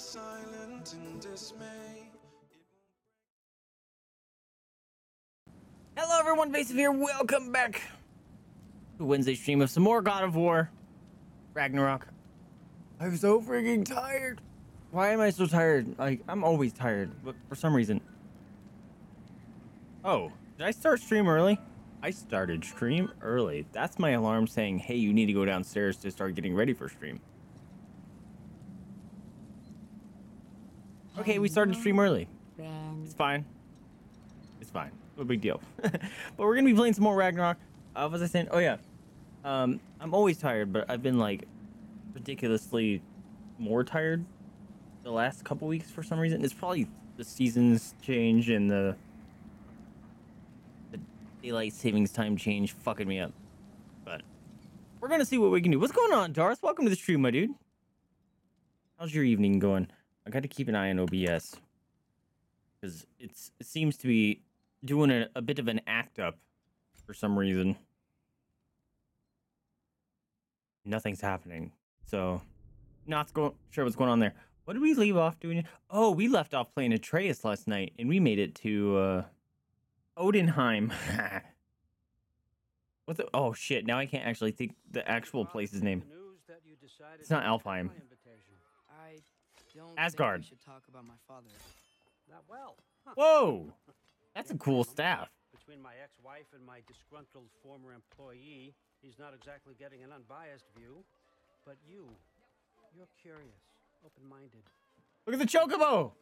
silent in dismay. Hello everyone, Vaesive here. Welcome back to Wednesday stream of some more God of War Ragnarok. I'm so freaking tired. Why am I so tired? Like I'm always tired, but for some reason. Oh, did I start stream early? I started stream early. That's my alarm saying, "Hey, you need to go downstairs to start getting ready for stream." Okay, we started stream early. It's fine. It's fine. No big deal. but we're gonna be playing some more Ragnarok. Uh, was I saying? Oh yeah. Um, I'm always tired, but I've been like ridiculously more tired the last couple weeks for some reason. It's probably the seasons change and the the daylight savings time change fucking me up. But we're gonna see what we can do. What's going on, Darth? Welcome to the stream, my dude. How's your evening going? I got to keep an eye on OBS because it's it seems to be doing a, a bit of an act up for some reason. Nothing's happening, so not go- sure what's going on there. What did we leave off doing? Oh, we left off playing Atreus last night, and we made it to uh, Odenheim. What's it? Oh shit! Now I can't actually think the actual place's name. It's not Alfheim. I don't Asgard. Should talk about my father. Not well. Whoa, that's a cool staff. Between my ex-wife and my disgruntled former employee, he's not exactly getting an unbiased view. But you, you're curious, open-minded. Look at the chocobo.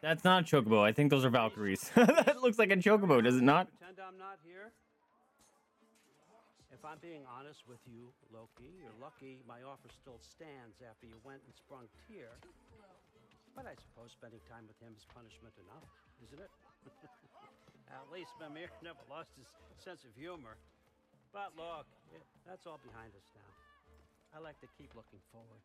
That's not a chocobo. I think those are Valkyries. that looks like a chocobo, does it not? Pretend I'm not here. If I'm being honest with you, Loki, you're lucky my offer still stands after you went and sprung Tyr. But I suppose spending time with him is punishment enough, isn't it? At least Mimir never lost his sense of humor. But look, it, that's all behind us now. I like to keep looking forward.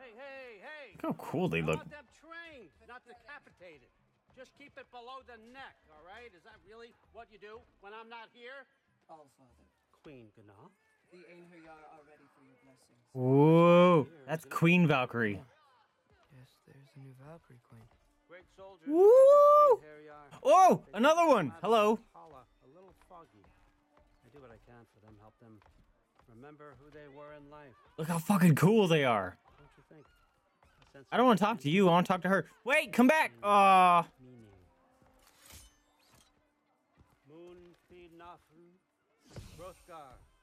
Hey, hey, hey! Look how cool they I look. want them trained, not decapitated. Just keep it below the neck, all right? Is that really what you do when I'm not here? All father. Queen Gná. The Einherjar are ready for your blessings. Whoa, that's Queen Valkyrie. Yes, there's a new Valkyrie queen. Great soldiers. Woo! Here you are. Oh, another one. come out of Hello. A little foggy. I do what I can for them, help them remember who they were in life. Look how fucking cool they are. Don't you think? I don't want to talk to you. I want to talk to her. Wait, come back. Ah. Aw. Meaning.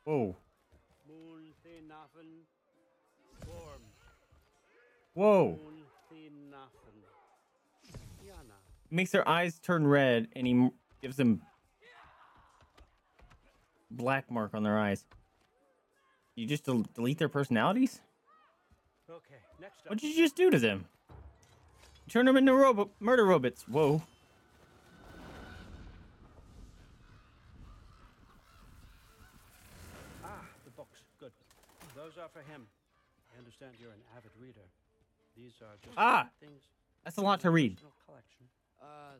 Whoa. Moon Thinafen, Gorm. Whoa. Moon Thinafen, Yana. Makes their eyes turn red, and he gives them black mark on their eyes. You just del- delete their personalities? Okay, next up. What did you just do to them? Turn them into robo- murder robots. Whoa. Ah, the books. Good. Those are for him. I understand you're an avid reader. These are just Ah! things. That's a lot to read. Collection. Uh,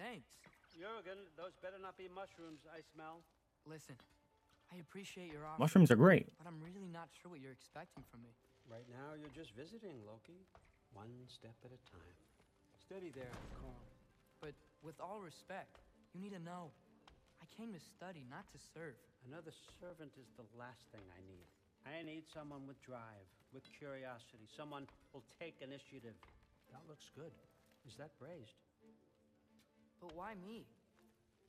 thanks. Jurgen, those better not be mushrooms I smell. Listen, I appreciate your offer. Mushrooms are great. But I'm really not sure what you're expecting from me. Right now, you're just visiting, Loki. One step at a time. Steady there, Carl. But with all respect, you need to know. I came to study, not to serve. Another servant is the last thing I need. I need someone with drive, with curiosity, someone who'll take initiative. That looks good. Is that braised? But why me?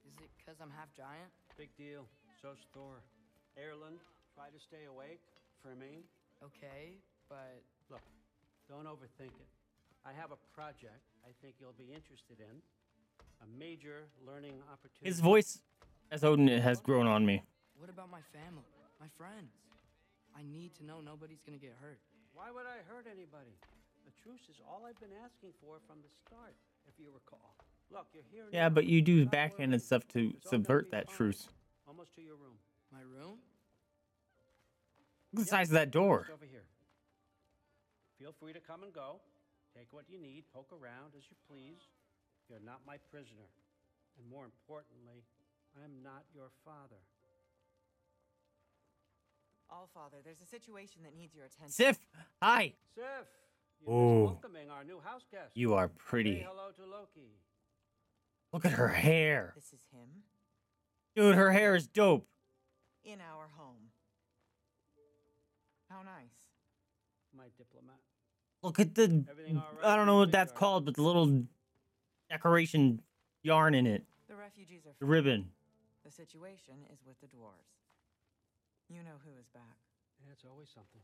Is it because I'm half giant? Big deal. So's Thor. Erland, try to stay awake. For me, Okay, but look, don't overthink it. I have a project I think you'll be interested in. A major learning opportunity. His voice, as Odin, has grown on me. what about my family, my friends? I need to know nobody's gonna get hurt. Why would I hurt anybody? The truce is all I've been asking for from the start, if you recall. Look, you're here. Yeah, but you do backhanded worrying. stuff to It's subvert that fine. truce. Almost to your room. My room? Look at the size of that door. Just over here. Feel free to come and go. Take what you need. Poke around as you please. You're not my prisoner. And more importantly, I'm not your father. All father, there's a situation that needs your attention. Sif, hi. Sif, you Ooh. welcoming our new house guest. You are Say pretty. hello to Loki. Look at her hair. This is him Dude, her hair is dope. in our home. How nice. My diplomat. Look at the. Everything all right I don't know what that's called, but the little decoration yarn in it. The refugees are The ribbon. The situation is with the dwarves. You know who is back. Yeah, it's always something.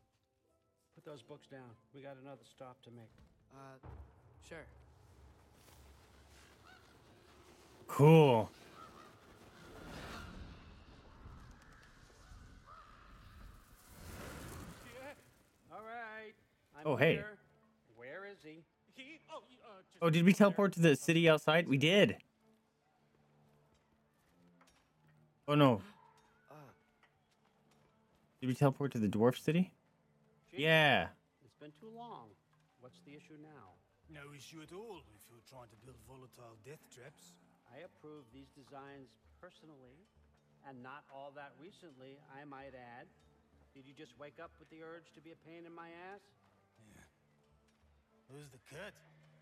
Put those books down. We got another stop to make. Uh, sure. Cool. All right. Oh, hey. here. Where is he? He, oh, uh, just Oh, did we teleport to the city outside? We did. Oh no. Did we teleport to the dwarf city? Chief, Yeah. It's been too long. What's the issue now? No issue at all if you're trying to build volatile death traps. I approve these designs personally, and not all that recently, I might add. Did you just wake up with the urge to be a pain in my ass? Yeah. Who's the cut?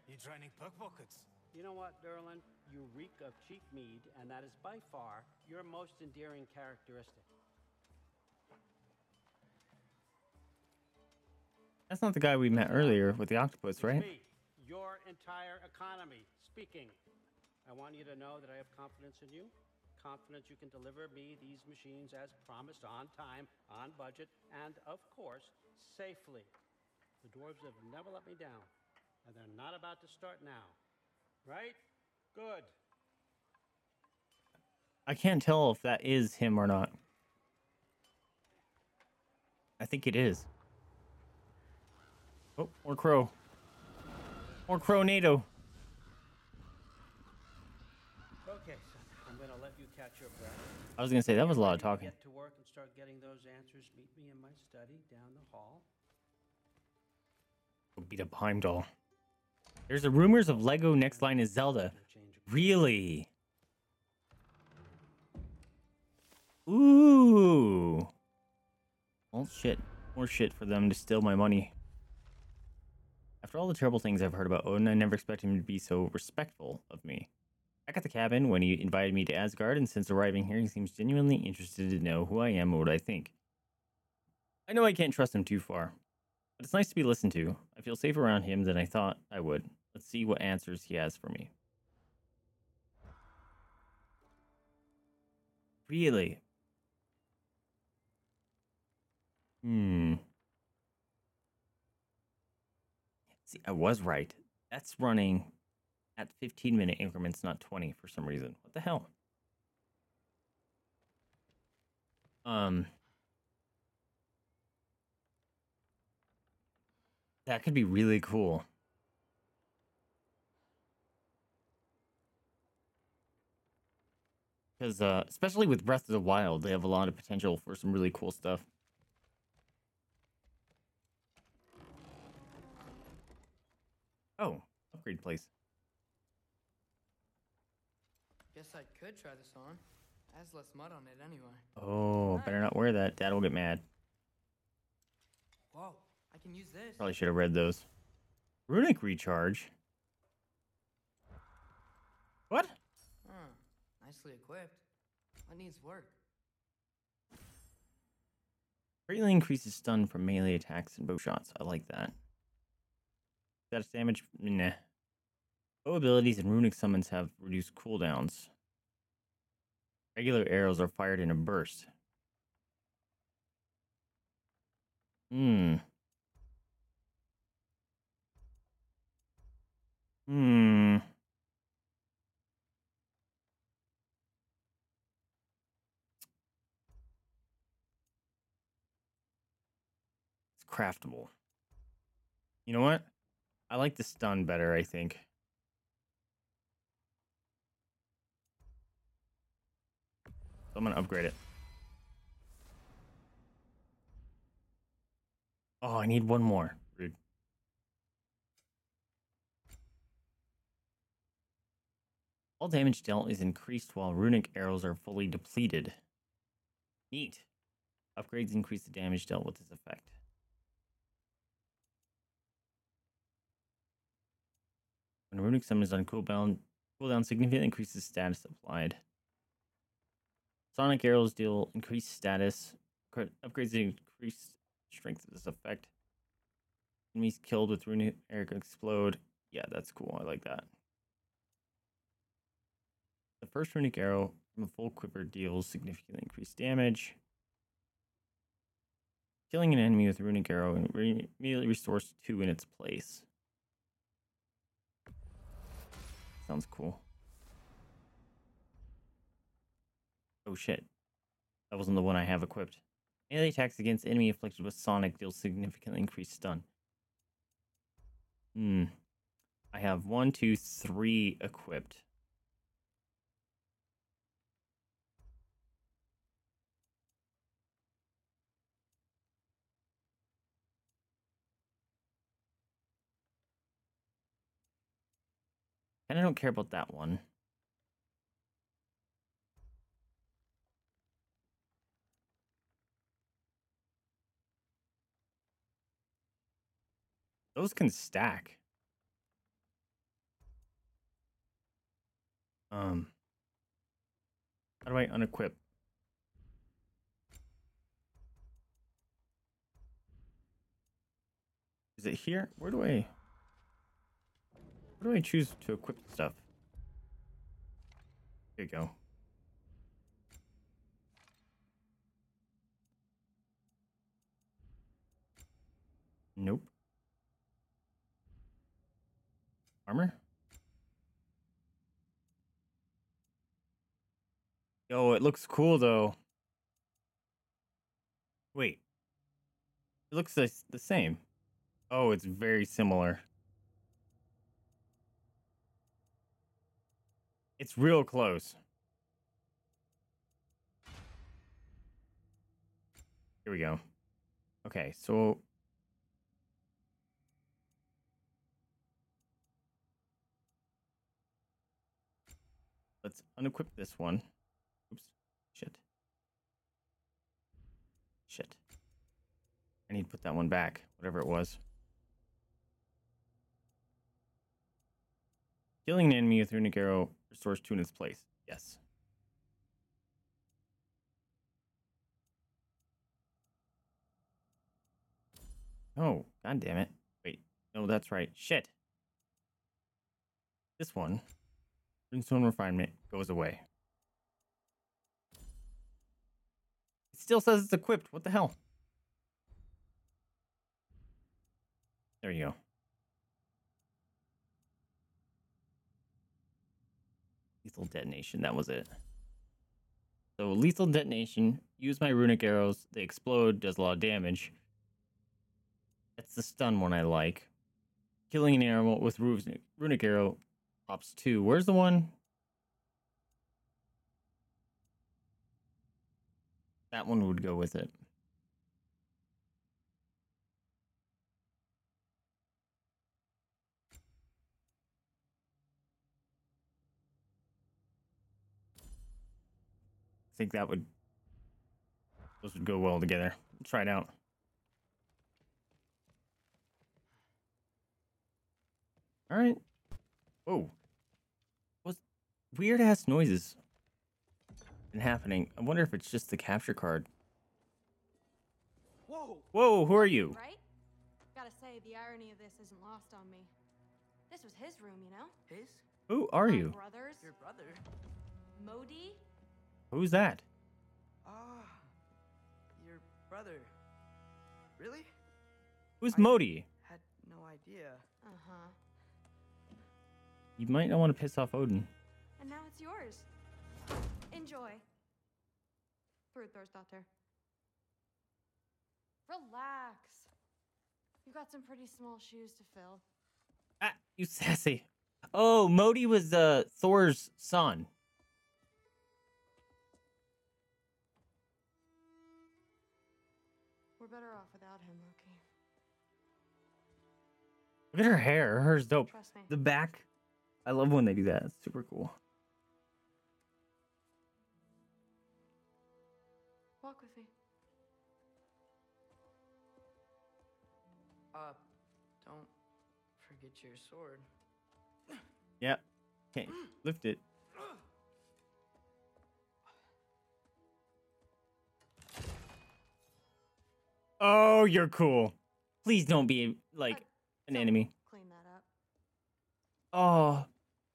You training pickpockets? You know what, Durlin? You reek of cheap mead, and that is by far your most endearing characteristic. That's not the guy we met earlier with the octopus, right? me, your entire economy, speaking. I want you to know that I have confidence in you. Confidence you can deliver me these machines as promised on time, on budget, and of course, safely. The dwarves have never let me down, and they're not about to start now. Right? Good. I can't tell if that is him or not. I think it is. Oh, more crow. More crow NATO. Okay, son. I'm gonna let you catch your breath. I was gonna say that was a lot of Get ready to talking. Get to work and start getting those answers. Meet me in my study down the hall. Go Beat up Heimdall. There's a rumors of Lego next line is Zelda. Gonna change a Really? Ooh. Well, shit. More shit for them to steal my money. After all the terrible things I've heard about Odin, I never expected him to be so respectful of me. Back at the cabin, when he invited me to Asgard, and since arriving here, he seems genuinely interested to know who I am and what I think. I know I can't trust him too far, but it's nice to be listened to. I feel safer around him than I thought I would. Let's see what answers he has for me. Really? Hmm. See, I was right. That's running at 15 minute increments, not 20 for some reason. What the hell? Um. That could be really cool. Because, uh, especially with Breath of the Wild, they have a lot of potential for some really cool stuff. Oh, upgrade place. guess I could try this on. Has less mud on it anyway. Oh, better not wear that. Dad will get mad. Whoa, I can use this. Probably should have read those. Runic recharge. What? Huh, nicely equipped. What needs work? Greatly increases stun from melee attacks and bow shots. I like that. Status damage? Nah. Bow abilities and runic summons have reduced cooldowns. Regular arrows are fired in a burst. Hmm. Hmm. It's craftable. You know what? I like the stun better, I think. So I'm gonna upgrade it. Oh, I need one more. Rude. All damage dealt is increased while runic arrows are fully depleted. Neat. Upgrades increase the damage dealt with this effect. When runic summon is on cooldown, cooldown significantly increases status applied. Sonic arrows deal increased status. Upgrades increase strength of this effect. Enemies killed with runic arrow explode. Yeah, that's cool. I like that. The first runic arrow from a full quiver deals significantly increased damage. Killing an enemy with runic arrow immediately restores two in its place. Sounds cool. Oh shit. That wasn't the one I have equipped. Melee attacks against enemy afflicted with Sonic deal significantly increased stun. Hmm. I have one, two, three equipped. And I don't care about that one. Those can stack. Um, how do I unequip? Is it here? Where do I? Where do I choose to equip stuff? There you go. Nope. Armor? Yo, it looks cool though. Wait. It looks the, the same. Oh, it's very similar. It's real close. Here we go. Okay, so let's unequip this one. Oops. Shit. Shit. I need to put that one back, whatever it was. Killing an enemy with runic arrow restores two in its place. Yes. Oh, god damn it. Wait. No, that's right. Shit. This one, Runestone Refinement, goes away. It still says it's equipped. What the hell? There you go. Lethal detonation. That was it. So lethal detonation. Use my runic arrows. They explode. Does a lot of damage. That's the stun one I like. Killing an animal with runic runic arrow pops two. Where's the one? That one would go with it. Think that would those would go well together. Let's Try it out. All right. Whoa. What weird ass noises been happening? I wonder if it's just the capture card. Whoa! Whoa, who are you? Right? Gotta say, the irony of this isn't lost on me. This was his room, you know? His? Who are My you? Brothers. Your brother? Modi? Who's that? Ah, your brother. Really? Who's I- Modi? Had no idea. Uh huh. You might not want to piss off Odin. And now it's yours. Enjoy. Thor's daughter. Relax. You've got some pretty small shoes to fill. Ah, you sassy. Oh, Modi was uh, Thor's son. Look at her hair. Hers dope. Trust me. The back. I love when they do that. It's super cool. Walk with me. Uh, don't forget your sword. Yep. Okay. Lift it. Oh, you're cool. Please don't be like an So, enemy. Clean that up. Oh,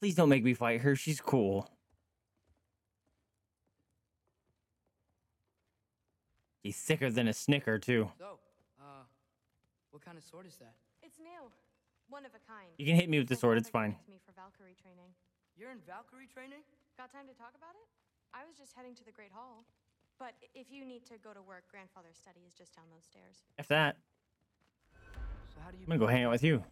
please don't make me fight her. She's cool. He's sicker than a snicker, too. So, uh, what kind of sword is that? It's new. One of a kind. You can hit me with the sword, it's fine. gave it to me for Valkyrie training. You're in Valkyrie training? Got time to talk about it? I was just heading to the Great Hall. But if you need to go to work, grandfather's study is just down those stairs. If that. So how do you? I'm gonna go hang out with you.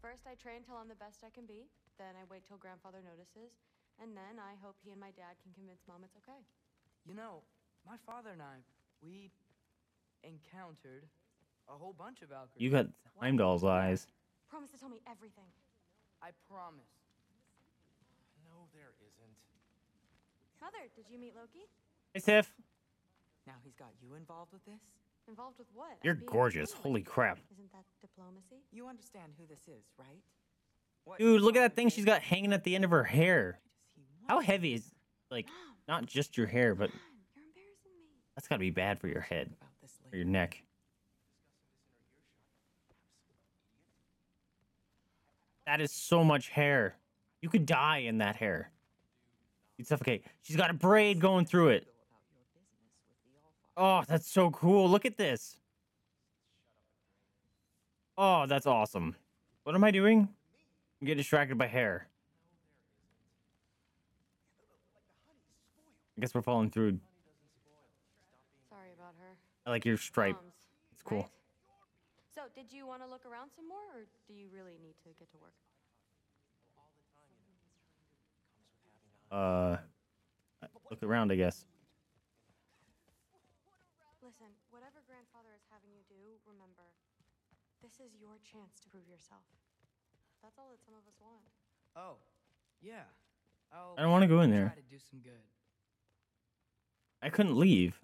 First, I train till I'm the best I can be. Then I wait till grandfather notices. And then I hope he and my dad can convince mom it's okay. You know, my father and I, we encountered a whole bunch of Valkyries. You got Heimdall's eyes. Promise to tell me everything. I promise. No, there isn't. Mother, did you meet Loki? Hey, Tiff. Now he's got you involved with this? Involved with what? You're being gorgeous. Holy crap. Isn't that diplomacy? You understand who this is, right? What Dude, look at that thing she's got hanging at the end of her hair. How heavy is, like, not just your hair, but. You're embarrassing me. that's gotta be bad for your head about or your neck. That is so much hair. You could die in that hair. You'd suffocate. She's got a braid going through it. Oh, that's so cool. Look at this. Oh, that's awesome. What am I doing? I'm getting distracted by hair. I guess we're falling through. Sorry about her. I like your stripe. It's cool. right? So, did you want to look around some more, or do you really need to get to work? Uh, look around, I guess. Listen, whatever grandfather is having you do, remember, this is your chance to prove yourself. That's all that some of us want. Oh, yeah. I'll I don't want to go in there. try to do some good. I couldn't leave.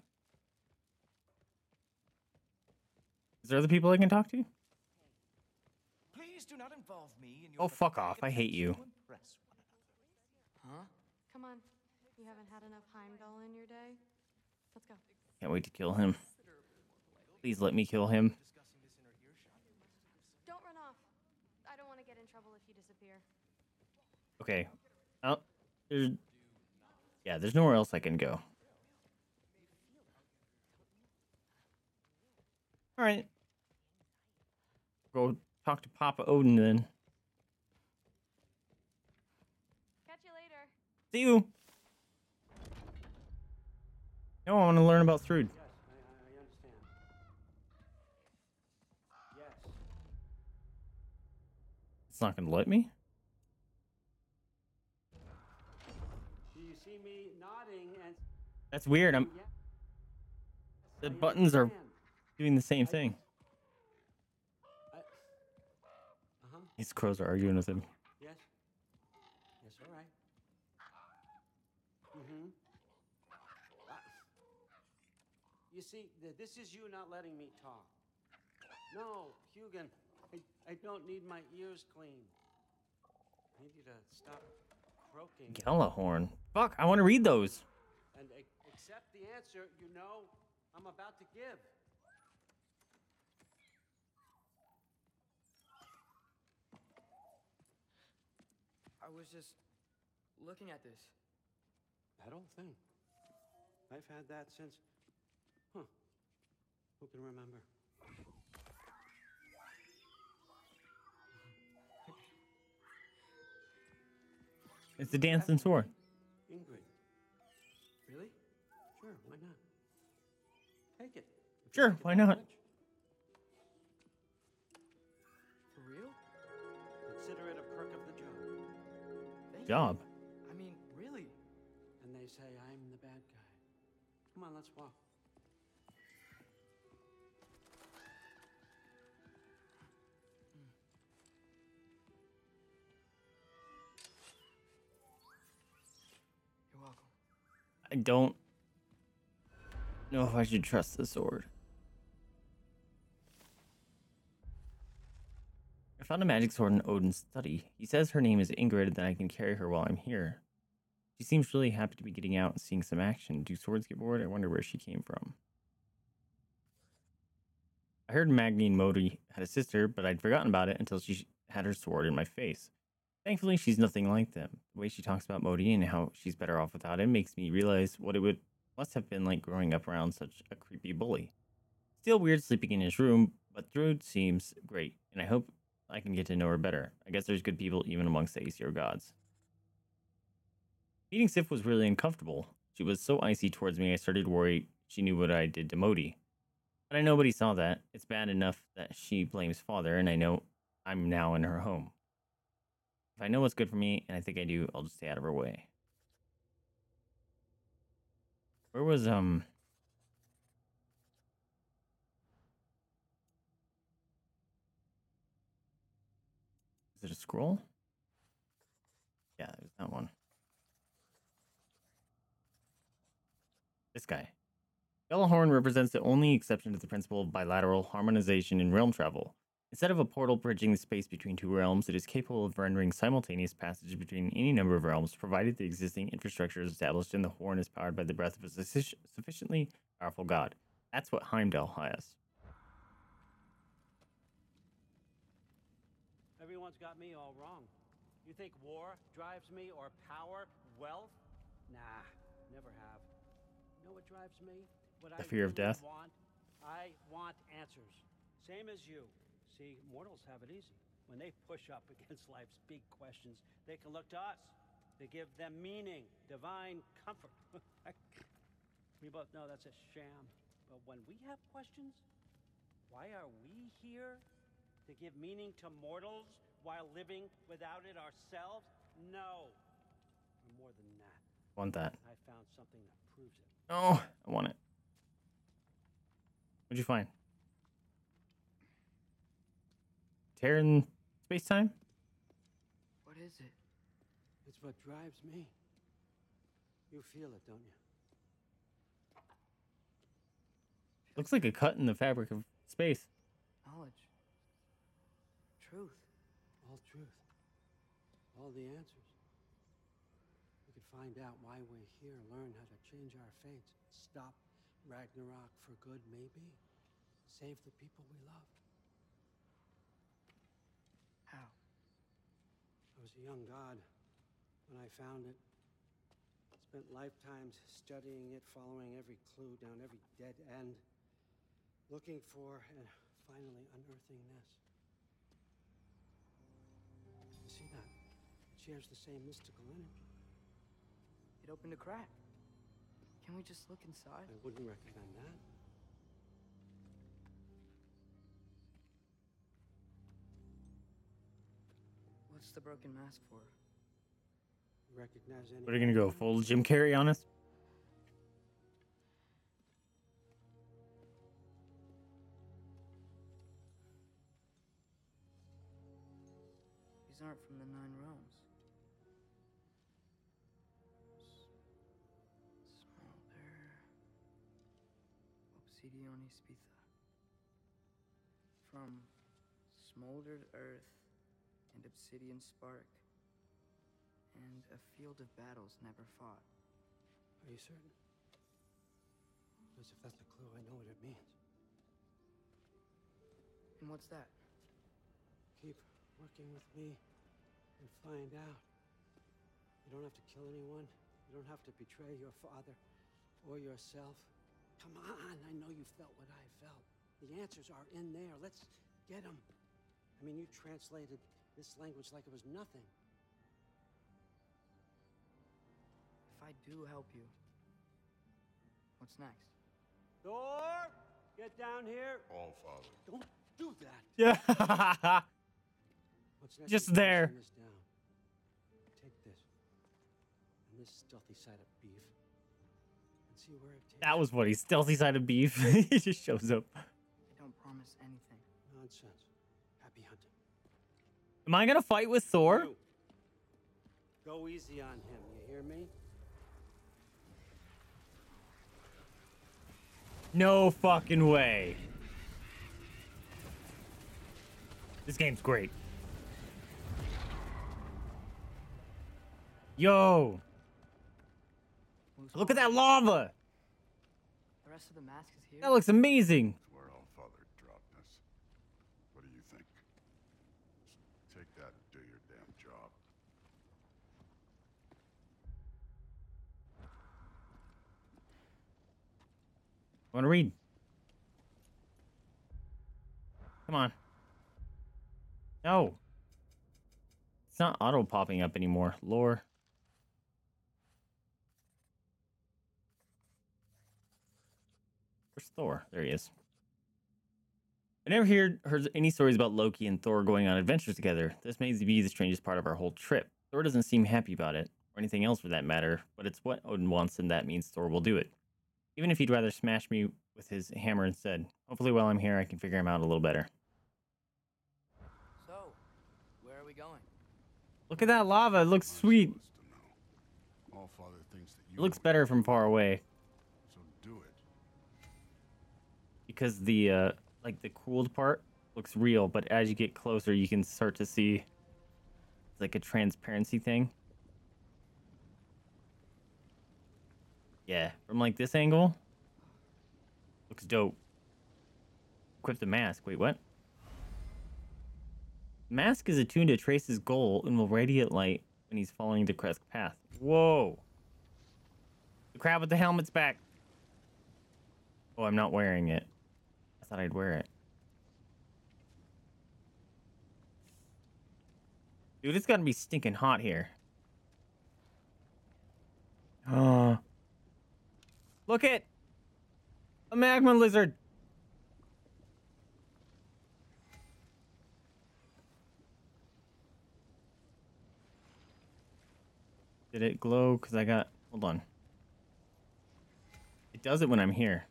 Is there other people I can talk to? Please do not involve me in your Oh, fuck off. I hate you. to impress one another. Huh? Come on. You haven't had enough Heimdall in your day? Let's go. Can't wait to kill him. Please let me kill him. Don't run off. I don't want to get in trouble if you disappear. Okay. Oh, there's. Yeah, there's nowhere else I can go. All right. Go talk to Papa Odin then. Catch you later. See you. No, I want to learn about Thrud. Yes, I, I I understand. Yes. It's not gonna let me. Do you see me nodding and That's weird. I'm the buttons are doing the same thing. These crows are arguing with him. Yes. Yes, all right. Mm-hmm. You see, th- this is you not letting me talk. No, Hugin, I, I don't need my ears cleaned. I need you to stop croaking Gjallarhorn. Fuck, I want to read those. And ac- accept the answer you know I'm about to give. I was just looking at this. That old thing. I've had that since. Huh. Who can remember? It's the dancing sword. Sure, why not? For real? Consider it a perk of the job. Thank you. Job. I mean, really? And they say I'm the bad guy. Come on, let's walk. Hmm. You're welcome. I don't know if I should trust the sword. I found a magic sword in Odin's study. He says her name is Ingrid and that I can carry her while I'm here. She seems really happy to be getting out and seeing some action. Do swords get bored? I wonder where she came from. I heard Magni and Modi had a sister, but I'd forgotten about it until she had her sword in my face. Thankfully, she's nothing like them. The way she talks about Modi and how she's better off without him makes me realize what it would must have been like growing up around such a creepy bully. Still weird sleeping in his room, but Thrud seems great, and I hope I can get to know her better. I guess there's good people even amongst the Aesir gods. Meeting Sif was really uncomfortable. She was so icy towards me, I started to worry she knew what I did to Modi. But I know nobody saw that. It's bad enough that she blames father, and I know I'm now in her home. If I know what's good for me, and I think I do, I'll just stay out of her way. Where was um Is it scroll? Yeah, there's that one. This guy. Gjallarhorn represents the only exception to the principle of bilateral harmonization in realm travel. Instead of a portal bridging the space between two realms, it is capable of rendering simultaneous passage between any number of realms, provided the existing infrastructure is established and the horn is powered by the breath of a suffic- sufficiently powerful god. That's what Heimdall has. Everyone's got me all wrong. You think war drives me or power, wealth? Nah, never have. You know what drives me? What The I fear of death? Want? I want answers. Same as you. See, mortals have it easy. When they push up against life's big questions, they can look to us. They give them meaning, divine comfort. we both know that's a sham. But when we have questions, why are we here? To give meaning to mortals while living without it ourselves? No. We're more than that. Want that? I found something that proves it. Oh, I want it. What'd you find? Terran space time? What is it? It's what drives me. You feel it, don't you? Looks like a cut in the fabric of space. Knowledge. Truth. All the answers. We could find out why we're here, learn how to change our fates, stop Ragnarok for good, maybe. Save the people we love. How? I was a young god when I found it. Spent lifetimes studying it, following every clue down every dead end, looking for and finally unearthing this. You see that? It shares the same mystical energy. It opened a crack. Can we just look inside? I wouldn't recommend that. What's the broken mask for? Recognize any. What are you gonna go full Jim Carrey on us? Spitha. From smoldered earth and obsidian spark. And a field of battles never fought. Are you certain? Because if that's a clue, I know what it means. And what's that? Keep working with me and find out. You don't have to kill anyone. You don't have to betray your father or yourself. Come on, I know you felt what I felt. The answers are in there. Let's get them. I mean, you translated this language like it was nothing. If I do help you, what's next? Thor, get down here. All father. Don't do that. Yeah. What's next Just there. This down. Take this and this stealthy side of beef that was what he stealthy side of beef. he just shows up. I don't promise anything. Nonsense. Happy hunting. Am I gonna fight with Thor? Go easy on him. You hear me? No fucking way. This game's great. Yo look at that lava. The rest of the mask is here. That looks amazing. It's where All Father dropped us. What do you think? Take that and do your damn job. Want to read? Come on. No. It's not auto popping up anymore. Lore. Thor? There he is. I never heard, heard any stories about Loki and Thor going on adventures together. This may be the strangest part of our whole trip. Thor doesn't seem happy about it, or anything else for that matter, but it's what Odin wants, and that means Thor will do it. Even if he'd rather smash me with his hammer instead. Hopefully, while I'm here, I can figure him out a little better. So, where are we going? Look at that lava. It looks sweet. Supposed to know. All Father thinks that you It looks better from far away because the uh, like the cooled part looks real, but as you get closer, you can start to see like a transparency thing. Yeah, from like this angle, looks dope. Equip the mask. Wait, what? Mask is attuned to Trace's goal and will radiate light when he's following the crest path. Whoa! The crab with the helmet's back. Oh, I'm not wearing it. I thought I'd wear it. Dude, it's gotta be stinking hot here. Oh. Look at A magma lizard! Did it glow? Because I got. Hold on. It does it when I'm here.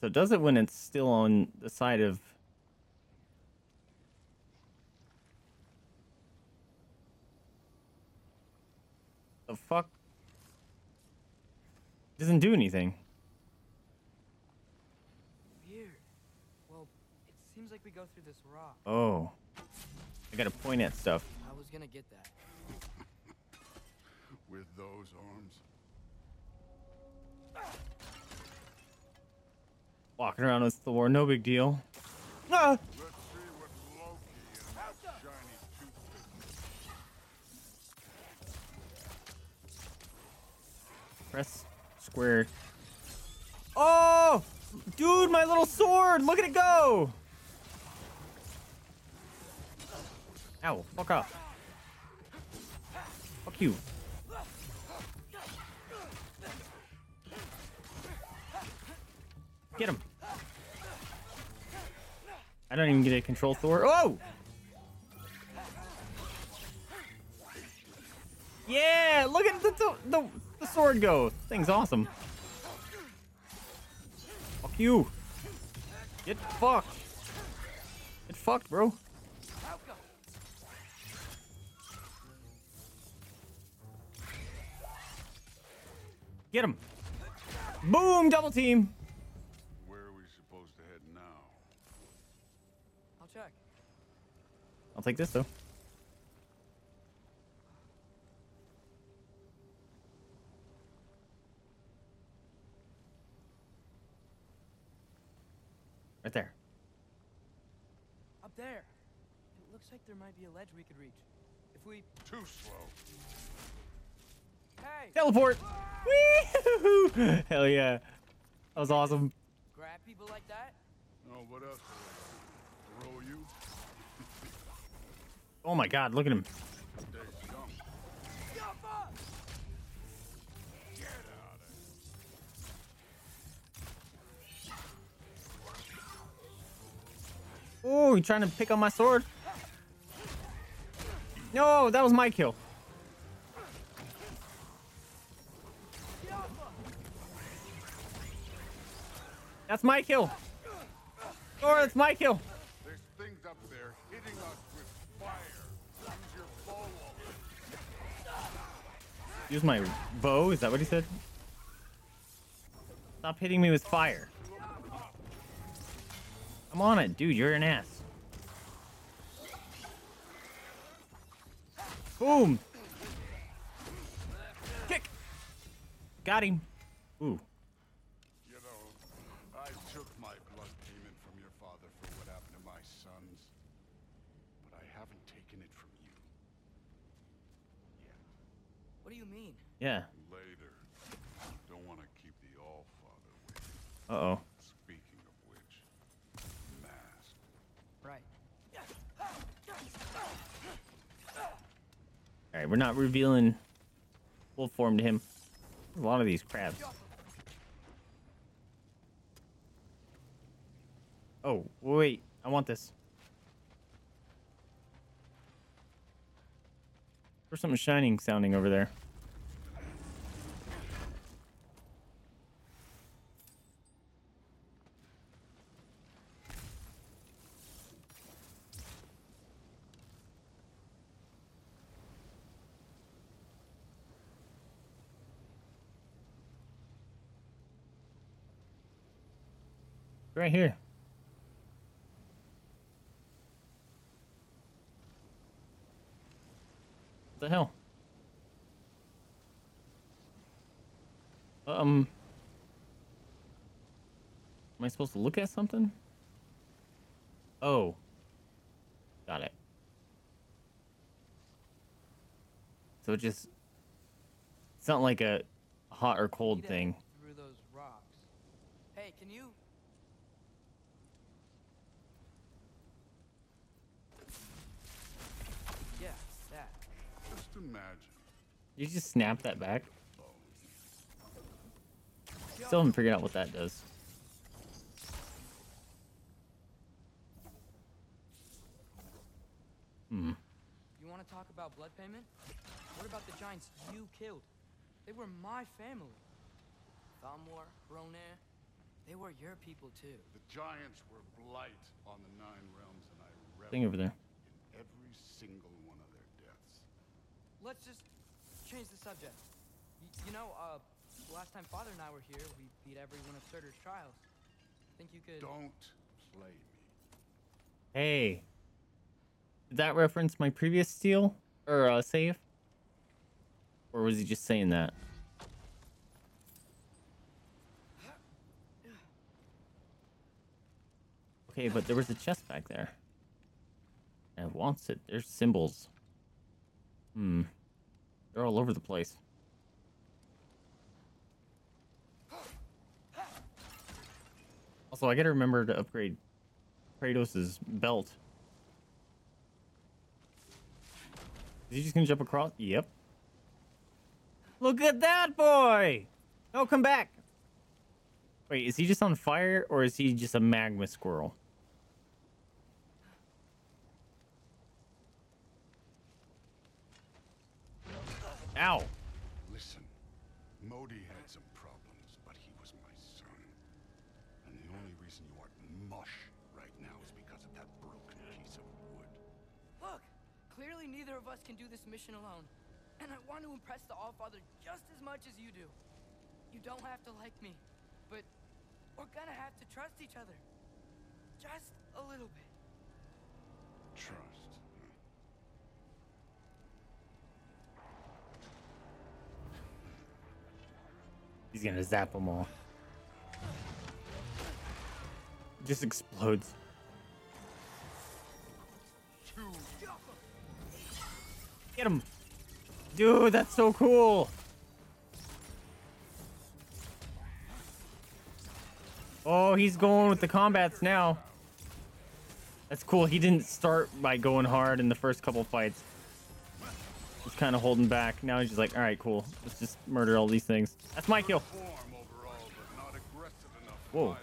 So it does it when it's still on the side of. The fuck? Doesn't do anything. Weird. Well, it seems like we go through this rock. Oh. I gotta point at stuff. I was gonna get that. With those arms. Ah! Walking around with Thor, no big deal. Ah! Let's see what Loki and that shiny toothpick. Press square. Oh! Dude, my little sword! Look at it go! Ow, fuck off. Fuck you. Get him. I don't even get to control Thor. Oh! Yeah, look at the, the, the, the sword go. Thing's awesome. Fuck you. Get fucked. Get fucked, bro. Get him. Boom, double team. Where are we supposed to head now? I'll check. I'll take this though. Right there. Up there. It looks like there might be a ledge we could reach. If we. Too slow. Hey! Teleport. Ah! Wee! Hell yeah. That was awesome. Grab people like that? Oh, what else? Throw you? Oh my god, look at him. Stay scum. Get out of Oh, you trying to pick up my sword? No, that was my kill. That's my kill. Or that's my kill. There's things up there hitting us Use my bow, is that what he said? Stop hitting me with fire. I'm on it, dude. You're an ass. Boom. Kick. Got him. Ooh. You know, I took my blood payment from your father for what happened to my sons. But I haven't taken it from you. Yet. What do you mean? Yeah. Later. Don't want to keep the All-Father waiting. Uh oh. Speaking of which, mask. Right. All right, we're not revealing full form to him. A lot of these crabs. Oh, wait. I want this. There's something shining sounding over there. Right here. What the hell? Um. Am I supposed to look at something? Oh. Got it. So it just. It's not like a hot or cold thing. Through those rocks. Hey, can you? Yeah, that. Just imagine. You just snap that back. Still haven't figured out what that does. Hmm. You want to talk about blood payment? What about the giants you killed? They were my family. Thamur, Hrungnir, they were your people too. The giants were blight on the Nine Realms, and I Thing over there. in every single one of their deaths. Let's just change the subject. Y- you know, uh, last time Father and I were here, we beat every one of Surtur's trials. I think you could? Don't play me. Hey. Did that reference my previous steal? Or uh, save? Or was he just saying that? Okay, but there was a chest back there. And it wants it. There's symbols. Hmm. They're all over the place. Also, I gotta remember to upgrade Kratos' belt. Is he just gonna jump across? Yep. Look at that boy! No, come back! Wait, is he just on fire or is he just a magma squirrel? Ow! Listen, Modi had some problems, but he was my son. And the only reason you aren't mush right now is because of that broken piece of wood. Look, clearly neither of us can do this mission alone. And I want to impress the Allfather just as much as you do. You don't have to like me, but we're gonna have to trust each other. Just a little bit. Trust. huh? He's gonna zap them all. Just explodes. Get him! Dude, that's so cool! Oh, he's going with the combats now. That's cool. He didn't start by going hard in the first couple fights. Kind of holding back. Now he's just like, all right, cool. Let's just murder all these things. That's my kill. Whoa. You're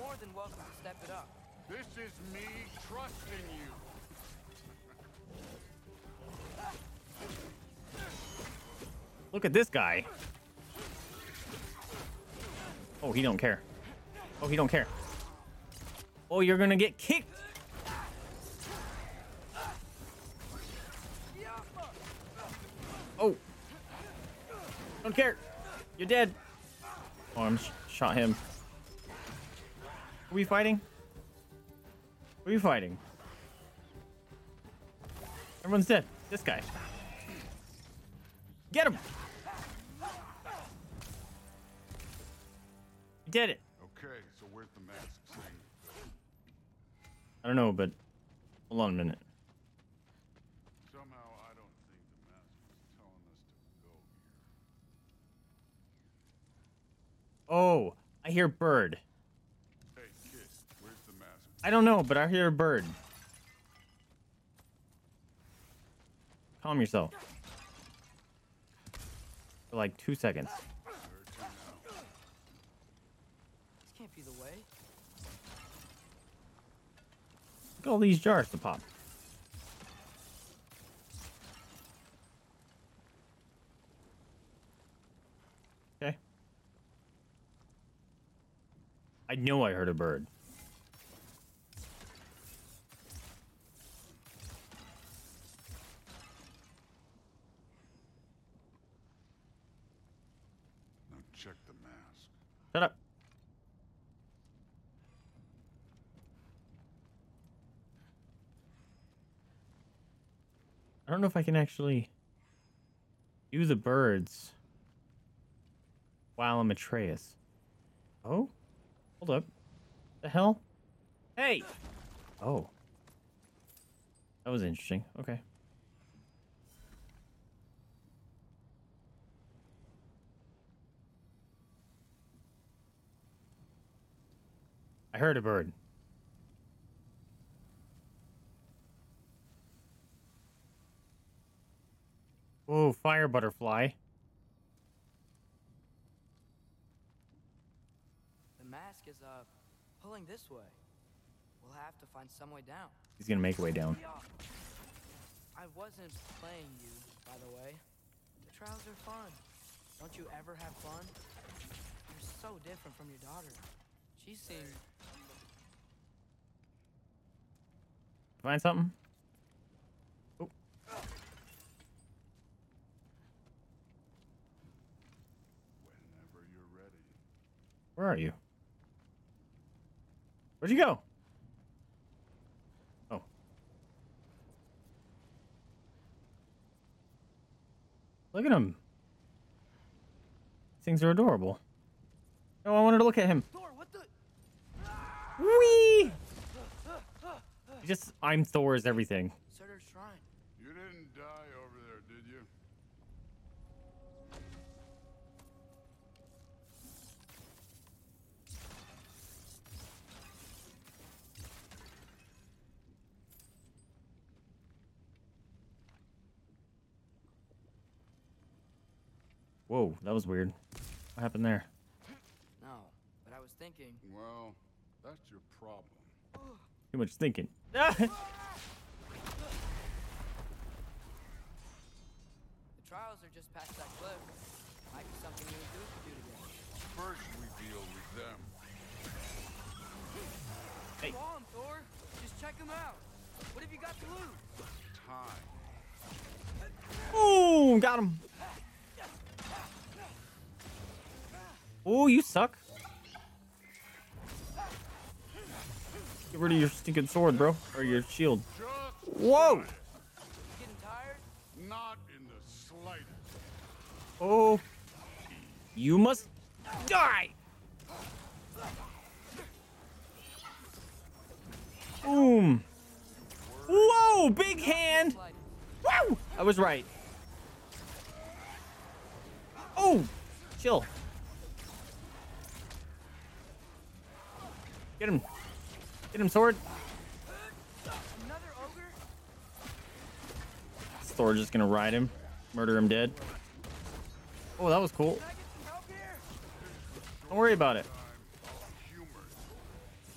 more than welcome to step it up. This is me trusting you. Look at this guy. Oh, he don't care. Oh, he don't care. Oh, you're gonna get kicked. Oh. Don't care. You're dead. Oh, I'm sh shot him. Are we fighting? Are you fighting? Everyone's dead. This guy. Get him! You did it. Okay, so where's the mask thing? I don't know, but hold on a minute. Somehow I don't think the mask was telling us to go here. Oh, I hear bird. Hey, kid, where's the mask? I don't know, but I hear a bird. Calm yourself. For like two seconds. Where to now? This can't be the way. Look at all these jars to pop. I know I heard a bird. Now check the mask. Shut up. I don't know if I can actually do the birds while I'm Atreus. Oh? Hold up. The hell? Hey! Oh. That was interesting. Okay. I heard a bird. Ooh, fire butterfly. The mask is, uh, pulling this way. We'll have to find some way down. He's gonna make a way down. I wasn't playing you, by the way. The trials are fun. Don't you ever have fun? You're so different from your daughter. She seemed Find something? Oh. Whenever you're ready. Where are you? Where'd you go? Oh. Look at him. These things are adorable. Oh, I wanted to look at him. Thor, what the? Whee! He Just, I'm Thor's everything. Shrine. You didn't die over there, did you? Whoa, that was weird. What happened there? No, but I was thinking. Well, that's your problem. Too much thinking. Ah! The trials are just past that cliff. Might be something you and Duke could do together. First, we deal with them. Hey. Come on, Thor. Just check them out. What have you got to lose? Time. Ooh, got him. Oh, you suck. Get rid of your stinking sword, bro. Or your shield. Whoa! Not in the slightest. Oh. You must die! Boom. Whoa, big hand! Woo! I was right. Oh! Chill. Get him. Get him, sword. another ogre? Is Thor just gonna ride him, murder him dead. Oh, that was cool. Can I get some help here? Don't worry about it.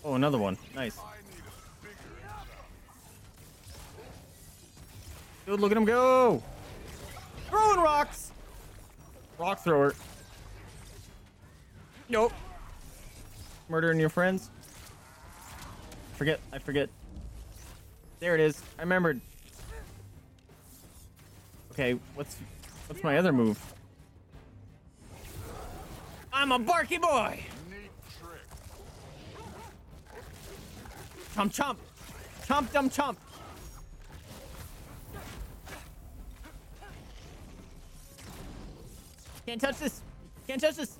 Oh, another one. Nice. I need a bigger Dude, look at him go! Throwing rocks! Rock thrower. Nope. Murdering your friends. Forget. I forget. There it is. I remembered. Okay, what's what's my other move? I'm a barky boy. neat trick. Chomp chomp. Chomp, dumb, chomp. Can't touch this. Can't touch this.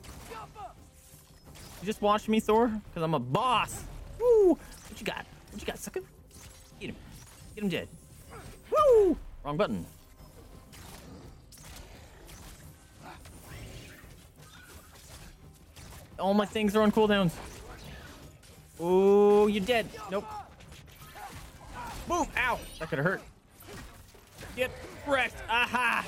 You just watch me, Thor, because I'm a boss. Woo! What you got? What you got, sucker? Get him. Get him dead. Woo! Wrong button. All my things are on cooldowns. Oh, you're dead. Nope. Boom! Ow! That could have hurt. Get wrecked. Aha!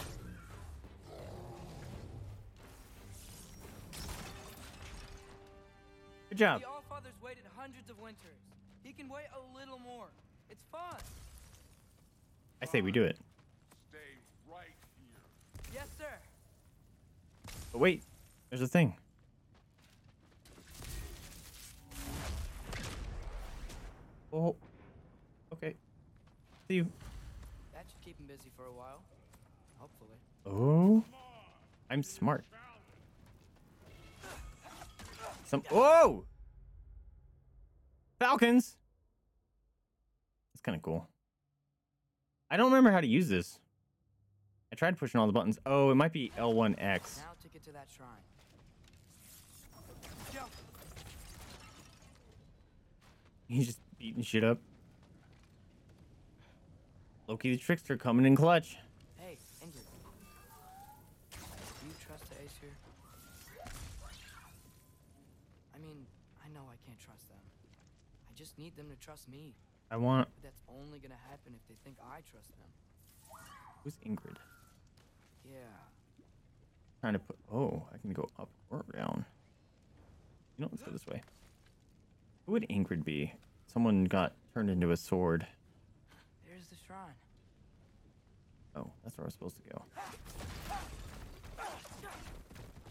Good job. The Allfather's waited hundreds of winters. He can wait a little more. It's fun. I say we do it. Stay right here. Yes, sir. But wait, there's a thing. Oh. Okay. See you. That should keep him busy for a while. Hopefully. Oh. I'm smart. Some. Whoa! Falcons! That's kind of cool. I don't remember how to use this. I tried pushing all the buttons. Oh, it might be L1X. Now to get to that shrine. Jump. He's just beating shit up. Loki the Trickster coming in clutch. Hey, Ingrid. Do you trust the Aesir? I mean, I know I can't trust them. I just need them to trust me. I want. But that's only gonna happen if they think I trust them. Who's Ingrid? Yeah. Trying to put. Oh, I can go up or down. You know, let's go this way. Who would Ingrid be? Someone got turned into a sword. There's the shrine. Oh, that's where I was supposed to go.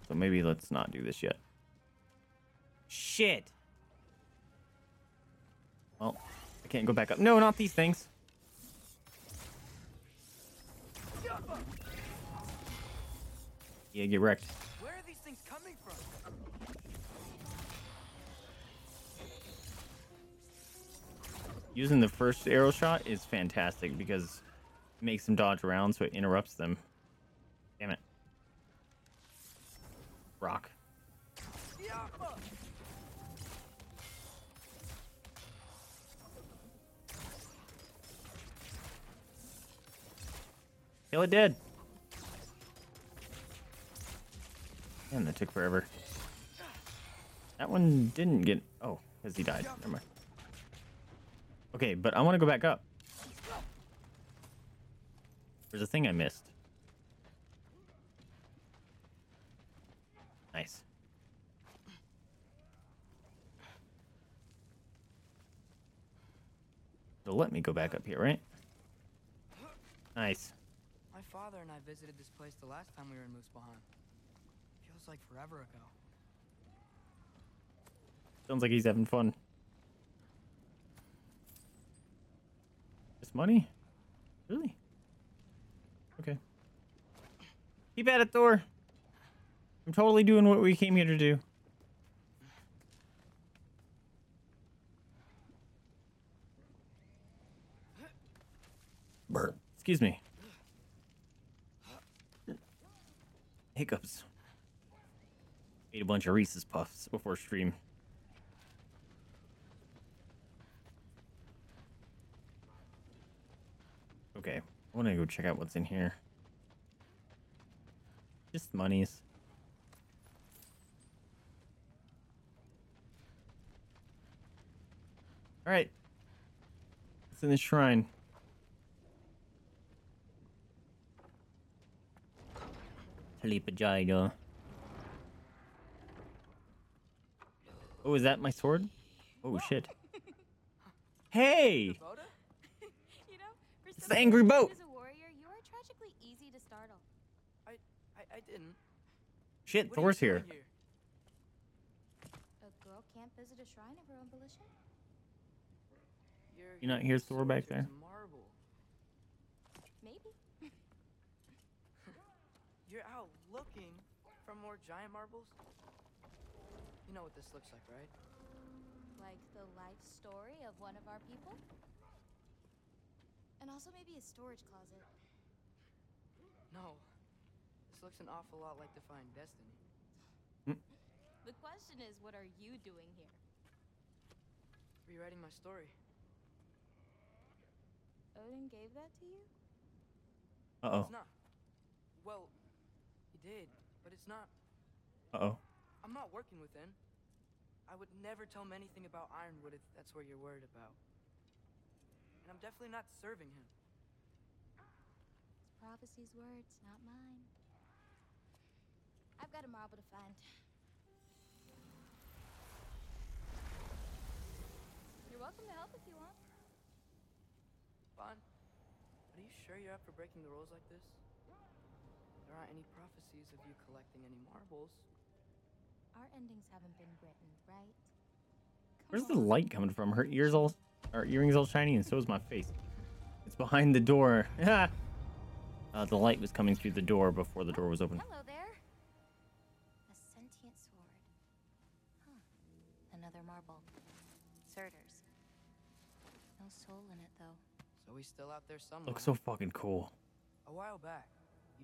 So maybe let's not do this yet. Shit! Well, I can't go back up. No, not these things. Yeah, get wrecked. Where are these things coming from? Using the first arrow shot is fantastic because it makes them dodge around so it interrupts them. Damn it. Rock. Kill it dead. Man, that took forever. That one didn't get. Oh, because he died. Never mind. Okay, but I want to go back up. There's a thing I missed. Nice. So let me go back up here, right? Nice. My father and I visited this place the last time we were in Muspelheim. Feels like forever ago. Sounds like he's having fun. This money? Really? Okay. Keep at it, Thor. I'm totally doing what we came here to do. Burp. Excuse me. Hiccups. Ate a bunch of Reese's Puffs before stream. Okay, I want to go check out what's in here. Just monies. All right. It's in the shrine? Talipajida. Oh, is that my sword? Oh shit. Hey! You know, for It's the angry boat. is a warrior, you are tragically easy to startle. I, I, I didn't. Shit, What Thor's here. doing A girl can't visit a shrine of her own volition. You're, You not hear Thor back there? Marble. Maybe. You're out looking for more giant marbles? You know what this looks like, right? Like the life story of one of our people? And also maybe a storage closet. No. This looks an awful lot like Defying Destiny. The question is, what are you doing here? Rewriting my story. Odin gave that to you? Uh oh. It's not. Well, he did, but it's not. Uh oh. I'm not working with him. I would never tell him anything about Ironwood if that's what you're worried about. And I'm definitely not serving him. It's prophecy's words, not mine. I've got a marble to find. You're welcome to help if you want. Bon, are you sure you're up for breaking the rules like this? There aren't any prophecies of you collecting any marbles. Our endings haven't been written, right? Come Where's the on. light coming from? Her ears all, her earrings all shiny, and so is my face. It's behind the door. uh, the light was coming through the door before the door was open. Hello there. A sentient sword. Huh. Another marble. Surtur's. No soul in it, though. So he's still out there somewhere. Looks so fucking cool. A while back, you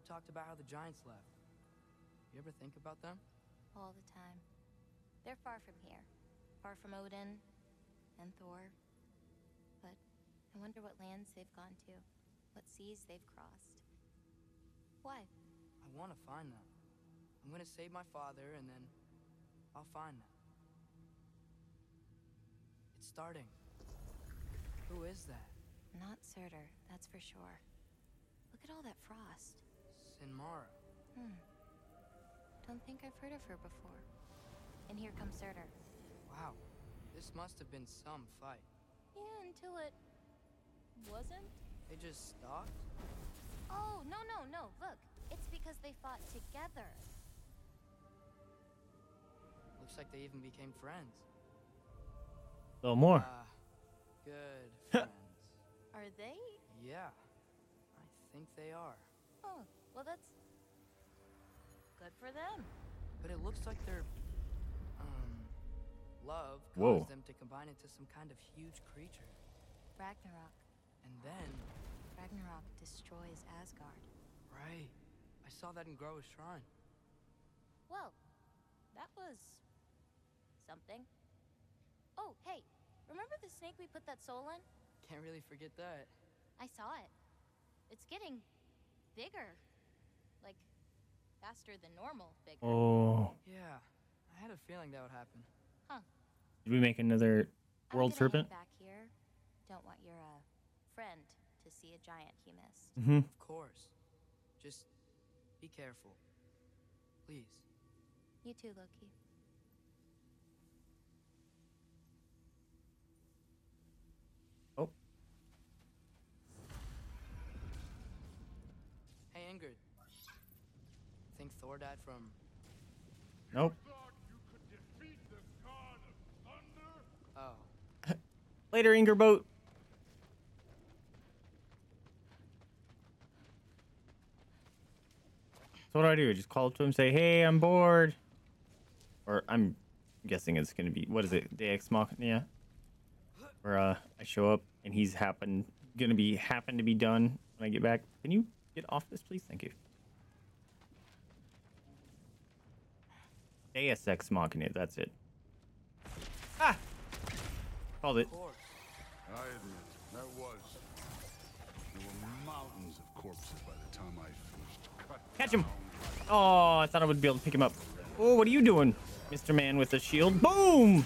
talked about how the giants left. You ever think about them? All the time. They're far from here. Far from Odin and Thor. But I wonder what lands they've gone to. What seas they've crossed. Why? I want to find them. I'm gonna save my father, and then I'll find them. It's starting. Who is that? Not Surtur, that's for sure. Look at all that frost. Sinmara. Hmm. Don't think I've heard of her before. And here comes Surtur. Wow. This must have been some fight. Yeah, until it wasn't. They just stopped? Oh, no, no, no. Look, it's because they fought together. Looks like they even became friends. A little more. Ah, good friends. Are they? yeah. I think they are. Oh, well, that's good for them. But it looks like their um love caused Whoa. them to combine into some kind of huge creature. Ragnarok. And then Ragnarok destroys Asgard. right. I saw that in Groa's shrine. Well, that was something. Oh, hey, remember the snake we put that soul in? Can't really forget that. I saw it. It's getting bigger. Like, faster than normal bigger. Oh. Yeah. I had a feeling that would happen. Did we make another I'm world gonna serpent? back here. Don't want your uh, friend to see a giant he missed. Mm-hmm. Of course. Just be careful. Please. You too, Loki. Oh. Hey Ingrid. Think Thor died from Nope. Oh. Later, Ingerboat. So what do I do? Just call up to him, say, "Hey, I'm bored," or I'm guessing it's gonna be what is it, Deus Machina, where uh, I show up and he's happen gonna be happen to be done when I get back. Can you get off this, please? Thank you. Deus Ex Machina. That's it. Ah, called it. I admit, that was. There were mountains of corpses by the time I finished cutting Catch him. Oh, I thought I would be able to pick him up. Oh, what are you doing, Mr. Man with the shield? Boom! You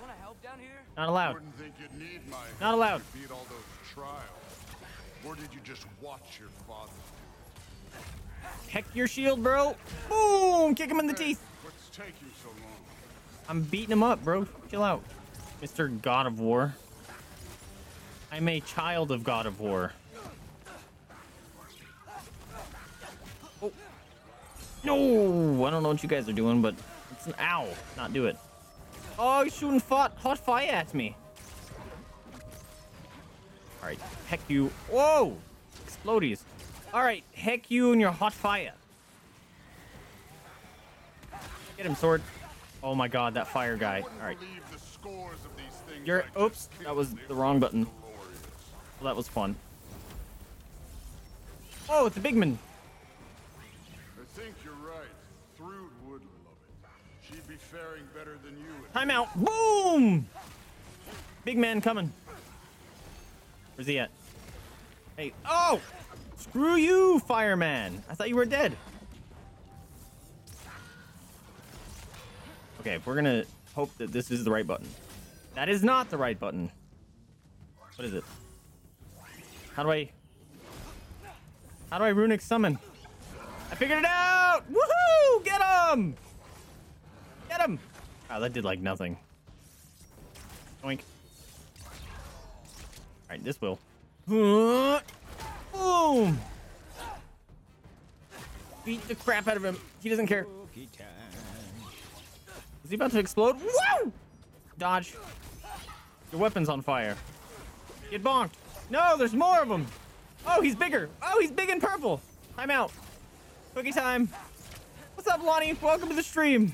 wanna help down here? Not allowed. Wouldn't think you'd need my Not allowed. to beat all those trials. Or did you just watch your father? Heck your shield, bro. Boom! Kick him in the teeth. What's taking so long? I'm beating him up, bro. Chill out. Mr. God of War. I'm a child of God of War. Oh. No! I don't know what you guys are doing, but it's an owl. Not do it. Oh, he's shooting hot, hot fire at me. Alright, heck you. Whoa! Explodies. Alright, heck you and your hot fire. Get him, sword. Oh my god, that fire guy. Alright. believe the scores of these things You're. Oops, that was the wrong button. Well, that was fun. Oh, it's a big man. I think you're right. Thrud would love it. She'd be faring better than you. Time out. Boom! Big man coming. Where's he at? Hey. Oh! Screw you, fireman. I thought you were dead. Okay, we're gonna hope that this is the right button. That is not the right button. What is it? How do I... How do I runic summon? I figured it out! Woohoo! Get him! Get him! Oh, ah, that did like nothing. Oink. Alright, this will. Boom! Beat the crap out of him. He doesn't care. Is he about to explode? Woo! Dodge. Your weapon's on fire. Get bonked. No, there's more of them. Oh, he's bigger. Oh, he's big and purple. Time out. Cookie time. What's up, Lonnie? Welcome to the stream.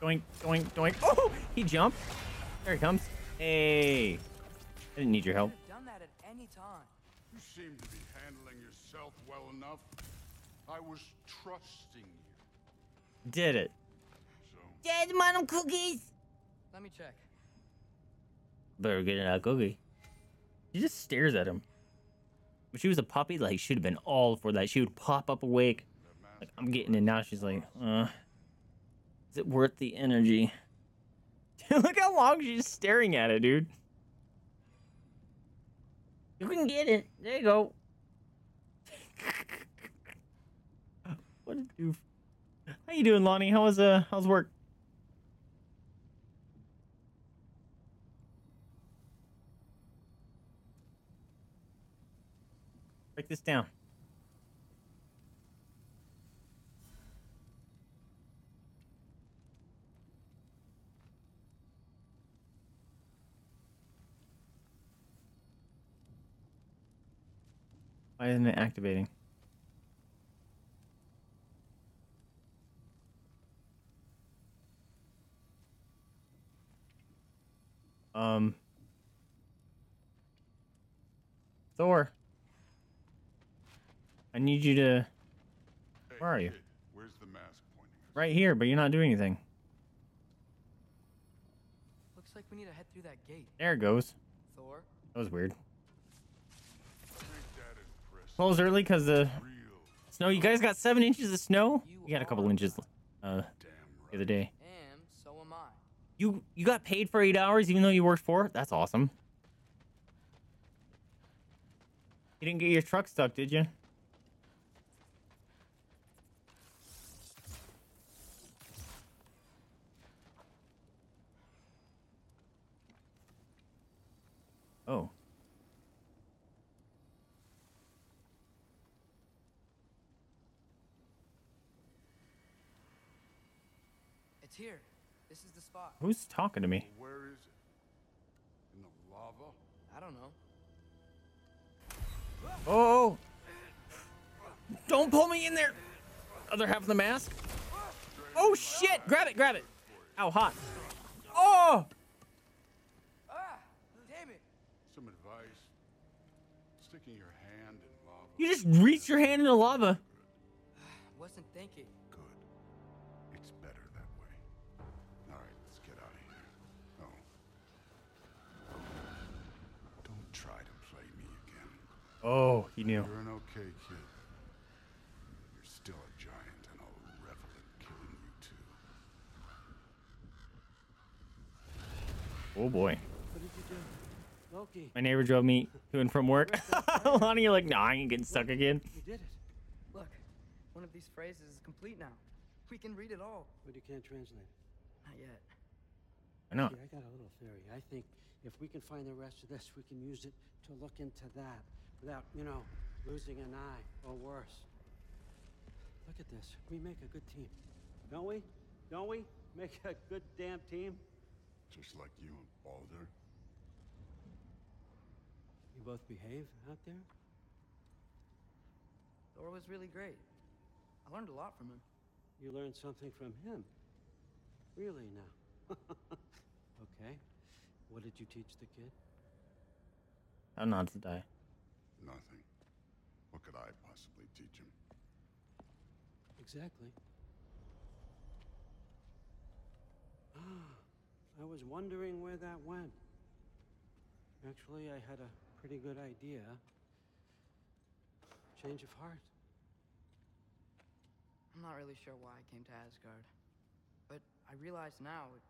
Doink, doink, doink. Oh, he jumped. There he comes. Hey. I didn't need your help. Done that at any time. You seem to be handling yourself well enough. I was trusting you. Did it. So, Dad, want cookies? Let me check. Better get a cookie. She just stares at him. If she was a puppy, like, she'd have been all for that. She would pop up awake. Like, I'm getting it now. She's like, uh, is it worth the energy? Look how long she's staring at it, dude. You can get it. There you go. what a doof. How you doing, Lonnie? How was uh how's work? Break this down. Why isn't it activating? Um. Thor. I need you to. hey, Where are you? kid, where's the mask pointing? Right here, but you're not doing anything. Looks like we need to head through that gate. There it goes. Thor? That was weird. Take that. Close early because the Real snow. You guys got seven inches of snow. You You got a couple inches uh, the other day. And so am I. You you got paid for eight hours even though you worked four. That's awesome. You didn't get your truck stuck, did you? Spot. Who's talking to me? Where is it? In the lava? I don't know. Oh! Don't pull me in there! Other half of the mask? Oh shit! Grab it, grab it! Ow, hot. Oh! Ah! Damn it! Some advice? Sticking your hand in lava. You just reached your hand in the lava. Wasn't thinking. Oh, he knew. You're an okay kid. You're still a giant, and I'll revel in killing you too. Oh boy. What did you do? Loki, My neighbor drove me to and from work. Lonnie, you're like, nah, I ain't getting stuck again. you did it. Look, one of these phrases is complete now. We can read it all. But you can't translate it. Not yet. I know. See, I got a little theory. I think if we can find the rest of this, we can use it to look into that without, you know, losing an eye or worse. Look at this. We make a good team. Don't we? Don't we? Make a good damn team? Just like you and Baldur. You both behave out there? Thor was really great. I learned a lot from him. You learned something from him. Really now? okay. What did you teach the kid? How not to die. Nothing. What could I possibly teach him? Exactly. Ah, I was wondering where that went. Actually, I had a pretty good idea. Change of heart. I'm not really sure why I came to Asgard. But I realize now it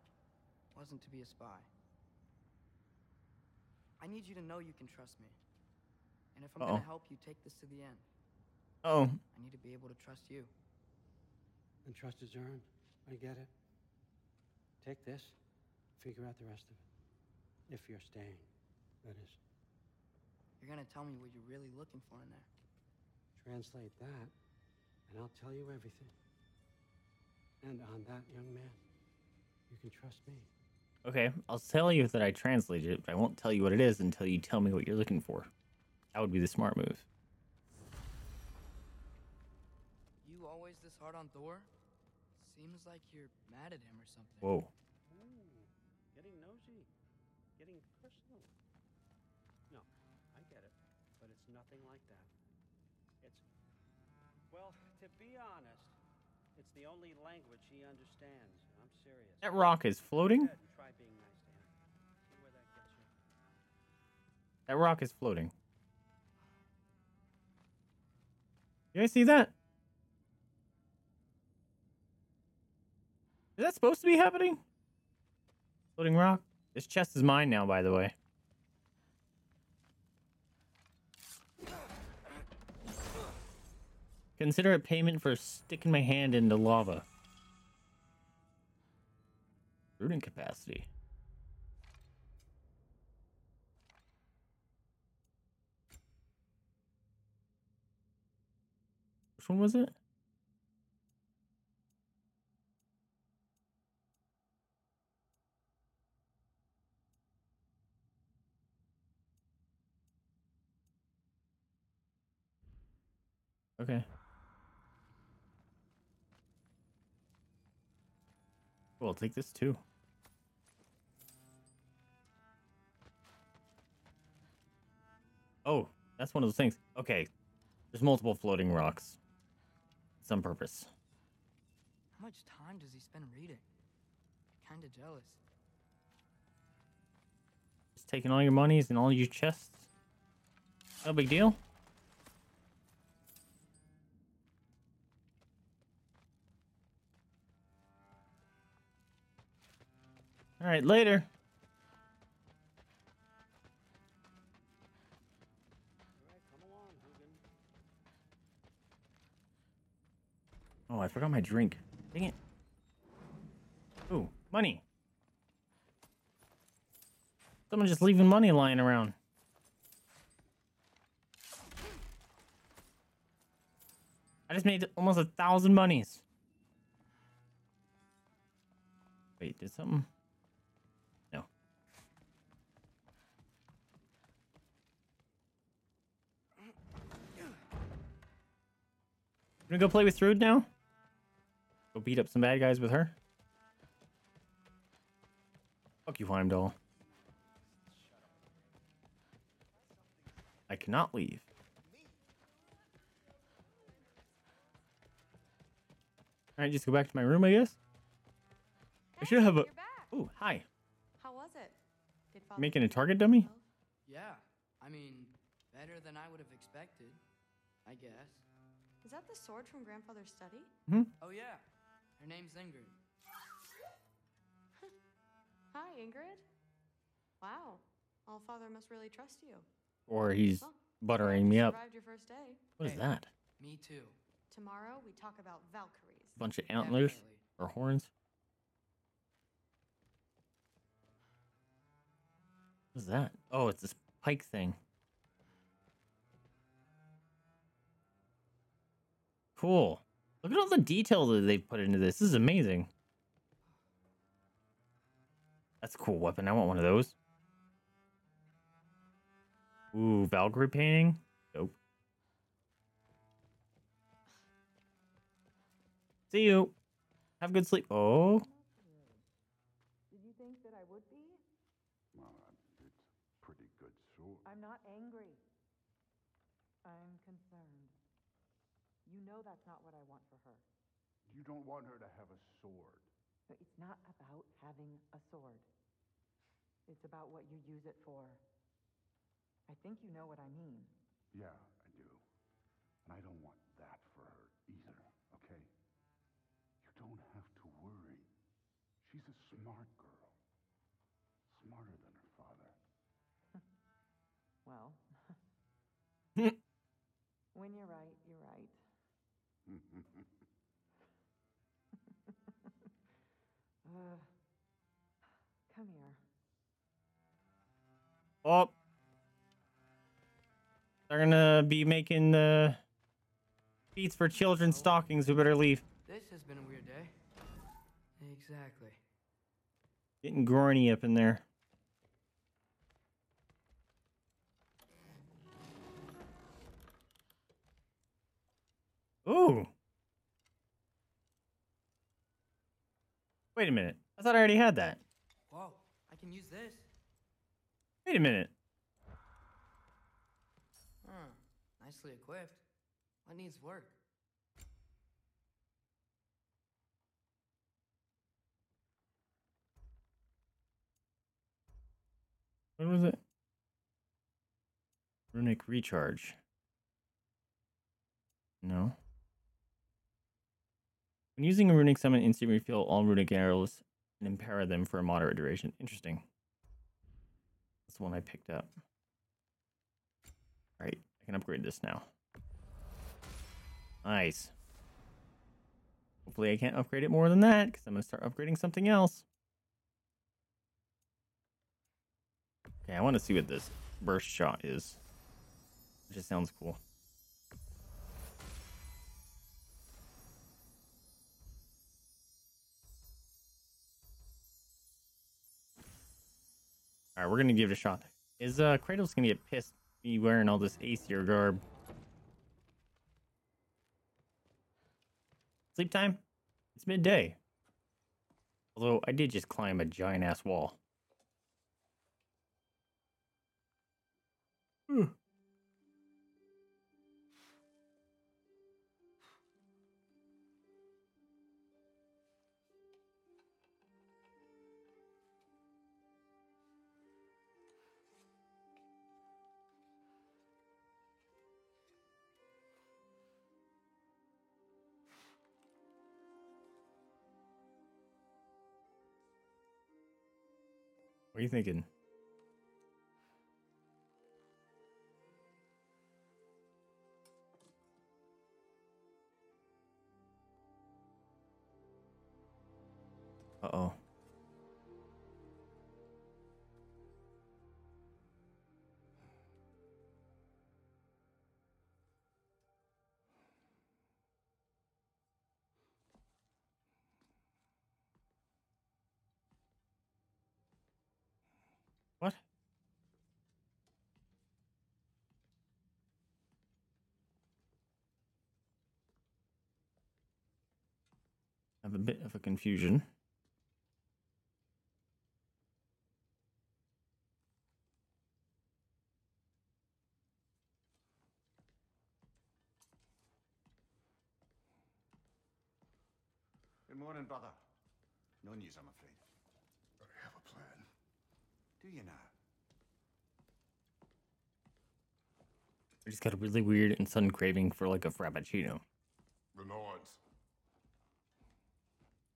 wasn't to be a spy. I need you to know you can trust me. And if I'm Uh-oh. gonna help you take this to the end, Oh, I need to be able to trust you. And trust is earned. I get it. Take this, figure out the rest of it. If you're staying, that is. You're gonna tell me what you're really looking for in there. Translate that, and I'll tell you everything. And on that, young man, you can trust me. okay. I'll tell you that I translated it, but I won't tell you what it is until you tell me what you're looking for. That would be the smart move. You always this hard on Thor? Seems like you're mad at him or something. Whoa. Ooh, getting nosy, getting personal. No, I get it, but it's nothing like that. It's, well, to be honest, it's the only language he understands. I'm serious. That rock is floating? Go ahead and try being nice to him. See where that gets you. That rock is floating. You guys see that? Is that supposed to be happening? Floating rock? This chest is mine now, by the way. Consider it payment for sticking my hand into lava. Rooting capacity. Which one was it? Okay. Well, I'll take this too. Oh, that's one of those things. Okay. There's multiple floating rocks. Some purpose. How much time does he spend reading? Kinda jealous. Just taking all your monies and all your chests. No big deal. All right, later. Oh, I forgot my drink. Dang it. Ooh, money. Someone just leaving money lying around. I just made almost a thousand monies. Wait, did something? No. Gonna go play with Thrud now? Go beat up some bad guys with her? Fuck you, Heimdall. I cannot leave. Alright, just go back to my room, I guess. I should have a. You're. Ooh, hi. How was it? Did Making a target dummy? Yeah, I mean, better than I would have expected, I guess. Is that the sword from grandfather's study? Hmm. Oh yeah, her name's Ingrid. Hi, Ingrid. Wow. All father must really trust you. Or he's Well, buttering me up. Survived your first day. What is Hey. that? Me too. Tomorrow we talk about Valkyries. Bunch of antlers Definitely. or horns? What's that? Oh, it's this pike thing. Cool. Look at all the detail that they've put into this. This is amazing. That's a cool weapon. I want one of those. Ooh, Valkyrie painting. Dope. See you. Have a good sleep. Oh. Did you think that I would be? Well, it's pretty good sword. I'm not angry. I'm concerned. You know that's not what I want for her. You don't want her to have a sword. But it's not about having a sword. It's about what you use it for. I think you know what I mean. Yeah, I do. And I don't want that for her either, okay? You don't have to worry. She's a smart girl. Smarter than her father. Well, Oh. They're gonna be making the beats for children's stockings. We better leave. This has been a weird day. Exactly. Getting groiny up in there. Ooh. Wait a minute. I thought I already had that. Whoa, I can use this. Wait a minute. Huh. Nicely equipped. What needs work? What was it? Runic recharge. No. When using a runic summon, instantly refill all runic arrows and impair them for a moderate duration. Interesting. That's the one I picked up. Alright, I can upgrade this now. Nice. Hopefully I can't upgrade it more than that, because I'm going to start upgrading something else. Okay, I want to see what this burst shot is. It just sounds cool. All right, we're gonna give it a shot. Is uh Kratos gonna get pissed me wearing all this Aesir garb? Sleep time? It's midday. Although I did just climb a giant ass wall. Hmm. What are you thinking? Have a bit of a confusion. Good morning, brother. No news, I'm afraid. I have a plan. Do you now? I just got a really weird and sudden craving for like a frappuccino. Renards.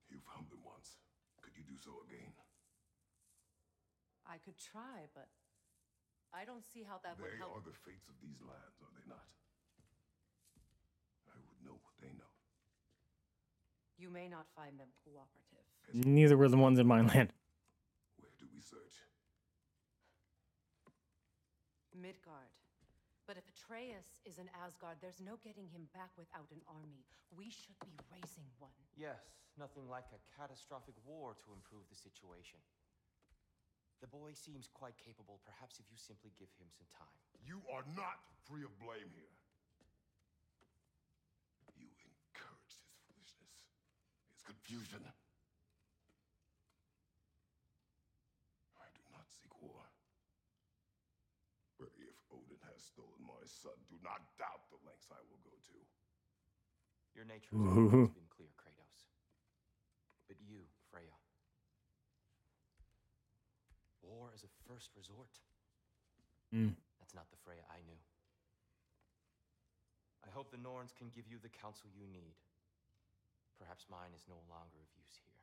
You found them once. Could you do so again? I could try, but I don't see how that would They help. are the fates of these lands, are they not? I would know what they know. You may not find them cooperative. Neither were the ones in my land. Where do we search? Midgard. But if Atreus is in Asgard, there's no getting him back without an army. We should be raising one. Yes, nothing like a catastrophic war to improve the situation. The boy seems quite capable. Perhaps if you simply give him some time. You are not free of blame here. You encouraged his foolishness, his confusion. I do not seek war. But if Odin has stolen my son, do not doubt the lengths I will go to. Your nature has been clear, Kratos. But you, Freya. War as a first resort. Hmm. That's not the Freya I knew. I hope the Norns can give you the counsel you need. Perhaps mine is no longer of use here.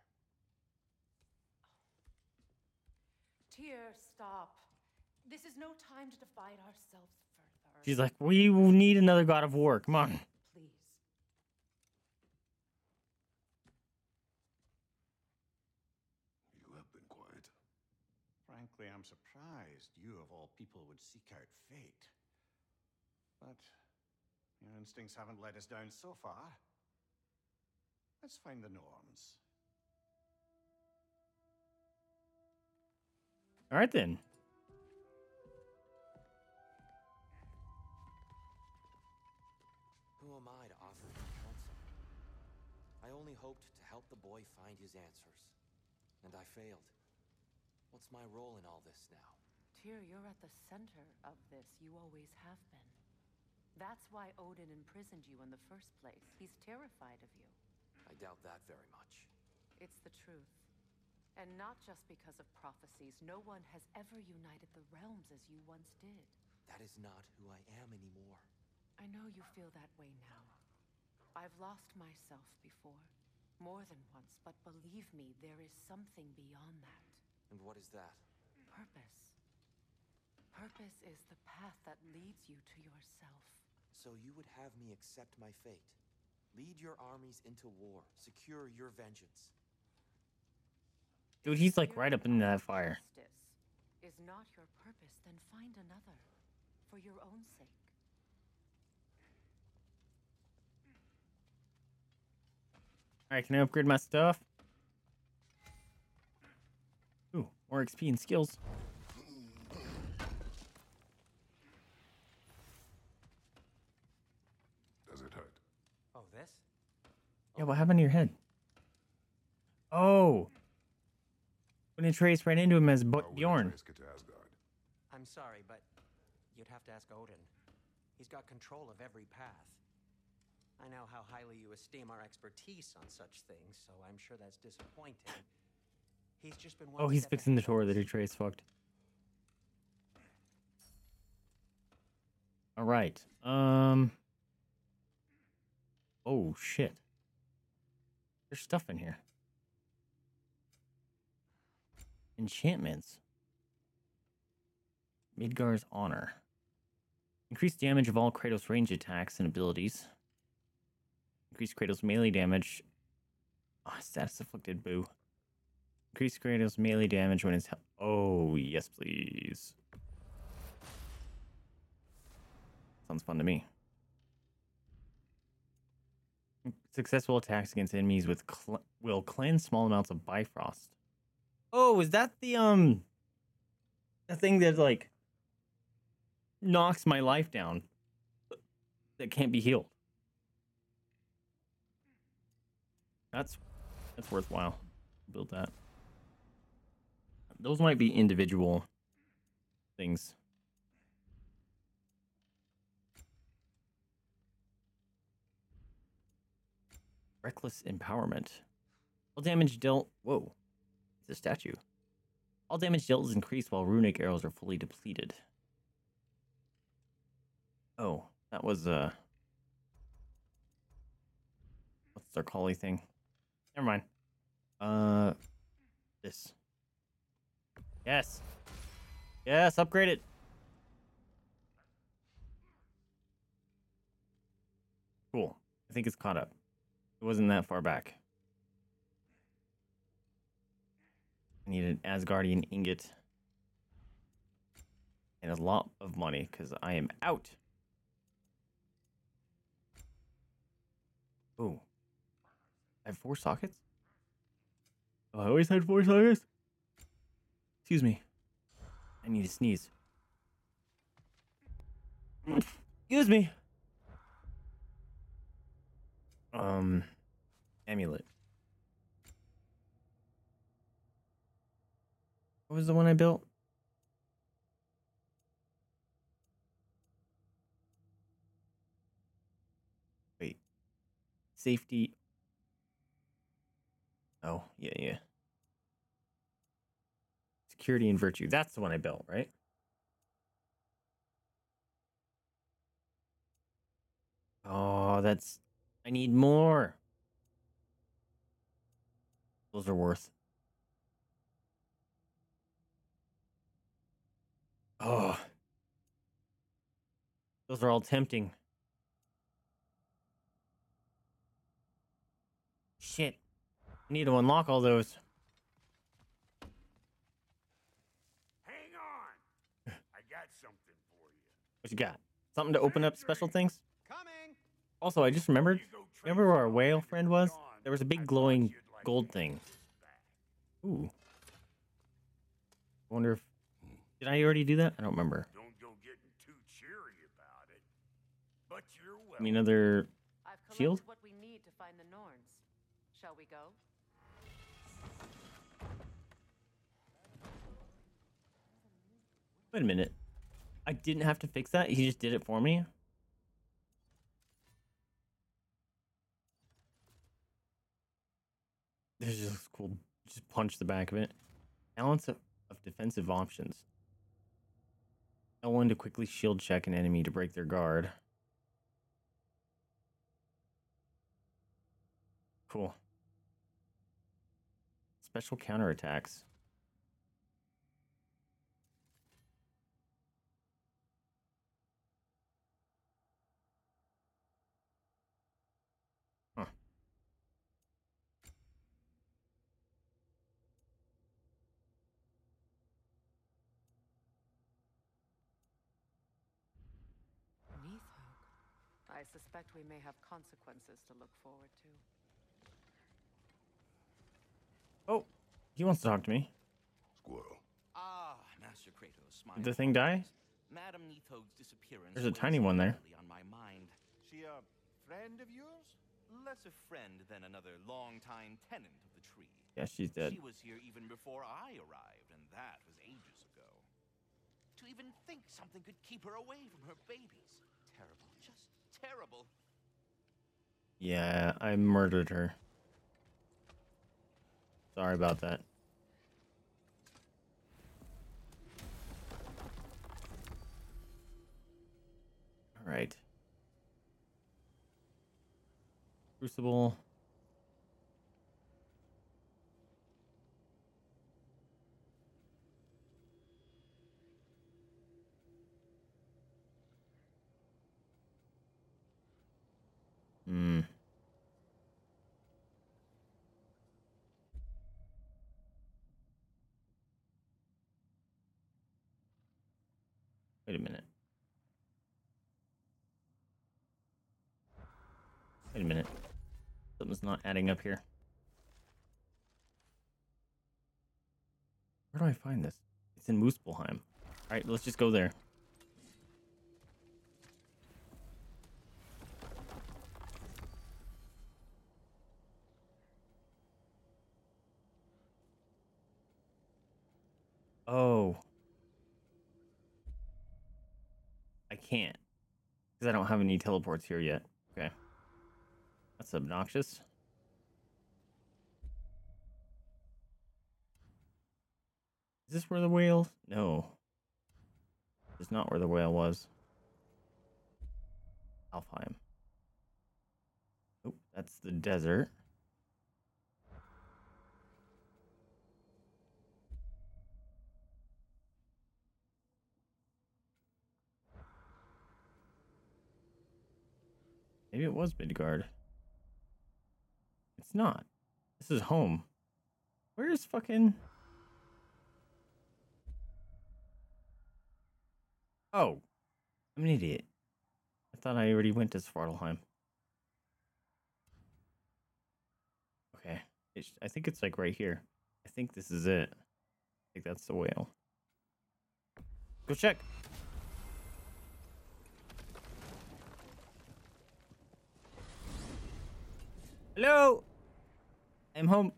Tyr, stop. This is no time to divide ourselves further. She's like, we will need another God of War. Come on. Please. You have been quiet. Frankly, I'm surprised you, of all people, would seek out fate. But your instincts haven't led us down so far. Let's find the Norns. All right then. Who am I to offer you counsel? I only hoped to help the boy find his answers. And I failed. What's my role in all this now? Tyr, you're at the center of this. You always have been. That's why Odin imprisoned you in the first place. He's terrified of you. I doubt that very much. It's the truth. And not just because of prophecies. No one has ever united the realms as you once did. That is not who I am anymore. I know you feel that way now. I've lost myself before. More than once, but believe me, there is something beyond that. And what is that? Purpose. Purpose is the path that leads you to yourself. So you would have me accept my fate? Lead your armies into war, secure your vengeance. Dude, he's like right up in that fire. Justice is not your purpose, then find another. For your own sake. All right, can I upgrade my stuff? Ooh, more XP and skills. Does it hurt? Oh, this? Yeah, what happened to your head? Oh. When Atreus ran into him as Bo- How Bjorn. To Asgard? I'm sorry, but you'd have to ask Odin. He's got control of every path. I know how highly you esteem our expertise on such things, so I'm sure that's disappointing. He's just been one Oh, he's fixing the ahead tour that us. Atreus fucked. All right. Um. Oh shit. There's stuff in here. Enchantments. Midgar's honor. Increased damage of all Kratos range attacks and abilities. Increased Kratos melee damage. Ah, status afflicted. Boo. Increased Kratos melee damage when it's. Oh yes, please. Sounds fun to me. Successful attacks against enemies with cl- will cleanse small amounts of Bifrost. Oh, is that the um the thing that like knocks my life down that can't be healed? That's that's worthwhile. Build that. Those might be individual things. Reckless empowerment. All damage dealt. Whoa. It's a statue. All damage dealt is increased while runic arrows are fully depleted. Oh, that was uh what's their collie thing? Never mind. Uh this. Yes. Yes, upgrade it. Cool. I think it's caught up. It wasn't that far back. I need an Asgardian ingot. And a lot of money, because I am out. Oh. I have four sockets? Oh, I always had four sockets? Excuse me. I need to sneeze. Excuse me. Um, amulet. What was the one I built? Wait. Safety. Oh, yeah, yeah. Security and virtue. That's the one I built, right? Oh, that's. I need more. Those are worth. Oh. Those are all tempting. Shit. I need to unlock all those. Hang on. I got something for you. What you got? Something to open up special things? Also, I just remembered. Remember where our whale friend was? There was a big glowing gold thing. Ooh. I wonder if. Did I already do that? I don't remember. Don't go getting too cheery about it. But you're I mean, other I've shield? what we need to find the Norns. Shall we go? Wait a minute. I didn't have to fix that. He just did it for me. This is just cool. Just punch the back of it. Balance of, of defensive options. L1 to quickly shield check an enemy to break their guard. Cool. Special counterattacks. Huh. Nidhogg. I suspect we may have consequences to look forward to. Oh, he wants to talk to me. Squirrel. Ah, Master Kratos, my Did the thing die? Madam Nidhogg's disappearance. There's a tiny one there. heavily On my mind. She a friend of yours? Less a friend than another long-time tenant of the tree. Yeah, she's dead. She was here even before I arrived, and that was ages ago. To even think something could keep her away from her babies. Terrible, just terrible. Yeah, I murdered her. Sorry about that. All right. Crucible. Hmm. Wait a minute. Wait a minute. Something's not adding up here. Where do I find this? It's in Muspelheim. Alright, let's just go there. Oh. I can't. Because I don't have any teleports here yet. Okay. That's obnoxious. Is this where the whale? No. It's not where the whale was. Alfheim. Oh, that's the desert. Maybe it was Midgard. It's not. This is home. Where's fucking. Oh. I'm an idiot. I thought I already went to Svartalfheim. Okay. It's, I think it's like right here. I think this is it. I think that's the whale. Go check. Hello. I'm home.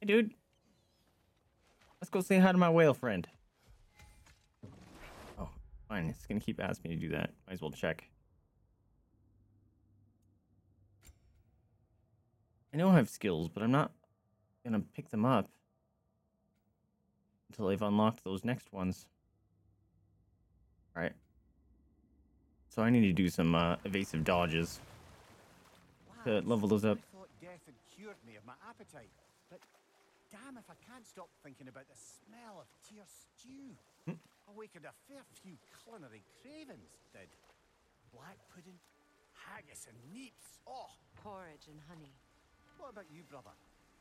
Hey, dude. Let's go say hi to my whale friend. Oh, fine. It's gonna keep asking me to do that. Might as well check. I know I have skills, but I'm not gonna pick them up until I've unlocked those next ones. Alright. So I need to do some uh, evasive dodges to level those up. I thought death had cured me of my appetite, but damn if I can't stop thinking about the smell of tear stew. Awakened a fair few culinary cravings, did. Black pudding, haggis and neeps. Oh, Porridge and honey. what about you, brother?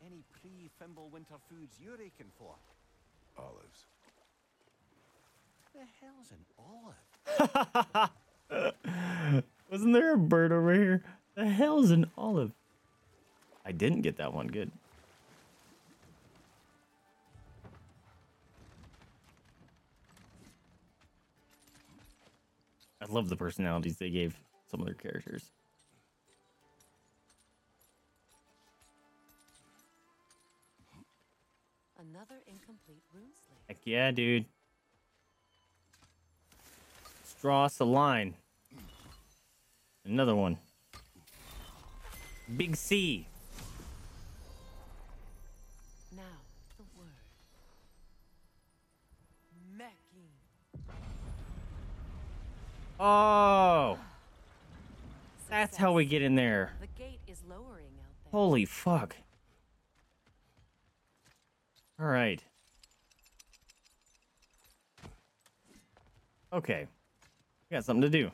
Any pre-Fimbulwinter foods you're aching for? Olives. The hell's an olive? Wasn't there a bird over here? The hell's an olive? I didn't get that one good. I love the personalities they gave some of their characters. Another incomplete rune slate. Heck yeah, dude. Let's draw us a line. Another one. Big C. Now, the word. Meki. Oh. That's how we get in there. The gate is lowering out there. Holy fuck. All right. Okay. We got something to do.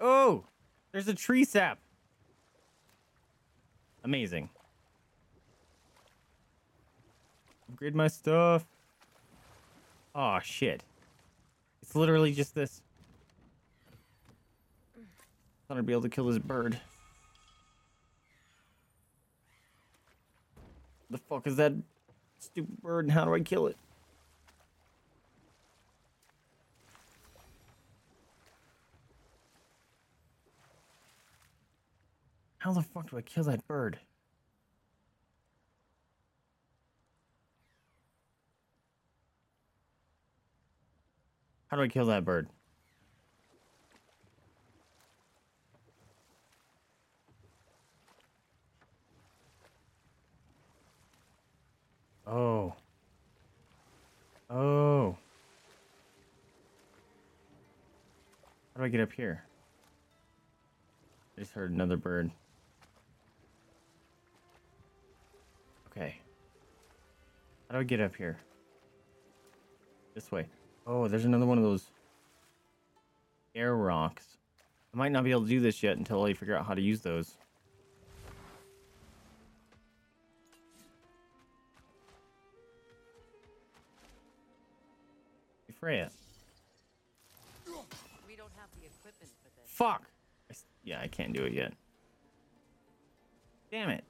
Oh, there's a tree sap. Amazing. Upgrade my stuff. Oh shit. It's literally just this. I thought I'd be able to kill this bird. The fuck is that stupid bird and how do I kill it? How the fuck do I kill that bird? How do I kill that bird? Oh. Oh. How do I get up here? I just heard another bird. Okay. How do I get up here? This way. Oh, there's another one of those air rocks. I might not be able to do this yet until I figure out how to use those. Freya. We don't have the equipment for this. Fuck! I Yeah, I can't do it yet. Damn it.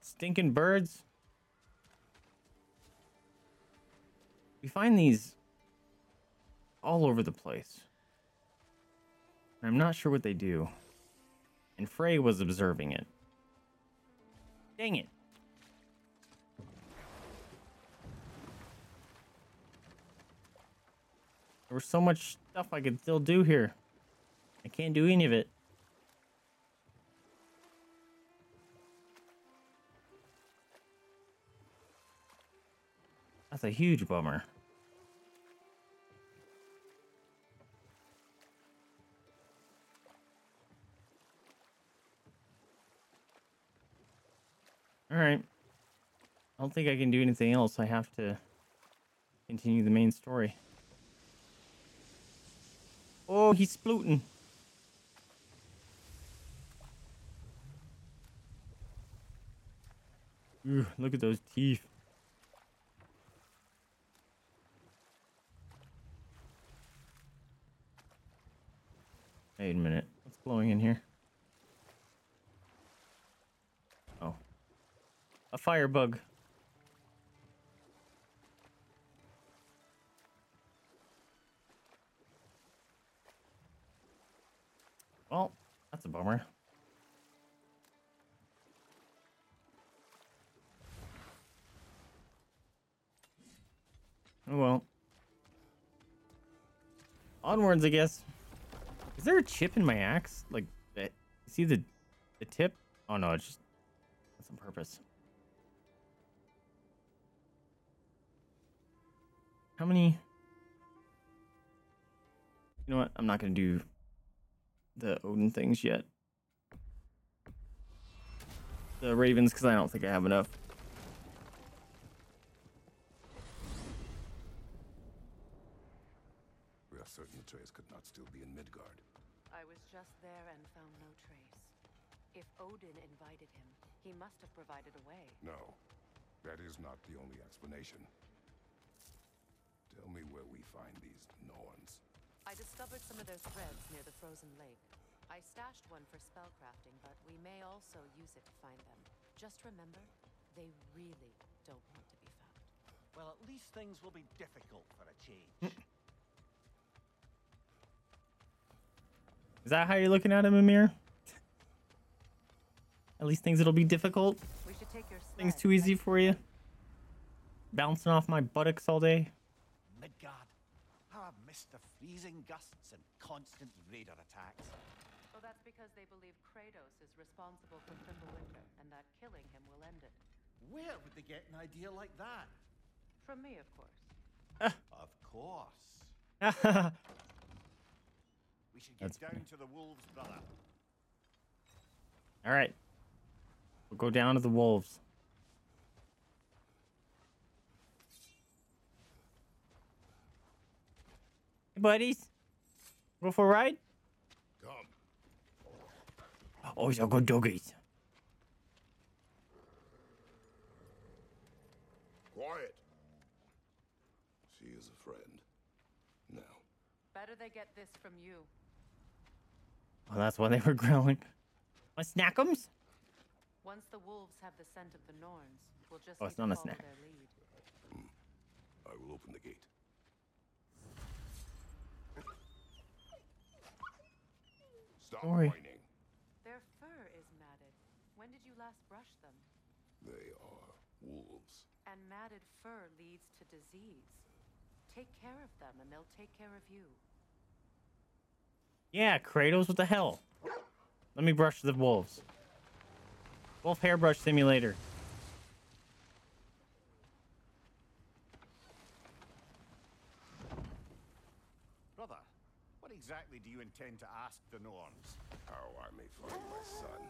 Stinking birds. We find these all over the place. And I'm not sure what they do. And Frey was observing it. Dang it. There was so much stuff I could still do here. I can't do any of it. That's a huge bummer. Alright. I don't think I can do anything else. I have to continue the main story. Oh, he's splooting. Ugh, look at those teeth. Wait a minute. What's blowing in here? Oh. A firebug. Well, that's a bummer. Oh well. Onwards, I guess. Is there a chip in my axe? Like, that? See the the tip? Oh no, it's just that's on purpose. How many? You know what? I'm not gonna do the Odin things yet. The Ravens, because I don't think I have enough. We are certain Atreus could not still be in Midgard. I was just there and found no trace. If Odin invited him, he must have provided a way. No, that is not the only explanation. Tell me where we find these Norns. I discovered some of their threads near the frozen lake. I stashed one for spellcrafting, but we may also use it to find them. Just remember, they really don't want to be found. Well, at least things will be difficult for a change. Is that how you're looking at him, Amir? At least things that'll be difficult. We should take your Things too easy for you. Bouncing off my buttocks all day. Midgard. How I've the freezing gusts and constant raider attacks. Well, that's because they believe Kratos is responsible for Fimbulwinter, and that killing him will end it. Where would they get an idea like that? From me, of course. Of course. We should get That's down funny. to the wolves, brother. All right. We'll go down to the wolves. Buddies. Go for a ride? Come. Oh, so good doggies. Quiet. She is a friend. Now, Better they get this from you. Well, that's why they were growling. Want snackums? Once the wolves have the scent of the Norns, we'll just Oh, it's not a snack. their. Hmm. I will open the gate. Stop Sorry. whining. Their fur is matted. When did you last brush them? They are wolves. And matted fur leads to disease. Take care of them, and they'll take care of you. Yeah, Kratos, what the hell? Let me brush the wolves. Wolf hairbrush simulator. Brother, what exactly do you intend to ask the Norns? How I may find my son.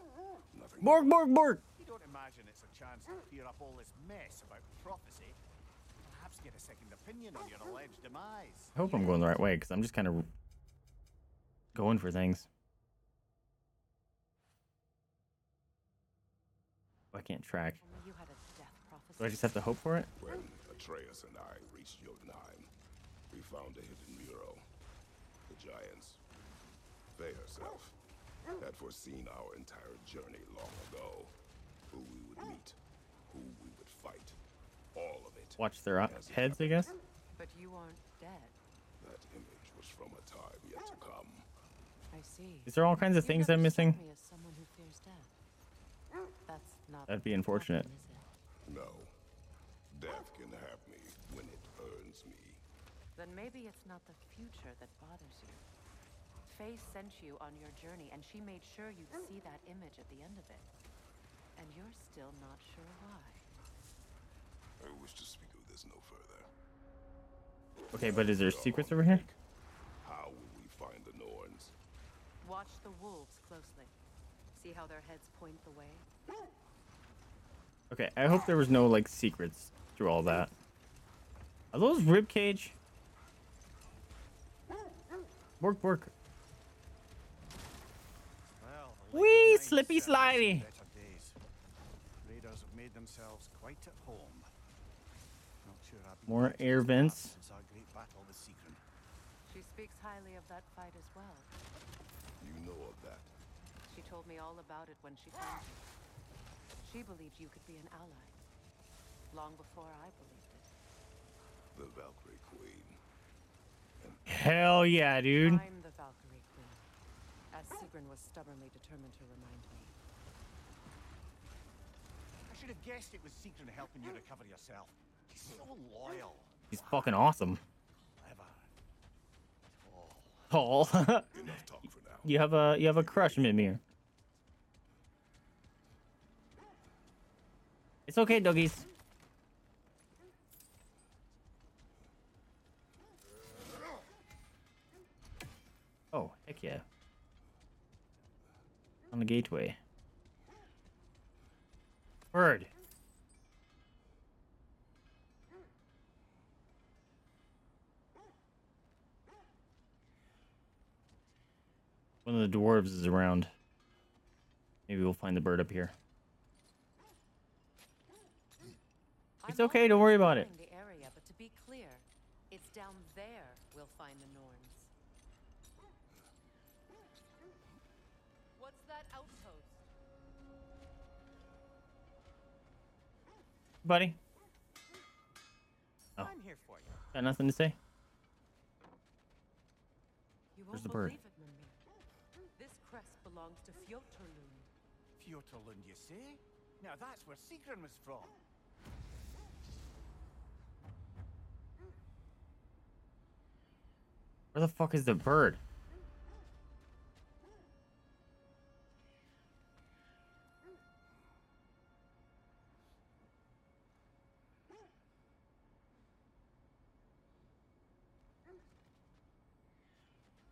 Nothing Borg, Borg, Borg! You don't imagine it's a chance to clear up all this mess about prophecy? Perhaps get a second opinion on your alleged demise. I hope I'm going the right way because I'm just kind of going for things. Oh, I can't track. Only you had a death prophecy. Do I just have to hope for it? When Atreus and I reached Jotunheim, we found a hidden mural. The giants, Faye herself, had foreseen our entire journey long ago. Who we would oh. meet, who we would fight, all of it. Watch their As heads, I guess. But you aren't dead. That image was from a time yet to oh. come. I see. Is there all kinds of You things I'm missing? Me as someone who fears death. Oh. That's not. That'd be unfortunate. problem. No. Death can have me when it earns me. Then maybe it's not the future that bothers you. Faye sent you on your journey, and she made sure you'd mm. see that image at the end of it. And you're still not sure why. I wish to speak of this no further. Okay, but is there secrets over here? How will we find the Norns? Watch the wolves closely. See how their heads point the way? Okay, I hope there was no like secrets through all that. Are those rib cage? Work, work. Well, Wee, Lake of Nine slippy certainly slidey. seen Better days. Raiders have made themselves quite at home. Not sure More air vents. Our great battle with She speaks highly of that fight as well. You know of that. She told me all about it when she found you. She believed you could be an ally. Long before I believed it. The Valkyrie Queen. Hell yeah, dude. I'm the Valkyrie Queen. As Sigrun was stubbornly determined to remind me. I should have guessed it was Sigrun helping you recover yourself. He's so loyal. He's fucking awesome. Clever. Tall. you have a you have a crush, Mimir. It's okay, doggies. On the gateway. Bird. One of the dwarves is around. Maybe we'll find the bird up here. It's okay, don't worry about it. Buddy, Oh. I'm here for you. got nothing to say? You Where's won't the bird? it, This crest belongs to Fjotorlund. Fjotorlund, you say? Now that's where Sigrun was from. Where the fuck is the bird?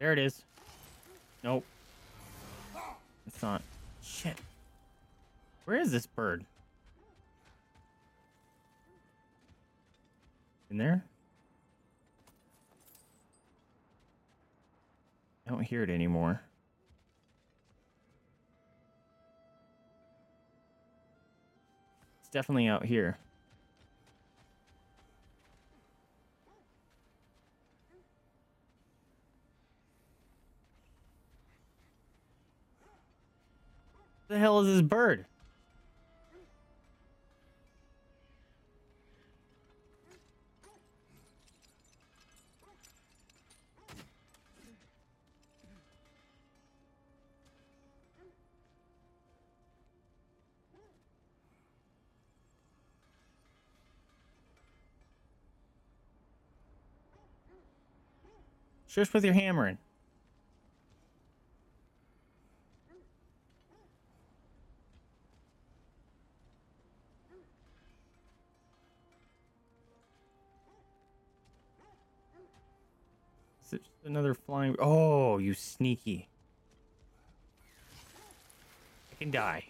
There it is. Nope. It's not. Shit. Where is this bird? In there? I don't hear it anymore. It's definitely out here. The hell is this bird? Shush with your hammering. Another flying? Oh, you sneaky. I can die.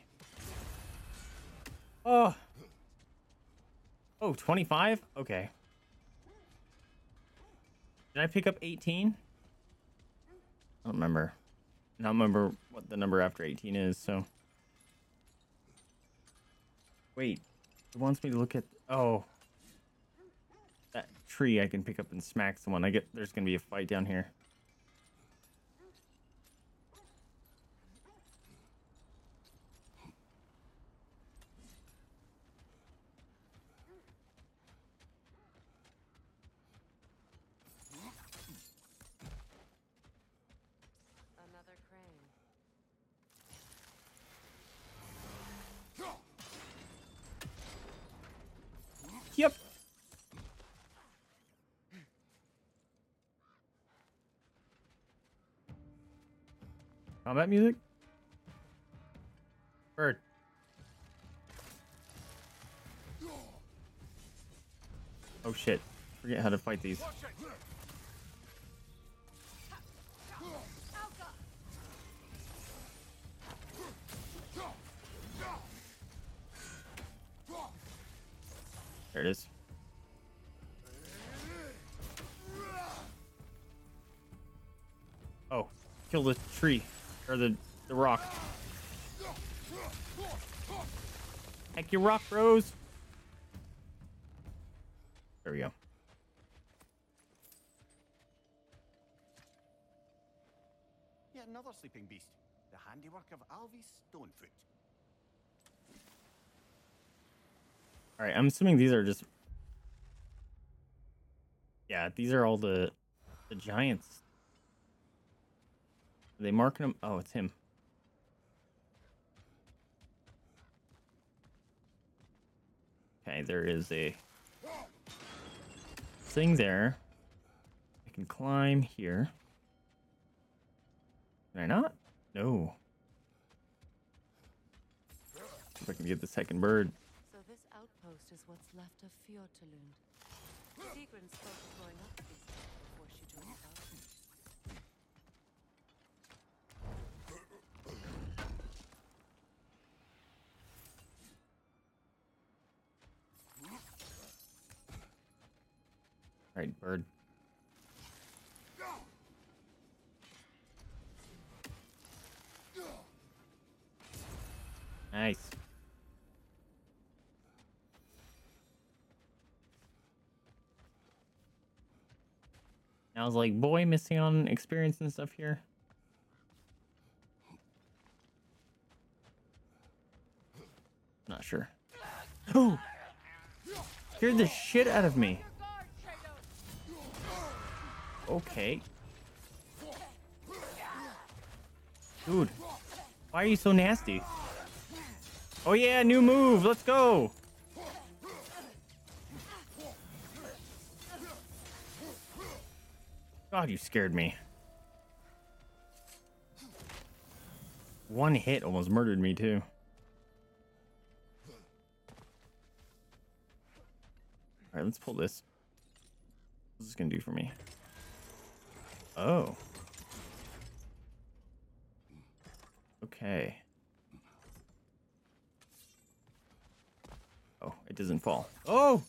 Oh. Oh, 25? Okay. Did I pick up 18? I don't remember. I don't remember what the number after 18 is, so. Wait. It wants me to look at. Oh. That tree I can pick up and smack someone. I get. There's gonna be a fight down here. Another crane. Yep. Combat music? Bird. Oh shit. Forget how to fight these. There it is. Oh, kill the tree or the the rock. Heck, you rock bros. There we go. Yet another sleeping beast. The handiwork of Alvis Stonefoot. All right, I'm assuming these are just. Yeah, these are all the the giants. Are they marking him? Oh, it's him. Okay, there is a thing there. I can climb here. Can I not? No. If I can get the second bird. So this outpost is what's left of Fjordalund. Sigrun spoke of going up before she joined Right, bird. Nice. I was like, boy, missing on experience and stuff here. Not sure. Oh! Scared the shit out of me. Okay. Dude, why are you so nasty? Oh yeah, new move. Let's go. God, you scared me. One hit almost murdered me too. All right, let's pull this. What's this gonna do for me? Oh. Okay. Oh, it doesn't fall. Oh!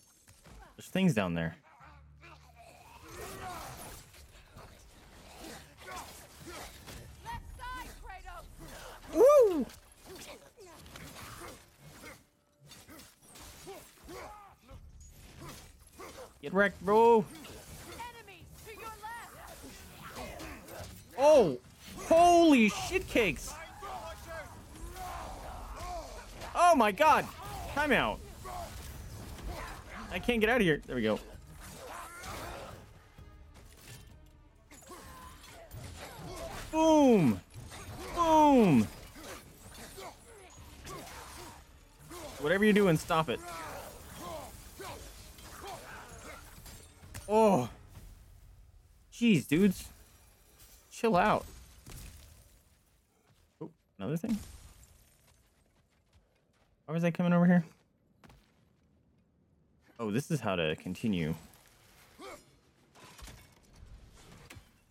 There's things down there. Woo! Get wrecked, bro. Oh! Holy shit cakes! Oh my god! Time out. I can't get out of here. There we go. Boom! Boom! Whatever you're doing, stop it. Oh. Jeez, dudes. Chill out. Oh, another thing? Why was I coming over here? Oh, this is how to continue. I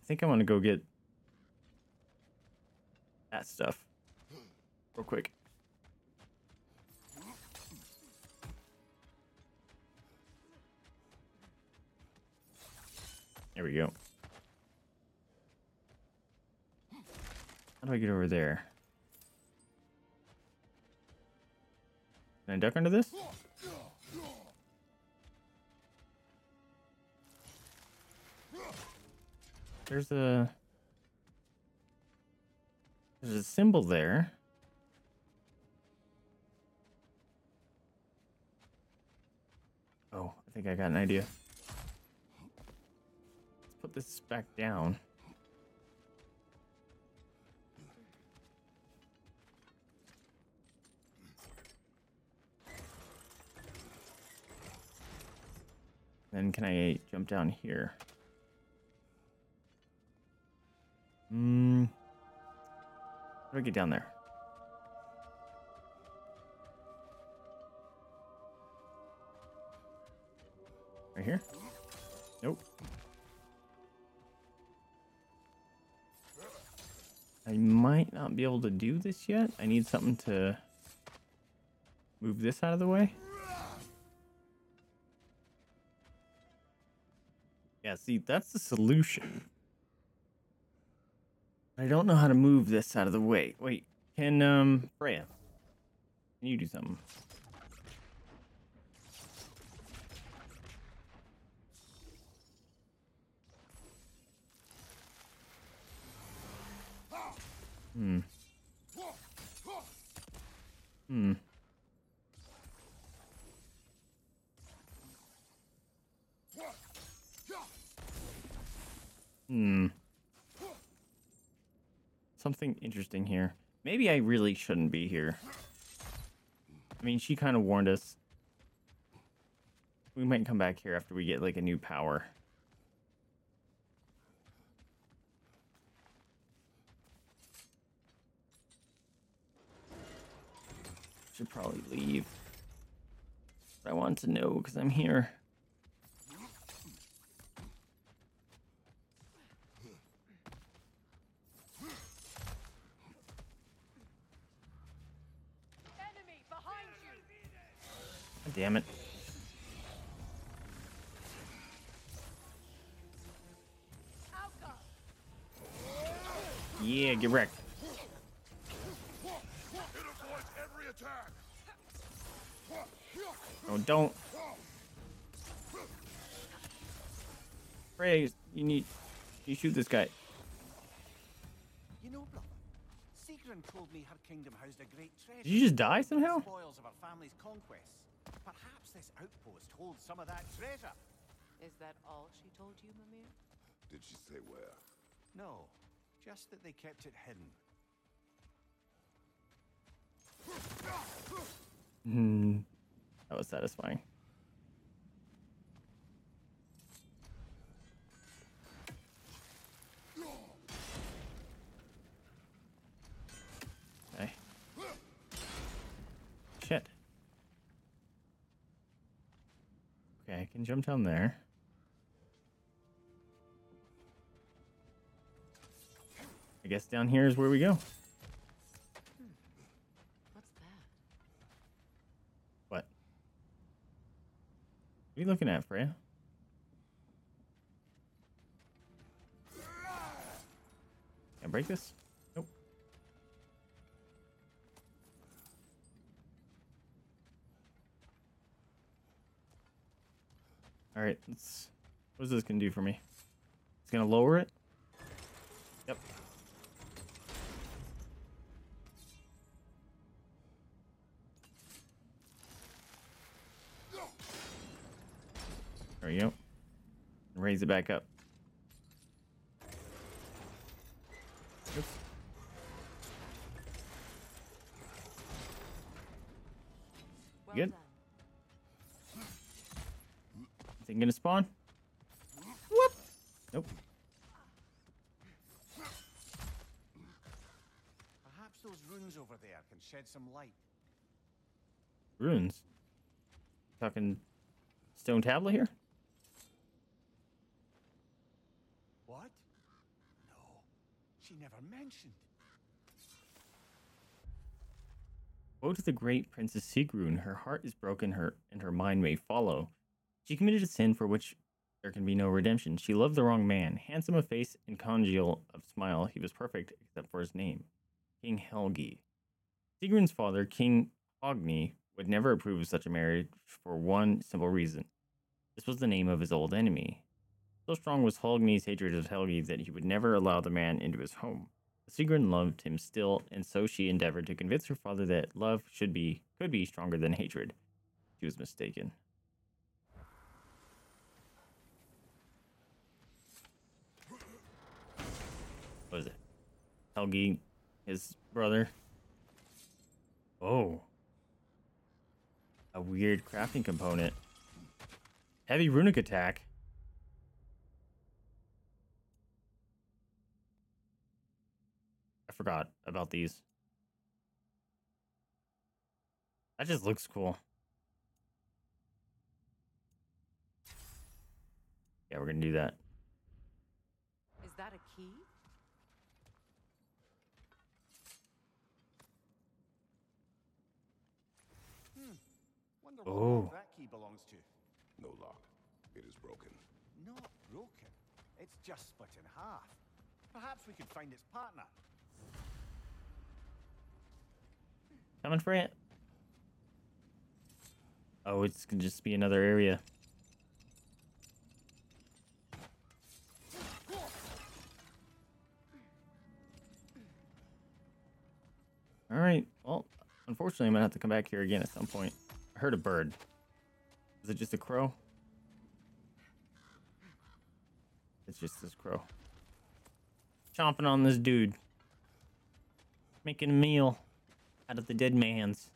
think I'm gonna go get that stuff real quick. There we go. How do I get over there? Can I duck under this? There's a... There's a symbol there. Oh, I think I got an idea. Let's put this back down. Then can I jump down here? Hmm. How do I get down there? Right here? Nope. I might not be able to do this yet. I need something to move this out of the way. Yeah, see, that's the solution. I don't know how to move this out of the way. Wait, can, um, Freya, can you do something? Hmm. Hmm. Hmm. Something interesting here. Maybe I really shouldn't be here. I mean, she kind of warned us. We might come back here after we get like a new power. Should probably leave. But I want to know because I'm here. Enemy behind you! God damn it. Yeah, get wrecked. every attack. Oh, don't. Freya, you need. You shoot this guy. You know, brother, told me her kingdom housed a great treasure. Did you just die somehow? Spoils of her family's conquests. Perhaps this outpost holds some of that treasure. Is that all she told you, Mimir? Did she say where? No, just that they kept it hidden. Hmm. That was satisfying. Okay. Shit. Okay, I can jump down there. I guess down here is where we go. Hmm. What's that? What? What are you looking at, Freya? Can I break this? Nope. Alright, let's... What is this gonna do for me? It's gonna lower it? Yep. There we go. Raise it back up. Oops. Good. Done. Is it gonna spawn? Whoop! Nope. Perhaps those runes over there can shed some light. Runes. Talking stone tablet here? What? No, she never mentioned. Woe to the great Princess Sigrun. Her heart is broken, her and her mind may follow. She committed a sin for which there can be no redemption. She loved the wrong man. Handsome of face and congeal of smile, he was perfect except for his name, King Helgi. Sigrun's father, King Hogni, would never approve of such a marriage for one simple reason. This was the name of his old enemy. So strong was Hogni's hatred of Helgi that he would never allow the man into his home. Sigrun loved him still, and so she endeavored to convince her father that love should be could be stronger than hatred. She was mistaken. What is it? Helgi, his brother. Oh. A weird crafting component. Heavy runic attack. I forgot about these. That just looks cool. Yeah, we're gonna do that. Is that a key? Hmm. Wonder what Oh. lock that key belongs to. No lock. It is broken. Not broken. It's just split in half. Perhaps we could find its partner. Coming for it. Oh, it's gonna just be another area. All right. Well, unfortunately, I'm gonna have to come back here again at some point. Heard a bird. Is it just a crow? It's just this crow. Chomping on this dude. Making a meal out of the dead man's.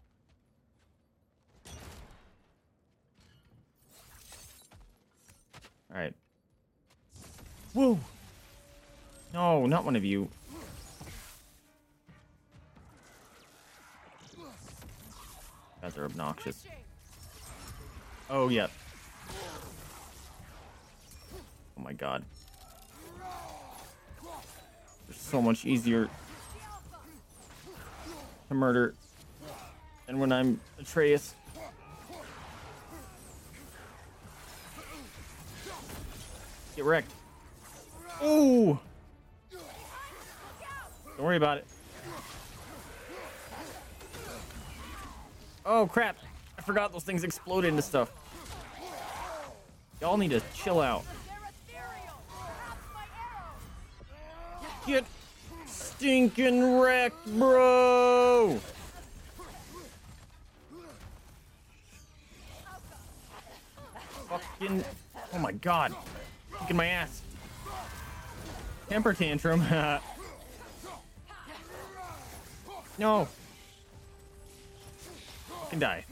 All right. Whoa. No, not one of you. Guys are obnoxious. Oh, yeah. Oh my god. They're so much easier to murder than when I'm Atreus. Get wrecked. Ooh! Don't worry about it. Oh crap! I forgot those things explode into stuff. Y'all need to chill out. Get stinking wrecked, bro! Fucking. Oh my god. Kicking my ass. Temper tantrum. no. Fucking die.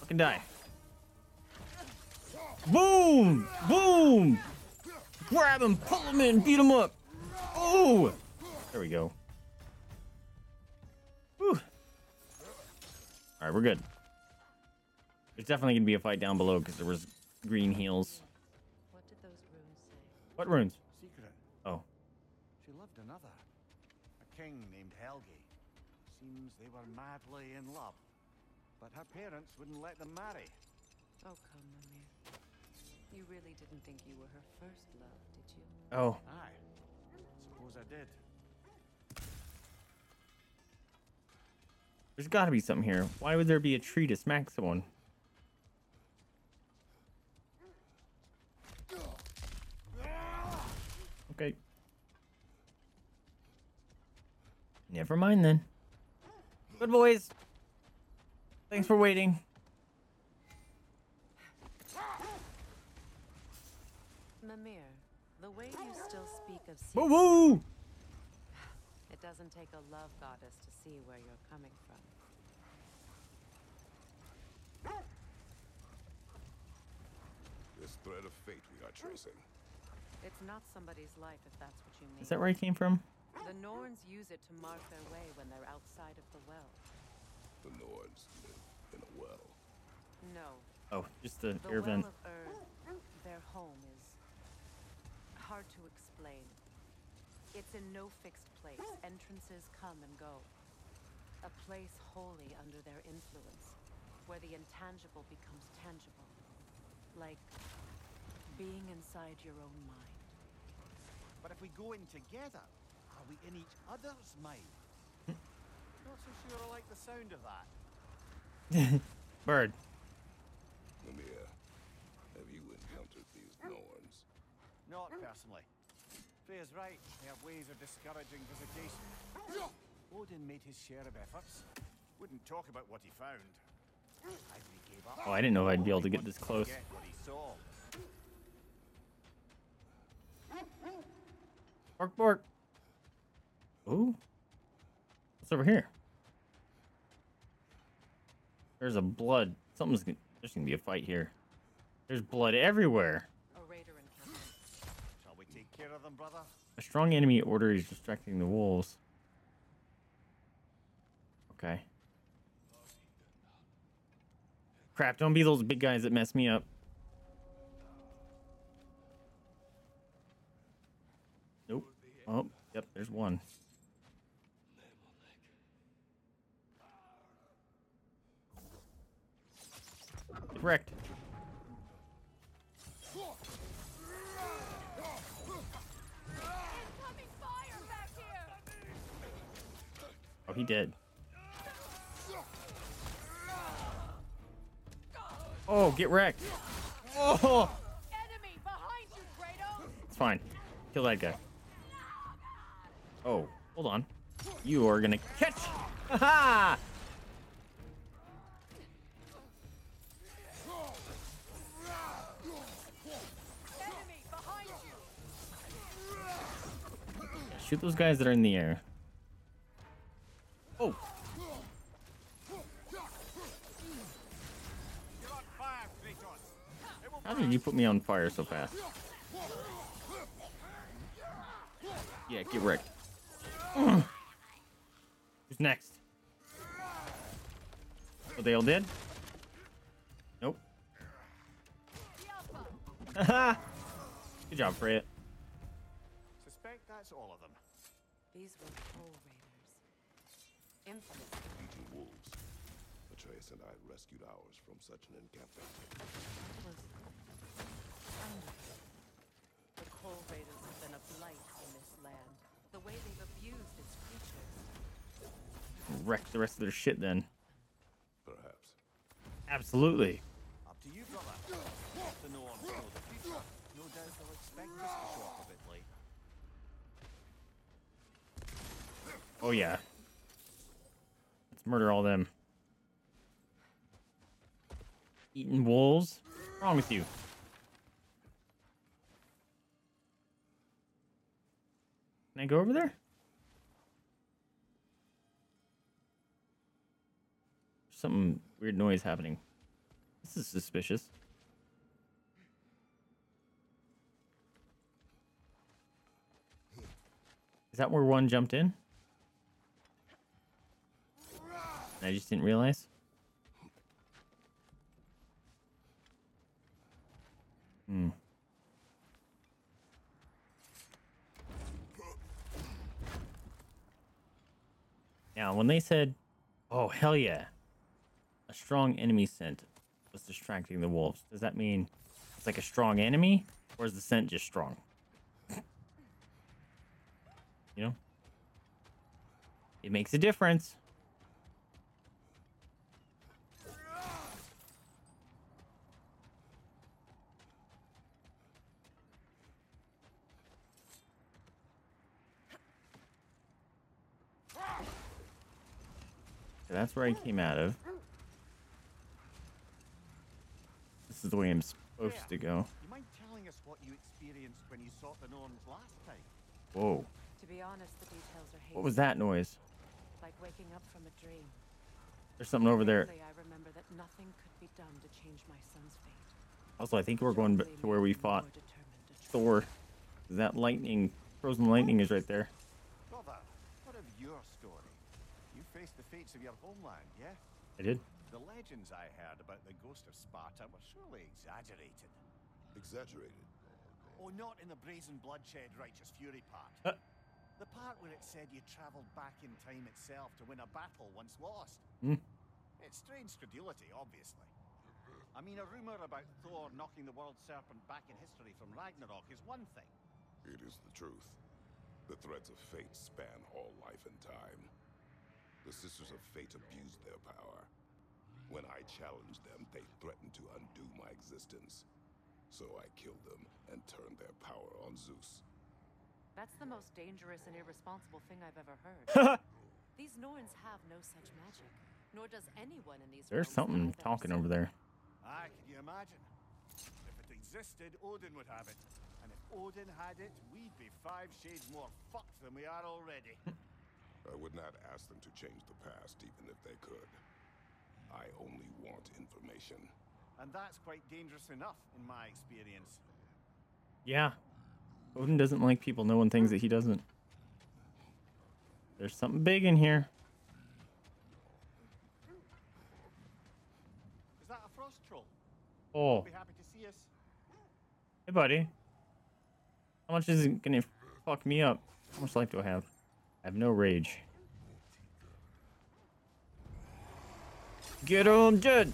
Fucking die. Boom! Boom! Grab him, pull him in, beat him up. Oh! There we go. Whew. Alright, we're good. There's definitely gonna be a fight down below because there was green heels. What did those runes say? What runes? Secret. Oh. She loved another. A king named Helgi. Seems they were madly in love. But her parents wouldn't let them marry. Oh, come, Mimir. You really didn't think you were her first love, did you? Oh. Aye. Suppose I did. There's gotta be something here. Why would there be a tree to smack someone? Okay. Never mind then. Good boys. Thanks for waiting. Mimir, the way you still speak of Woo secrets, woo! it doesn't take a love goddess to see where you're coming from. This thread of fate we are tracing. It's not somebody's life if that's what you mean. Is that where he came from? The Norns use it to mark their way when they're outside of the well. The Norns live in a well. No. Oh, just the, The air well vent. of Earth, their home is hard to explain. It's in no fixed place. Entrances come and go. A place wholly under their influence, where the intangible becomes tangible. Like being inside your own mind. But if we go in together, are we in each other's mind? Not so sure I like the sound of that. Bird. Mimir, have you encountered these Norns? Not personally. Freya's right. They have ways of discouraging visitation. Odin made his share of efforts. Wouldn't talk about what he found. Either he gave up, Oh, I didn't know if I'd be able to get this wanted close. forget what he saw. Bark, bark. Ooh. What's over here? There's a blood. Something's gonna, there's gonna be a fight here. There's blood everywhere. A raider. Shall we take care of them, brother? A strong enemy order is distracting the wolves. Okay. Crap, don't be those big guys that mess me up. Nope. Oh, yep, there's one. Get wrecked. Oh, he did. Oh, get wrecked. Oh, Enemy behind you, it's fine. Kill that guy. Oh, hold on. You are gonna catch. Ha Shoot those guys that are in the air. Oh, You're on fire, Kratos. It will how did you put me on fire so fast? Yeah, get wrecked. Ugh. Who's next? Oh, they all did? Nope. Good job, Freya. Suspect that's all of them. These were Pole Raiders. Infamous. Legion wolves. Atreus and I rescued ours from such an encampment. was wonderful. The Coal Raiders have been a blight on this land. The way they've abused its creatures. Wreck the rest of their shit then. Perhaps. Absolutely. Up to you, brother. The Norns know the future. No doubt they'll expect us to show up a bit late. Oh yeah. Let's murder all them. Eating wolves? What's wrong with you? Can I go over there? Something weird noise happening. This is suspicious. Is that where one jumped in? And I just didn't realize. Hmm. Now, when they said, "Oh hell yeah," a strong enemy scent was distracting the wolves. Does that mean it's like a strong enemy, or is the scent just strong? you know, it makes a difference. So that's where I came out of. This is the way I'm supposed to go. You mind telling us what you experienced when you sought the Norns last time? Whoa. To be honest, the details are hazy. What was that noise? Like waking up from a dream. There's something over there. I remember that nothing could be done to change my son's fate. Also, I think we're going to where we fought Thor. That lightning, frozen lightning is right there. Brother, what of your story? You faced the fates of your homeland, yeah? I did. The legends I heard about the ghost of Sparta were surely exaggerated. Exaggerated? Oh, not in the brazen bloodshed righteous fury part. Uh. The part where it said you travelled back in time itself to win a battle once lost. Hmm. It's strange credulity, obviously. I mean, a rumour about Thor knocking the world serpent back in history from Ragnarok is one thing. It is the truth. The threads of fate span all life and time. The Sisters of Fate abused their power. When I challenged them, they threatened to undo my existence. So I killed them and turned their power on Zeus. That's the most dangerous and irresponsible thing I've ever heard. these Norns have no such magic, nor does anyone in these There's something talking over there. Aye, can you imagine? If it existed, Odin would have it. And if Odin had it, we'd be five shades more fucked than we are already. I would not ask them to change the past, even if they could. I only want information. and that's quite dangerous enough, in my experience. Yeah. Odin doesn't like people knowing things that he doesn't. There's something big in here. Is that a frost troll? Oh. Be happy to see us. Hey, buddy. How much is it gonna fuck me up? How much life do I have? I have no rage. Get on, Jed.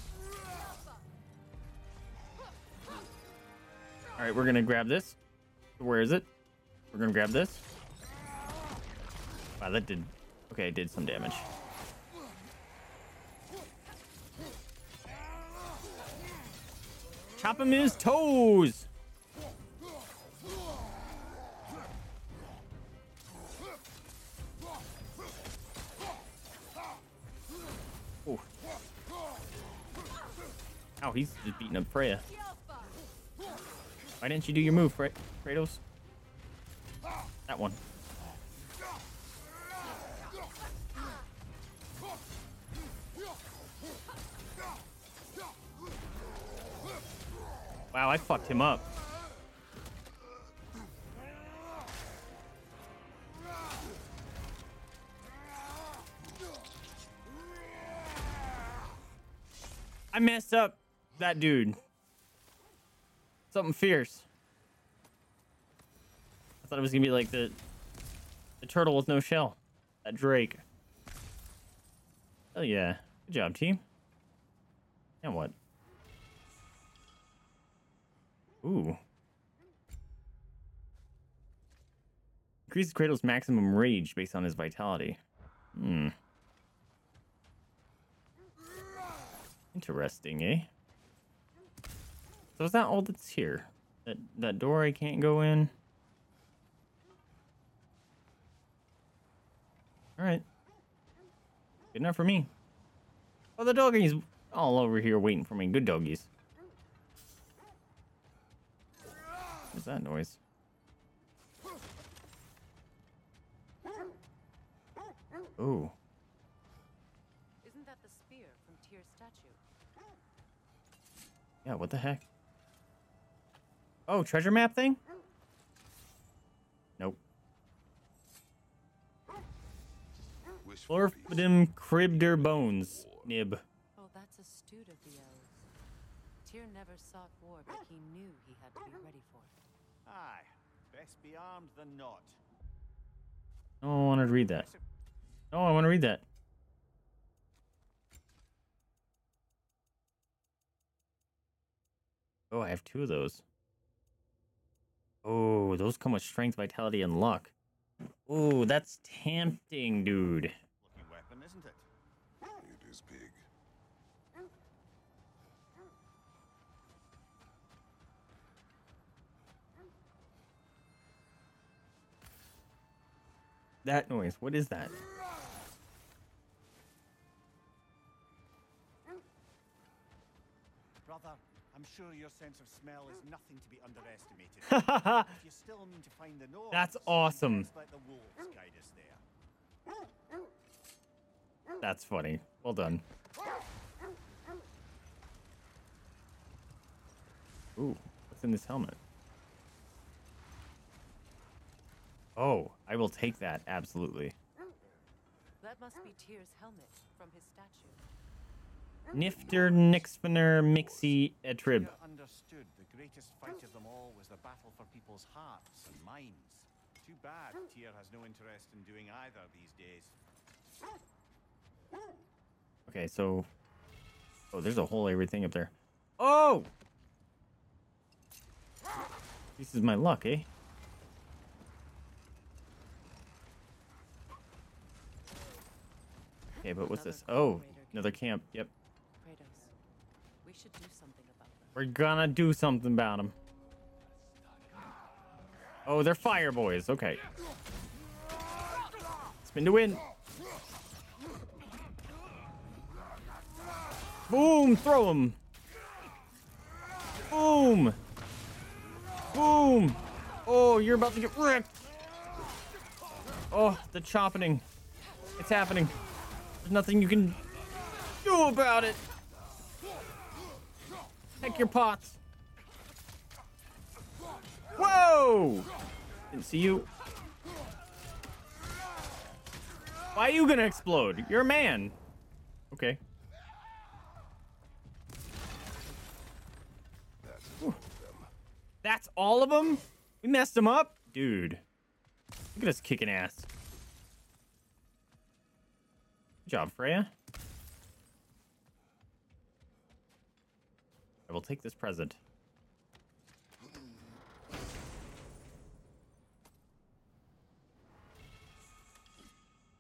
All right, we're gonna grab this. Where is it? We're gonna grab this. Wow, that did. Okay, it did some damage. Chop him his toes. Oh, he's just beating up Freya. Why didn't you do your move, Fra- Kratos? That one. Wow, I fucked him up. I messed up that dude. Something fierce. I thought it was gonna be like the the turtle with no shell. That Drake. Oh yeah. Good job, team. And what? Ooh. Increases Kratos' maximum rage based on his vitality. Hmm. Interesting, eh? So is that all that's here? That that door I can't go in? Alright. Good enough for me. Oh, the doggies all over here waiting for me. Good doggies. What's that noise? Ooh. Isn't that the spear from Tyr's statue? Yeah, what the heck? Oh, treasure map thing? Nope. Florfidum cribder bones. Nib. Oh, that's astute of the elves. Tyr never sought war, but he knew he had to be ready for it. Aye, best be armed than not. Oh, I want to read that. Oh, I want to read that. Oh, I have two of those. Oh, those come with strength, vitality, and luck. Oh, that's tempting, dude. Looking weapon, isn't it? It is pig. That noise. What is that? Sure your sense of smell is nothing to be underestimated. if you still mean to find the Norns, That's awesome. let the wolves guide us there. That's funny. Well done. Ooh, what's in this helmet? Oh, I will take that, absolutely. That must be Tyr's helmet from his statue. Nifter Nixfiner Mixie Etrib. Understood the greatest fight of them all was the battle for people's hearts and minds. Too bad Tyr has no interest in doing either these days. Okay, so. Oh, there's a whole everything up there. Oh! This is my luck, eh? Okay, but what's this? Oh, another camp. Yep. Should do something about them. We're gonna do something about them. Oh, they're fire boys. Okay. Spin to win. Boom! Throw him. Boom! Boom! Oh, you're about to get wrecked. Oh, the chopping. It's happening. There's nothing you can do about it. Heck your pots. Whoa! Didn't see you. Why are you gonna explode? You're a man. Okay. That's all of them? We messed them up? Dude. Look at us kicking ass. Good job, Freya. I will take this present.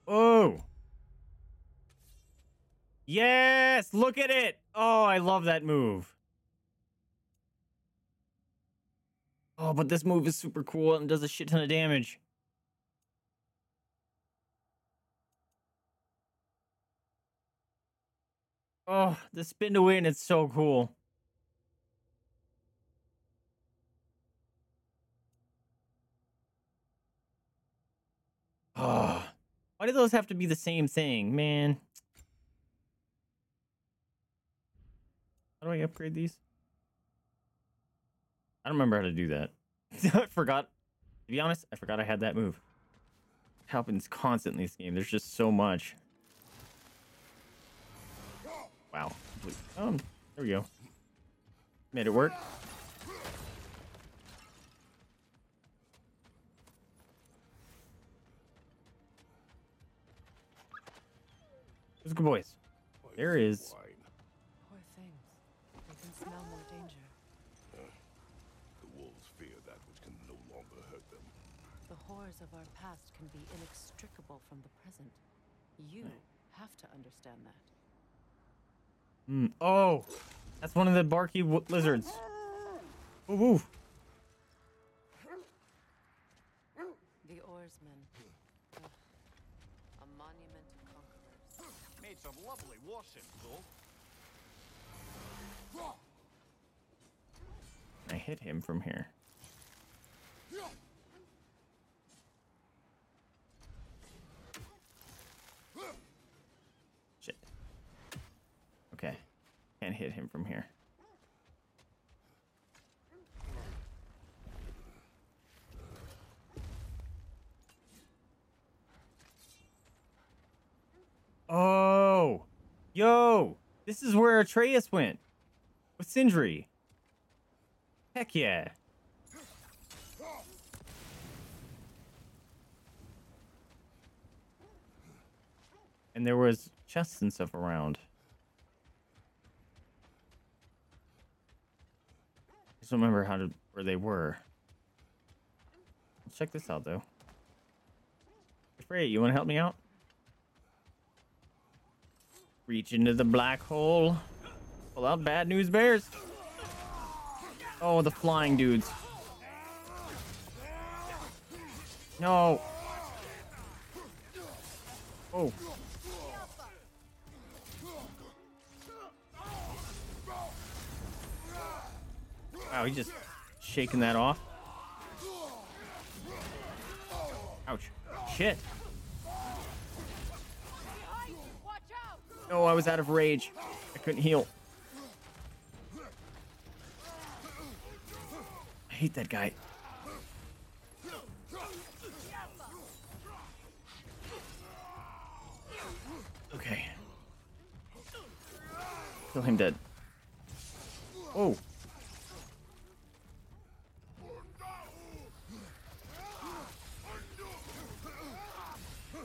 Oh. Yes, look at it. Oh, I love that move. Oh, but this move is super cool and does a shit ton of damage. Oh, the spin to win, it's so cool. Oh, why do those have to be the same thing, man? How do I upgrade these? I don't remember how to do that. I forgot. To be honest, I forgot I had that move. It happens constantly in this game. There's just so much. Wow. Um, there we go. Made it work. Those good boys. There is. Poor things. They can smell more danger. The wolves fear that which can no longer hurt them. The horrors of our past can be inextricable from the present. You have to understand that. Mm. Oh, that's one of the barky w- lizards. Ooh, ooh. The oarsmen. Ugh. A monument to conquerors. Made some lovely. I hit him from here. Shit. Okay. Can't hit him from here. Oh! Yo! This is where Atreus went. With Sindri. Heck yeah. And there was chests and stuff around. I just don't remember how to where they were. Let's check this out though. Frey, you want to help me out? Reach into the black hole. Pull out bad news bears. Oh, the flying dudes. No. Oh. Wow, he's just shaking that off. Ouch. Shit. No, I was out of rage. I couldn't heal. I hate that guy. Okay. Kill him dead. Oh.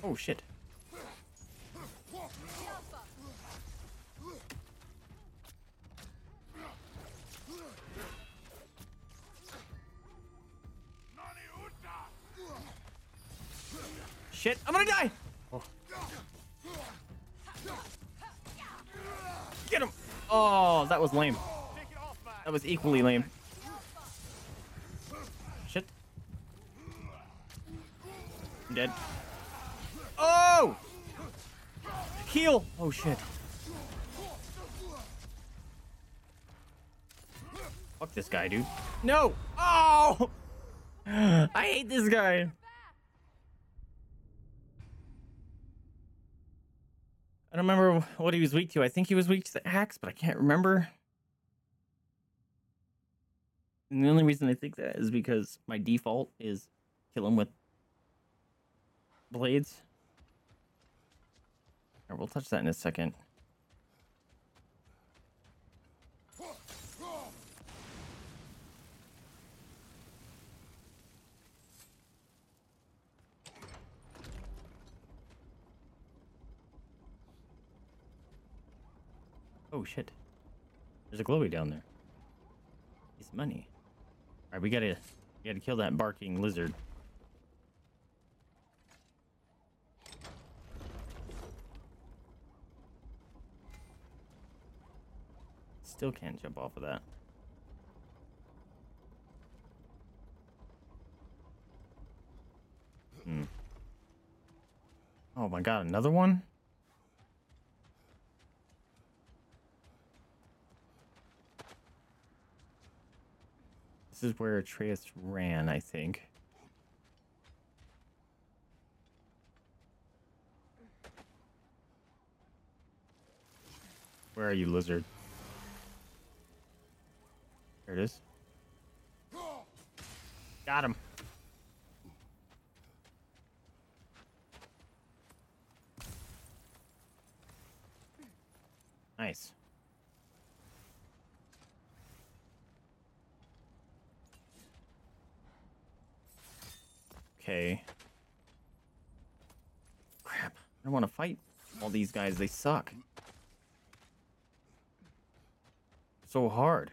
Oh shit. Shit, I'm gonna die! Oh. Get him! Oh, that was lame. That was equally lame. Shit. I'm dead. Oh! Heal! Oh shit. Fuck this guy, dude. No! Oh! I hate this guy. I don't remember what he was weak to. I think he was weak to the axe, but I can't remember. And the only reason I think that is because my default is kill him with blades. Alright, we'll touch that in a second. Oh shit. There's a glowy down there. It's money. Alright, we gotta we gotta kill that barking lizard. Still can't jump off of that. Hmm. Oh my god, another one? This is where Atreus ran, I think. Where are you, lizard? There it is. Got him. Nice. Okay. Crap. I don't want to fight all these guys. They suck. So hard.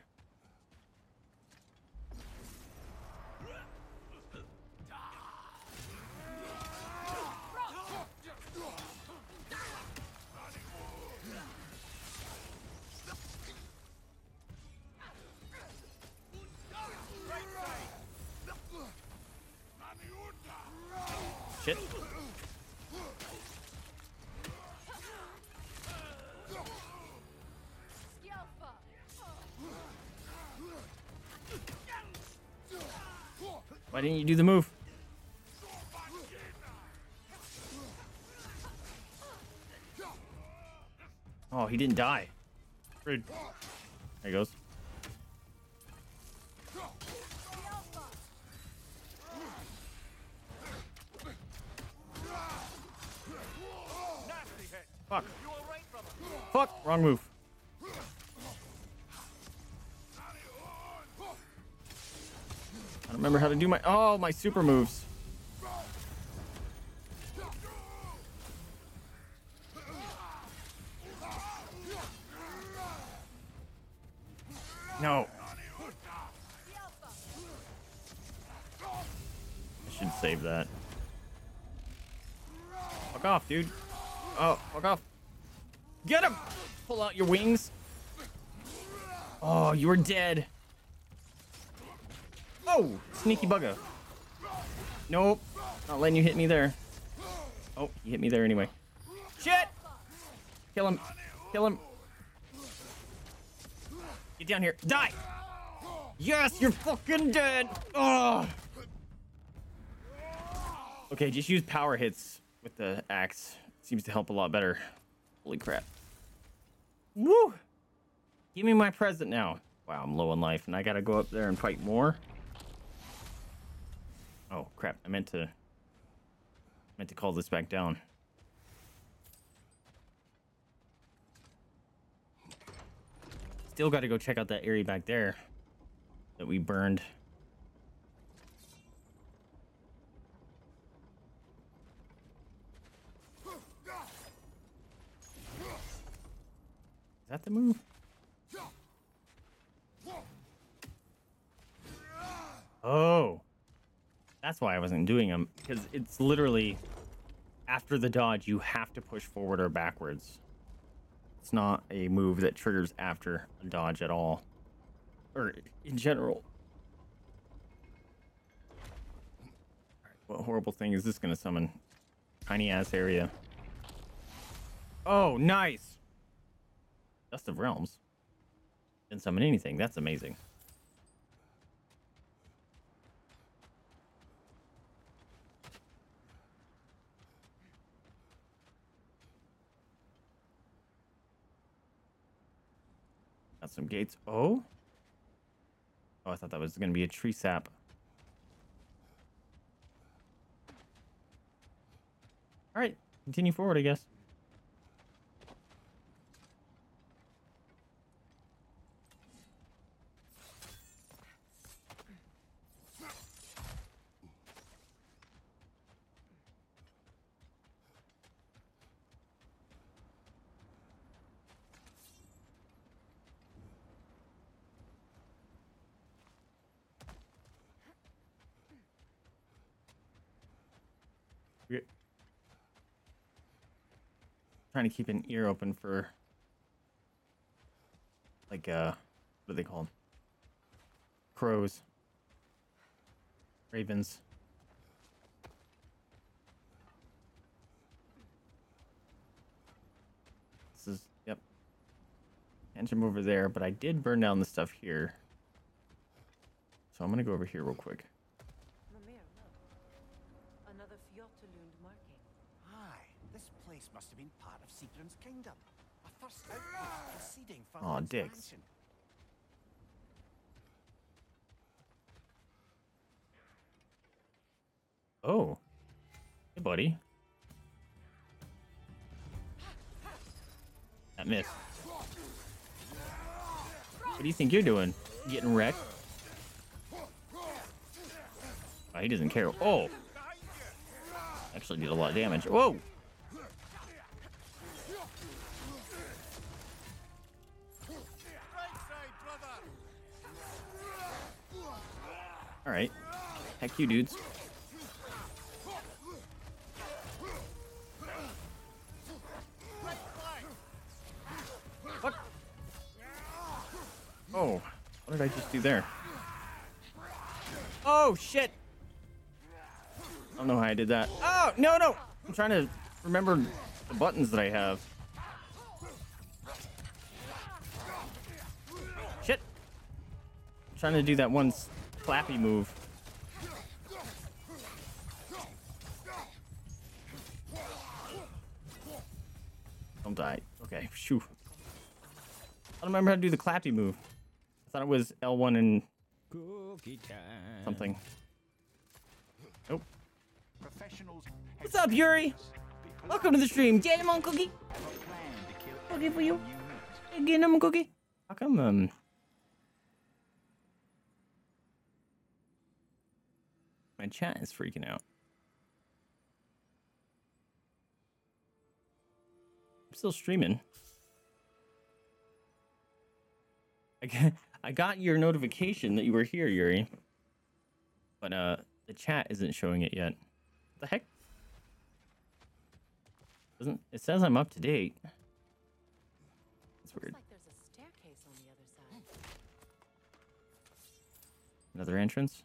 Do the move? Oh, he didn't die. Rude. There he goes. Fuck. Fuck. Wrong move. I don't remember how to do my. Oh, my super moves. No. I should save that. Fuck off, dude. Oh, fuck off. Get him! Pull out your wings. Oh, you're dead. Sneaky bugger. Nope. Not letting you hit me there. Oh, you hit me there anyway. Shit! Kill him. Kill him. Get down here. Die! Yes, you're fucking dead! Oh! Okay, just use power hits with the axe. Seems to help a lot better. Holy crap. Woo! Give me my present now. Wow, I'm low on life, and I gotta go up there and fight more. Oh crap! I meant to meant to call this back down. Still got to go check out that area back there that we burned. Is that the move? Oh. That's why I wasn't doing them. Because it's literally after the dodge, you have to push forward or backwards. It's not a move that triggers after a dodge at all. Or in general. What horrible thing is this going to summon? Tiny ass area. Oh, nice. Dust of Realms. Didn't summon anything. That's amazing. Got some gates. Oh? Oh, I thought that was going to be a tree sap. All right, continue forward, I guess. Okay. Trying to keep an ear open for like uh what are they called? Crows. Ravens. This is yep. Can't jump over there, but I did burn down the stuff here. So I'm gonna go over here real quick. Mimir. Another Fjotalund marking. Aye, this place must have been part of Sigrun's kingdom. A first outpost proceeding from Aw, its dicks. Oh. Hey, buddy. That missed. What do you think you're doing? Getting wrecked? Oh, he doesn't care. Oh! Actually did a lot of damage. Whoa! Alright. Heck you, dudes. What? Oh, what did I just do there? Oh, shit! I don't know how I did that. Oh, no, no! I'm trying to remember the buttons that I have. Shit! I'm trying to do that one s- clappy move. Don't die. Okay, shoo. I don't remember how to do the clappy move. I thought it was L1 and something. Nope. Professionals What's up, Yuri? Welcome to the stream. Jam on cookie. Cookie for you. Getting him a cookie. How come um? My chat is freaking out. I'm still streaming. I got, I got your notification that you were here, Yuri. But uh, the chat isn't showing it yet. What the heck? Doesn't it says I'm up to date? That's weird. Like there's a staircase on the other side. Another entrance.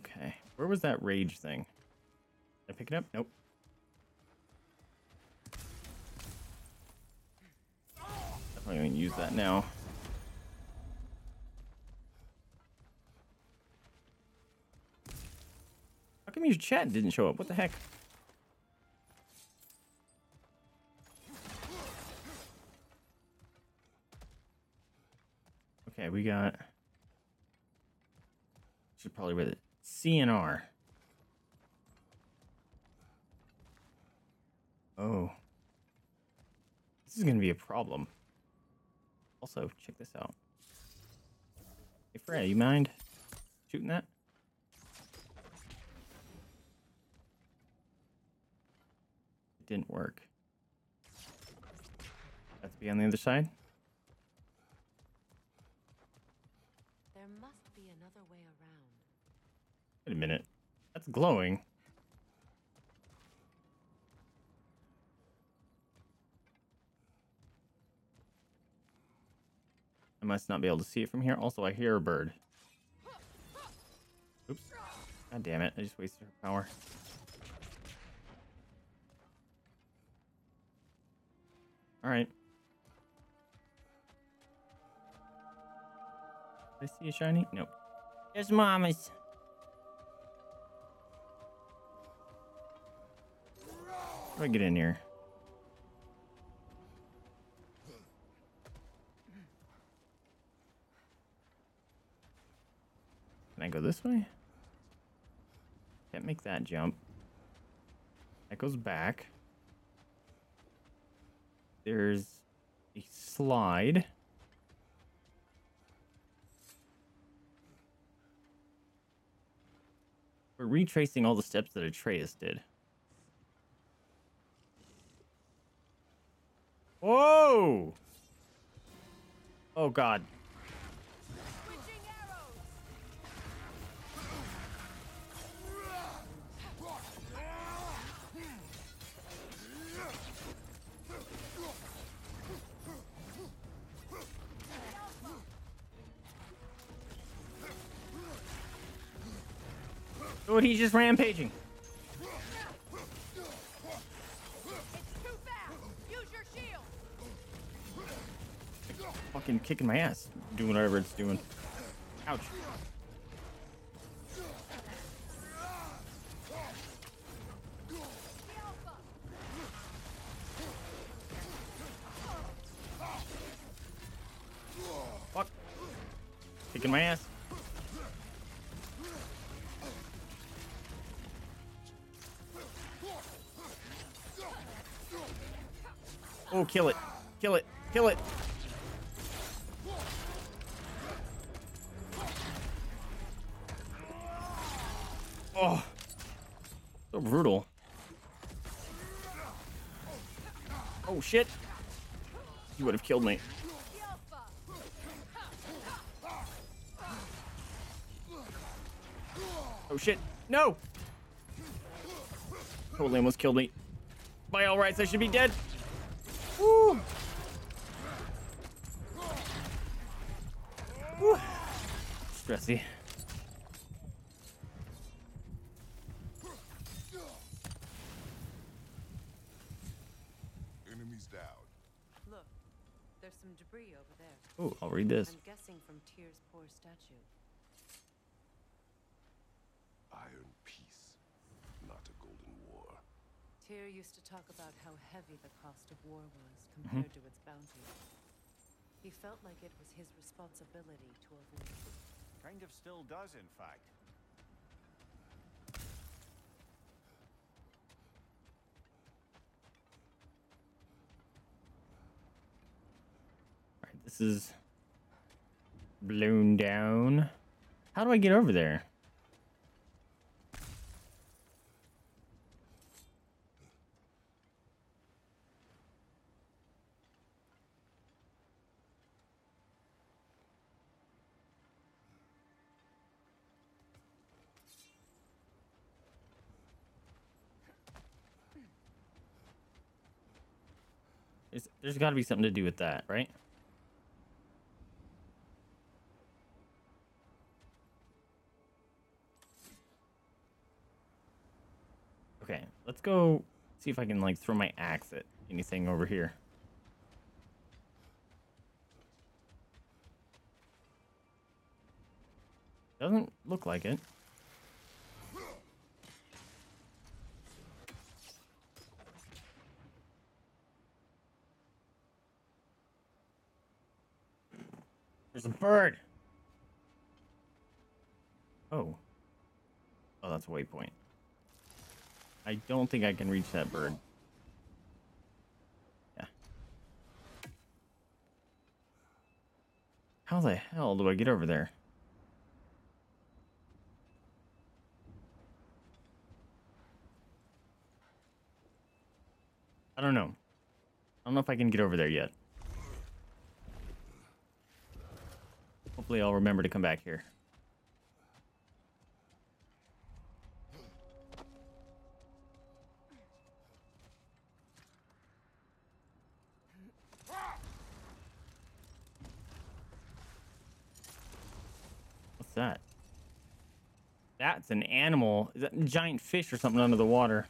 Okay, where was that rage thing? Did I pick it up? Nope. Definitely gonna use that now. How come your chat didn't show up? What the heck? Okay, we got. Should probably read it. CNR. Oh. This is gonna be a problem. Also, check this out. Hey, Freya, you mind shooting that? It didn't work. That's be on the other side. There must be another way around. Wait a minute. That's glowing. I must not be able to see it from here. Also, I hear a bird. Oops. God damn it. I just wasted her power. Alright. Did I see a shiny? Nope. There's mama's. How do I get in here? Can I go this way? Can't make that jump. That goes back. There's a slide. We're retracing all the steps that Atreus did. Whoa! Oh god. Oh, he's just rampaging. fucking kicking my ass, doing whatever it's doing. Ouch. Fuck. Kicking my ass. Oh, kill it. Kill it. Kill it. Oh. So brutal. Oh, shit. He would have killed me. Oh, shit. No! Totally almost killed me. By all rights, I should be dead. Woo! Woo. Stressy. Enemies down. Look, there's some debris over there. Ooh, I'll read this. I'm guessing from Tyr's poor statue. Iron peace, not a golden war. Tyr used to talk about how heavy the cost of war was Mm-hmm. to its bounty. He felt like it was his responsibility to avoid it. Kind of still does, in fact. Alright, this is blown down. How do I get over there? There's, got to be something to do with that, right? Okay, let's go see if I can like throw my axe at anything over here. Doesn't look like it. There's a bird. Oh. Oh, that's a waypoint. I don't think I can reach that bird. Yeah. How the hell do I get over there? I don't know. I don't know if I can get over there yet. Hopefully I'll remember to come back here. What's that? That's an animal. Is that a giant fish or something under the water?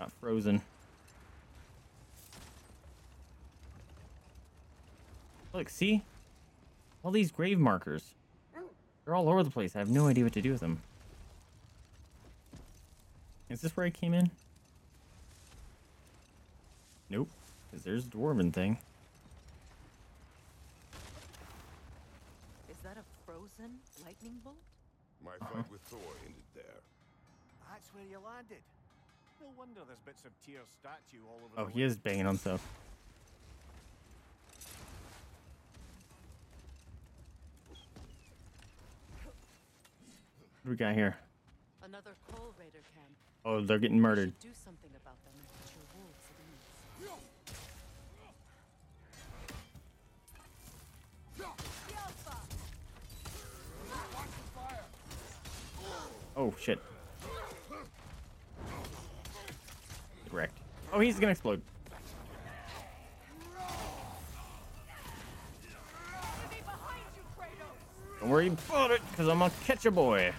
Not frozen. Look, see? All these grave markers. They're all over the place. I have no idea what to do with them. Is this where I came in? Nope. Because there's a dwarven thing. Is that a lightning bolt? My fight with Thor ended there. That's where you landed. No wonder there's bits of Tyr's statue all over Oh, the he is banging on stuff. What do we got here? Another coal raider camp. Oh, they're getting murdered. do something about them and put your wolves at ease. Oh, shit. Get wrecked. Oh, he's gonna explode. Don't worry about it, because I'm gonna catch a boy.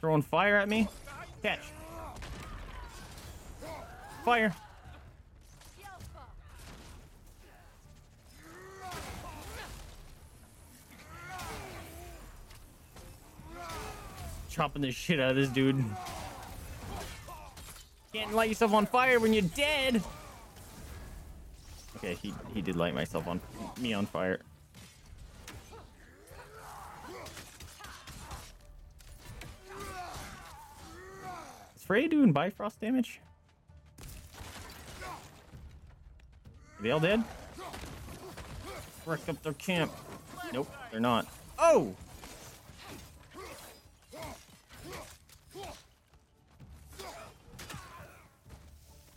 Throwing fire at me? Catch. Fire. Chopping the shit out of this dude. Can't light yourself on fire when you're dead. Okay, he he did light myself on me on fire. Is Frey doing Bifrost damage? Are they all dead? Wreck up their camp. Nope, they're not. Oh!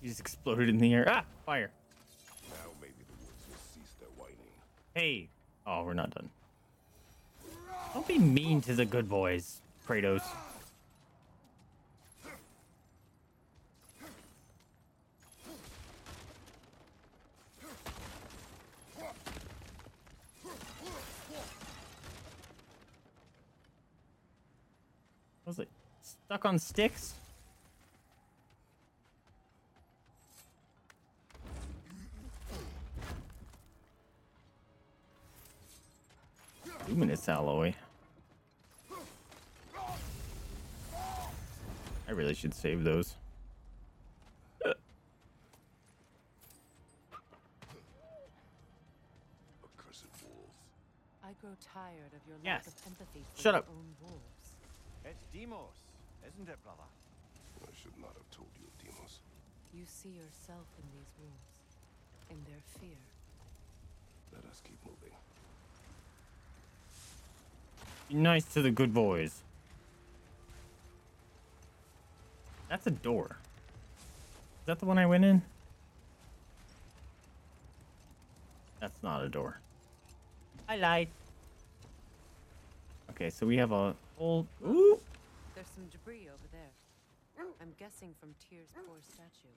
Just exploded in the air. Ah! Fire. Now maybe the woods will cease their whining. Hey. Oh, we're not done. Don't be mean to the good boys, Kratos. Was it stuck on sticks? Luminous alloy. I really should save those. I grow tired of your Yes. lack of empathy for Shut your up. own wolves. It's Deimos, isn't it, brother? I should not have told you, Deimos. You see yourself in these wolves, in their fear. Let us keep moving. Be nice to the good boys. That's a door. Is that the one I went in? That's not a door. I lied. Okay, so we have a whole. Ooh! There's some debris over there. I'm guessing from Tyr's poor statue.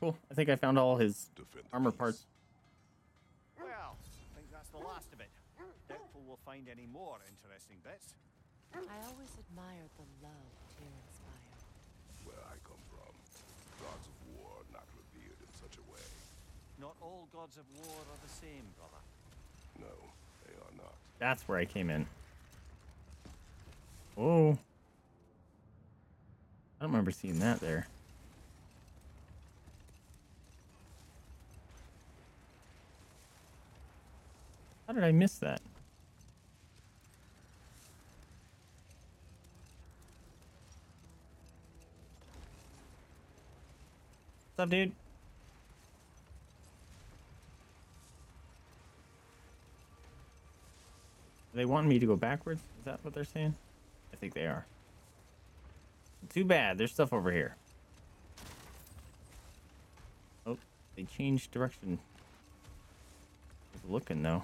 Cool. I think I found all his armor parts. Well, I think that's the last of it. Doubtful we'll find any more interesting bits. I always admired the love Tyr inspired. Where I come from, gods of war are not revered in such a way. Not all gods of war are the same, brother. No, they are not. That's where I came in. Oh. I don't remember seeing that there. How did I miss that? What's up, dude? They want me to go backwards? Is that what they're saying? I think they are. Too bad. There's stuff over here. Oh, they changed direction. Looking though.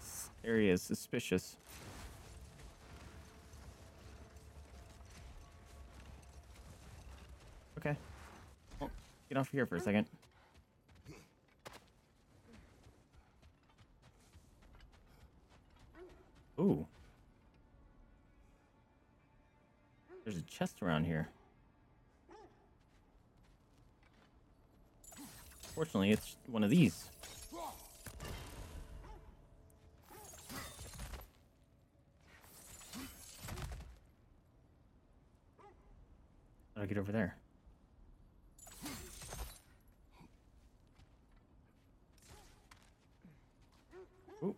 This area is suspicious. Okay. Well, get off here for a second. Ooh. There's a chest around here. Fortunately, it's one of these. How do I get over there? Ooh.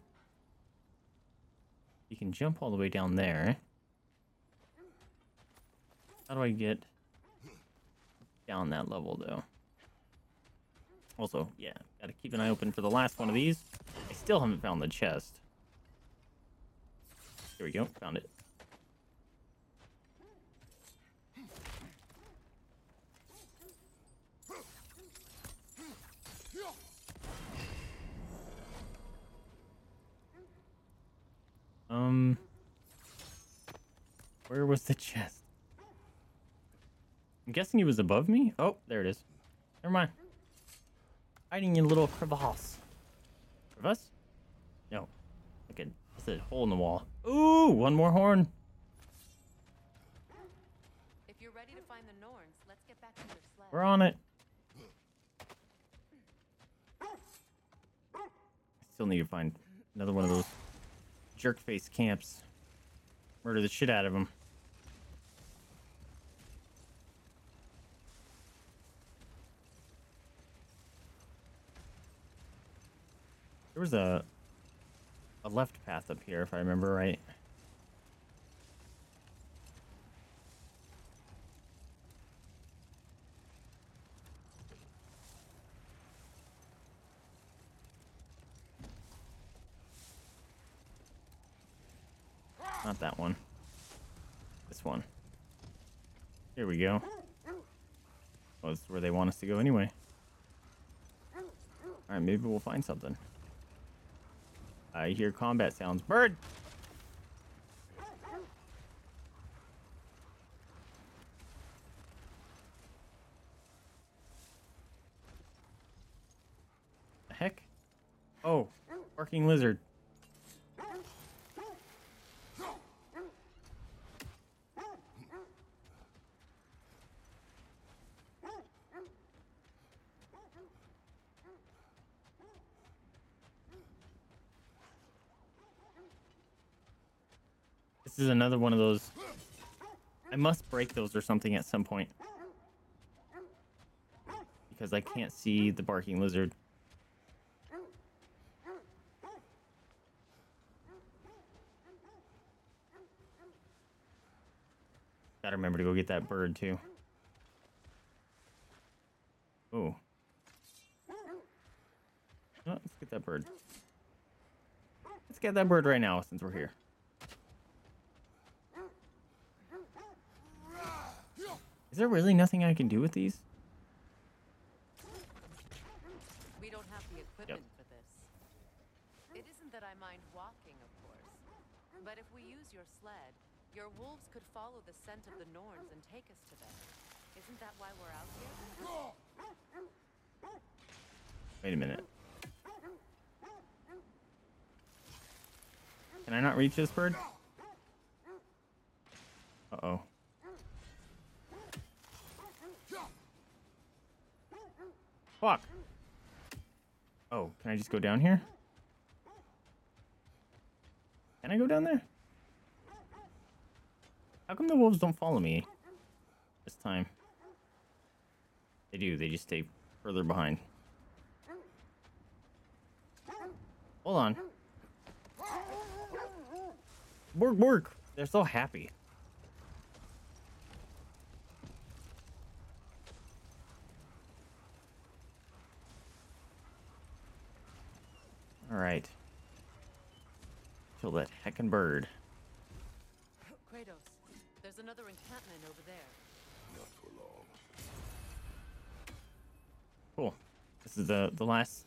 You can jump all the way down there. How do I get down that level, though? Also, yeah, gotta keep an eye open for the last one of these. I still haven't found the chest. Here we go, found it. Um, where was the chest? I'm guessing he was above me. Oh, there it is. Never mind. Hiding in a little crevasse. Crevasse? No. Like a, it's a hole in the wall. Ooh, one more horn. If you're ready to find the Norns, let's get back to your sled. We're on it. still need to find another one of those jerk face camps. Murder the shit out of them. There was a a left path up here, if I remember right. Not that one. This one. Here we go. Well, where they want us to go anyway. Alright, maybe we'll find something. I hear combat sounds. Bird! The heck? Oh, barking lizard. This is another one of those. I must break those or something at some point. Because I can't see the barking lizard. Gotta remember to go get that bird too. Oh. Oh, let's get that bird. Let's get that bird right now since we're here. Is there really nothing I can do with these? We don't have the equipment for this. It isn't that I mind walking, of course. But if we use your sled, your wolves could follow the scent of the Norns and take us to them. Isn't that why we're out here? Wait a minute. Can I not reach this bird? Uh-oh. Fuck. Oh, can I just go down here? Can I go down there? How come the wolves don't follow me this time? They do, they just stay further behind. Hold on. Work, work. They're so happy. All right. Kill that heckin' bird. Kratos, there's another encampment over there. Not for long. Cool. This is the the last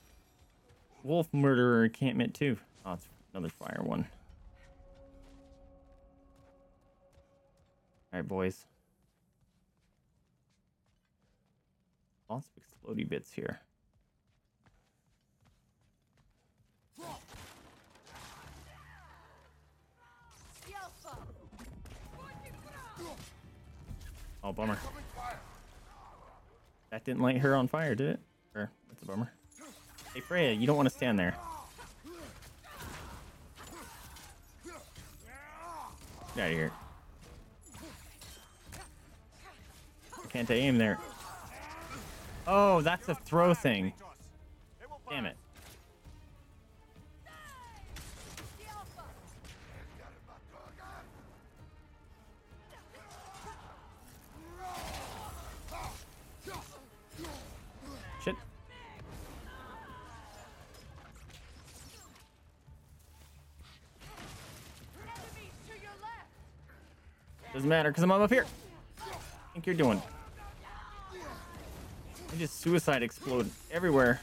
wolf murderer encampment too. Oh, it's another fire one. All right, boys. Lots of explodey bits here. Oh, bummer. That didn't light her on fire, did it? Or that's a bummer. Hey, Freya, you don't want to stand there. Get out of here. Can't aim there. Oh, that's a throw thing. Damn it. Matter because I'm up here. I think you're doing. I just suicide explode everywhere.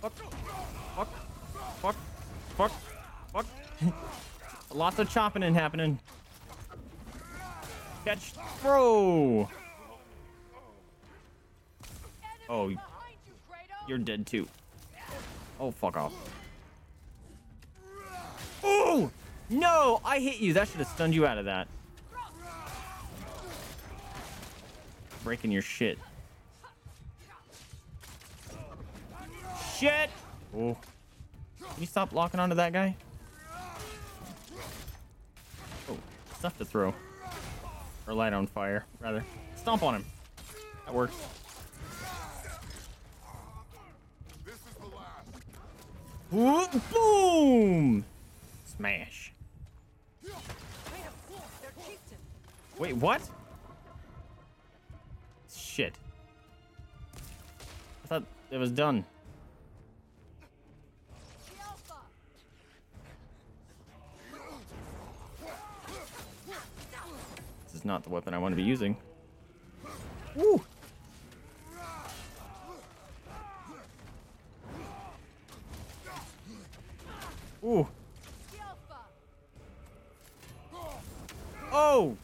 Fuck. Fuck. Fuck. Fuck. Fuck. Lots of chopping and happening. Catch. Throw. Oh. You're dead too. Oh, fuck off. Oh! No! I hit you. That should have stunned you out of that. Breaking your shit. Shit! Oh. Can you stop locking onto that guy? Oh, stuff to throw. Or light on fire, rather. Stomp on him. That works. Boom! Smash. Wait, what? Shit. I thought it was done. This is not the weapon I want to be using. Woo! Ooh. Oh!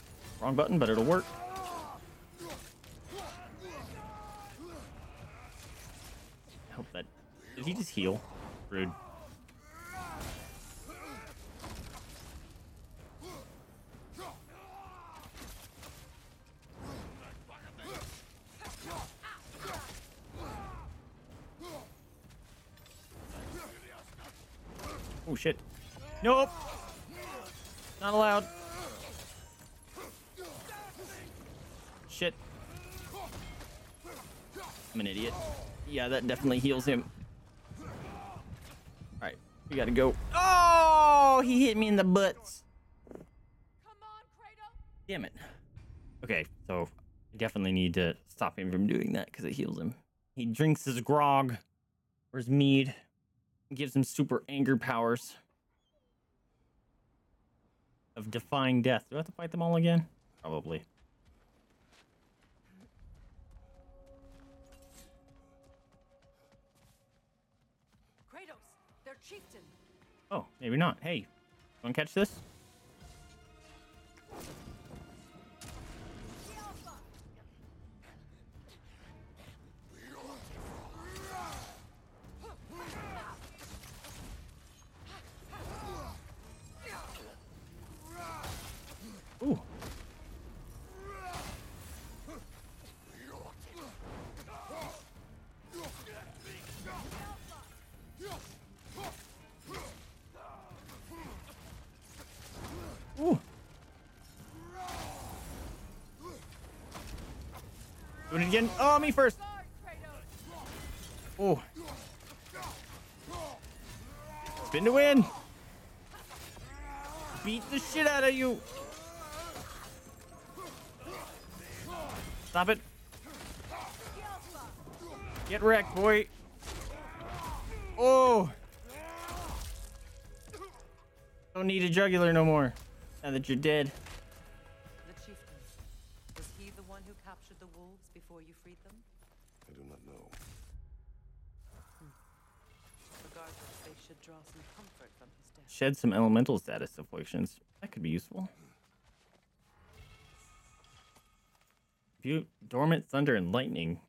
Wrong button, but it'll work. I that. Did he just heal? Rude. Oh shit. Nope. Not allowed. Shit. I'm an idiot. Yeah, that definitely heals him. Alright, we gotta go. Oh, he hit me in the butts. Damn it. Okay, so I definitely need to stop him from doing that because it heals him. He drinks his grog or his mead. Gives him super anger powers of defying death. Do I have to fight them all again? Probably. Oh, maybe not. Hey, want to catch this? Oh, me first. Oh. Spin to win. Beat the shit out of you. Stop it. Get wrecked, boy. Oh. Don't need a jugular no more. Now that you're dead. Draw some comfort from his death. Shed some elemental status afflictions. That could be useful. View dormant thunder and lightning.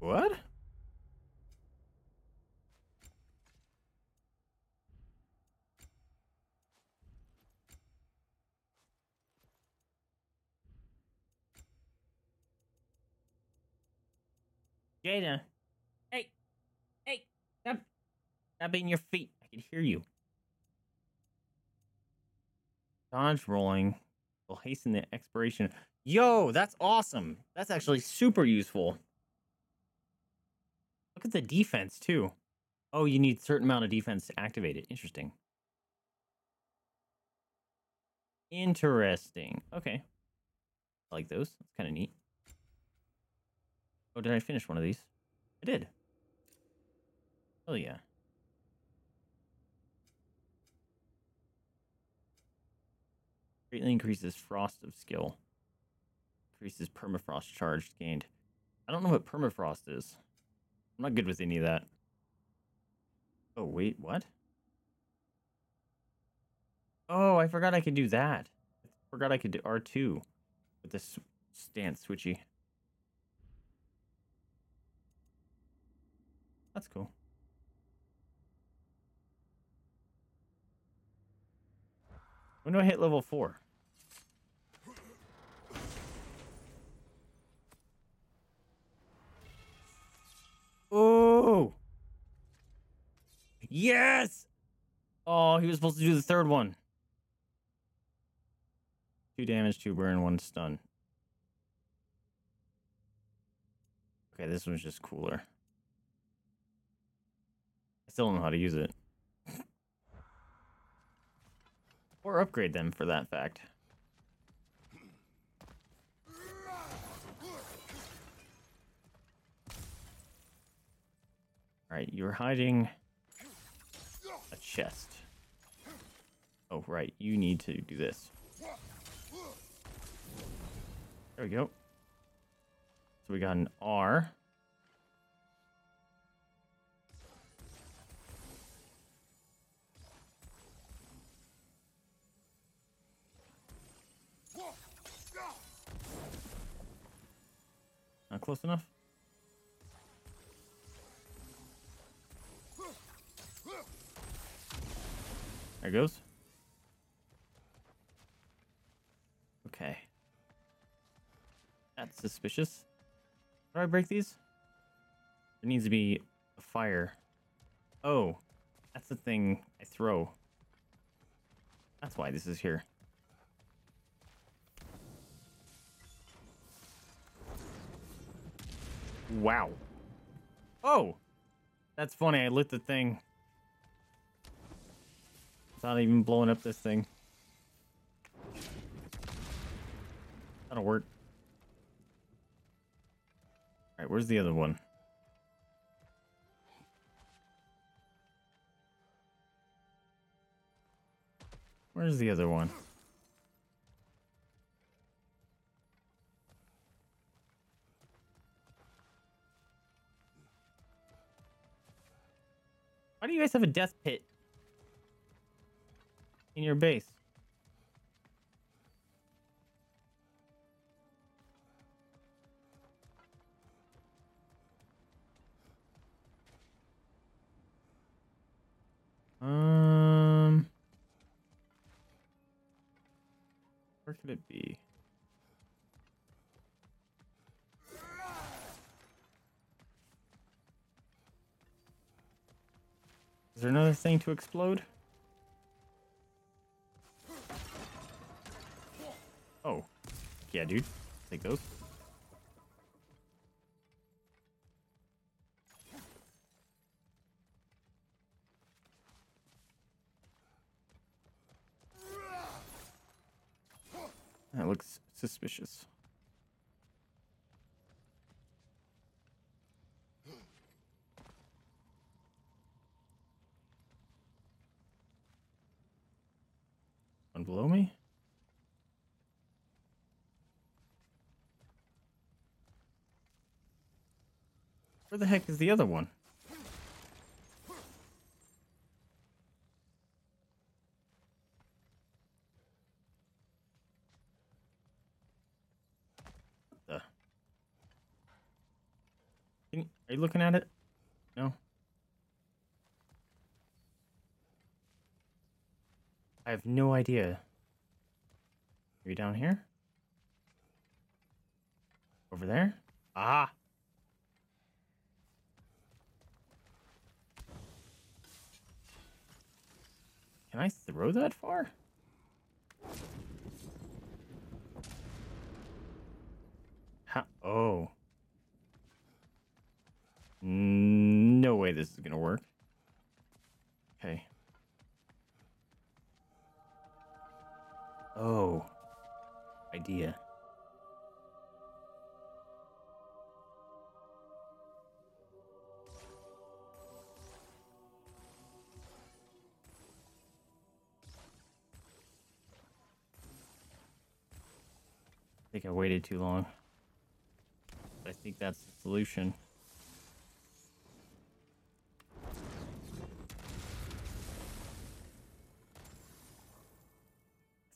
What? Jada. Hey. Hey. Stop. Beating your feet. I can hear you. Dodge rolling will hasten the expiration. Yo, that's awesome. That's actually super useful. Look at the defense too. Oh, you need certain amount of defense to activate it. Interesting. Interesting. Okay. I like those. That's kind of neat. Oh, did I finish one of these? I did. Oh yeah. Greatly increases frost of skill. Increases permafrost charge gained. I don't know what permafrost is. I'm not good with any of that. Oh, wait, what? Oh, I forgot I could do that. I forgot I could do R2 with this stance switchy. That's cool. When do I hit level 4? Oh, Yes! Oh, he was supposed to do the third one. Two damage, two burn, one stun. Okay, this one's just cooler. I still don't know how to use it. Or upgrade them for that fact. Alright, you're hiding a chest. Oh, right, you need to do this. There we go. So we got an R. Not close enough? There it goes. Okay. That's suspicious. Do I break these? There needs to be a fire. Oh, that's the thing I throw. That's why this is here. Wow. Oh! That's funny, I lit the thing. It's not even blowing up this thing. That'll work. Alright, where's the other one? Where's the other one? Why do you guys have a death pit in your base? Um, where could it be? Is there another thing to explode? Oh, yeah, dude. Take those. That looks suspicious. Below me? Where the heck is the other one? Are you looking at it? No. I have no idea. Are you down here? Over there? Ah! Can I throw that far? How? Oh. No way this is gonna work. Okay. Oh. Idea. I think I waited too long. I think that's the solution.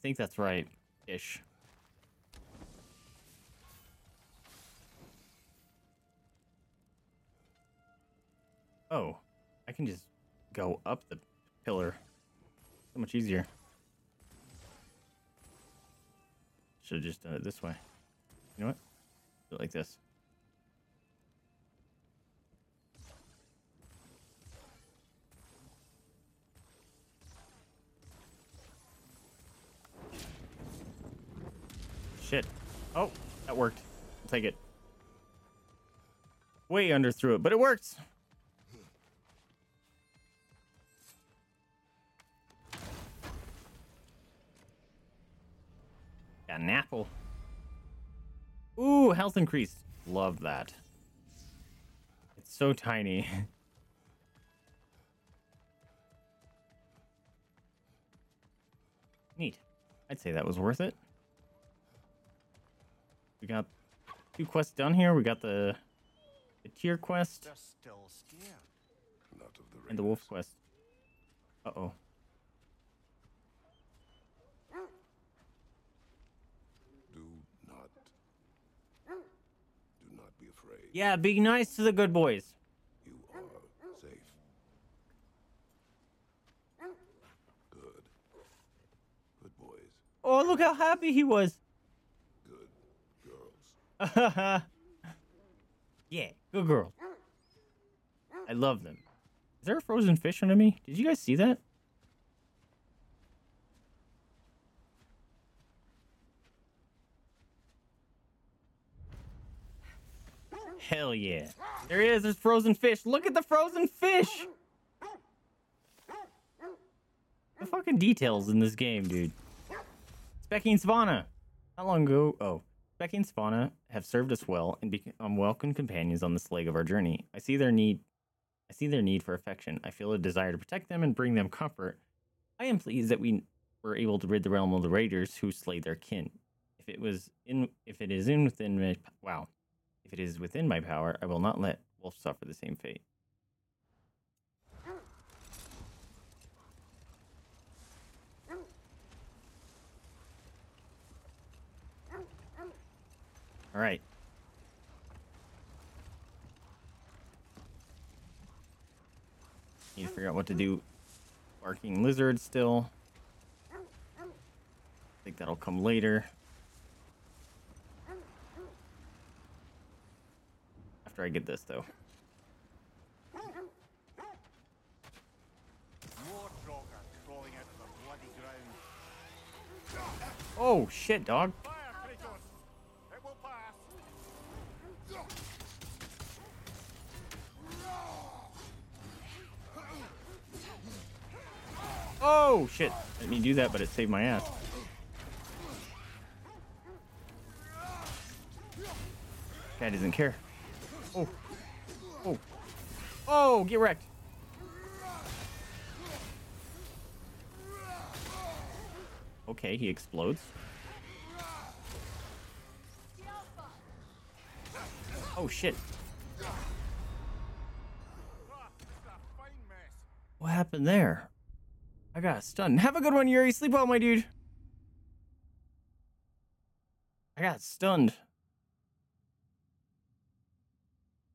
I think that's right. Ish. Oh, I can just go up the pillar. So much easier. Should have just done it this way. You know what? Do it like this. Shit. Oh, that worked. I'll take it. Way under through it, but it worked. Got an apple. Ooh, health increase. Love that. It's so tiny. Neat. I'd say that was worth it. We got two quests done here. We got the the tier quest still. Not of the and the wolf quest. Uh oh. Do not. Do not be afraid. Yeah, be nice to the good boys. You are safe. Good. Good boys. Oh, look how happy he was. Yeah, good girl. I love them. Is there a frozen fish under me? Did you guys see that? Hell yeah. There he is. There's frozen fish. Look at the frozen fish. The fucking details in this game, dude. It's Speki and Svanna. How long ago? Oh. Speki and Svanna have served us well and become welcome companions on this leg of our journey. I see their need I see their need for affection. I feel a desire to protect them and bring them comfort. I am pleased that we were able to rid the realm of the raiders who slayed their kin. If it was in if it is in within my wow. If it is within my power, I will not let Wolf suffer the same fate. All right. Need to figure out what to do. Barking lizard still. I think that'll come later. After I get this, though. Oh, shit, dog. Oh, shit. I didn't do that, but it saved my ass. Guy doesn't care. Oh. Oh. Oh, get wrecked. Okay, he explodes. Oh, shit. What happened there? I got stunned. Have a good one, Yuri. Sleep well, my dude. I got stunned.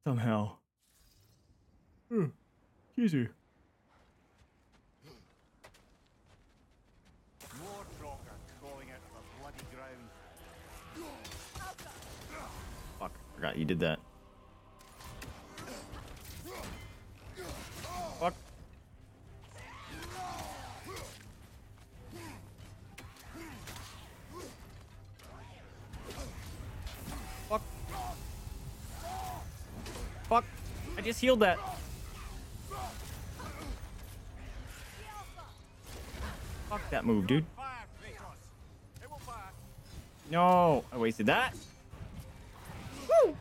Somehow. Hmm. Easy. More Draugr crawling out of the bloody ground. Fuck, forgot you did that. Just healed that. Fuck that move, dude. No, I wasted that. Woo!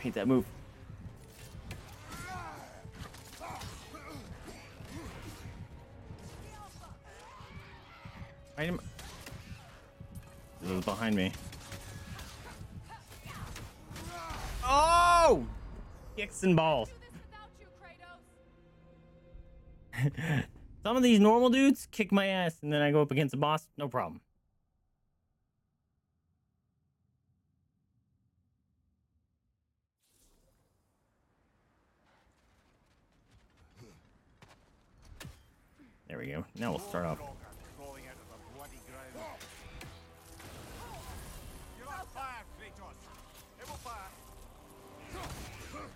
Hate that move. This is behind me. Oh! Kicks and balls. Some of these normal dudes kick my ass, and then I go up against a boss, no problem. There we go. Now we'll start off.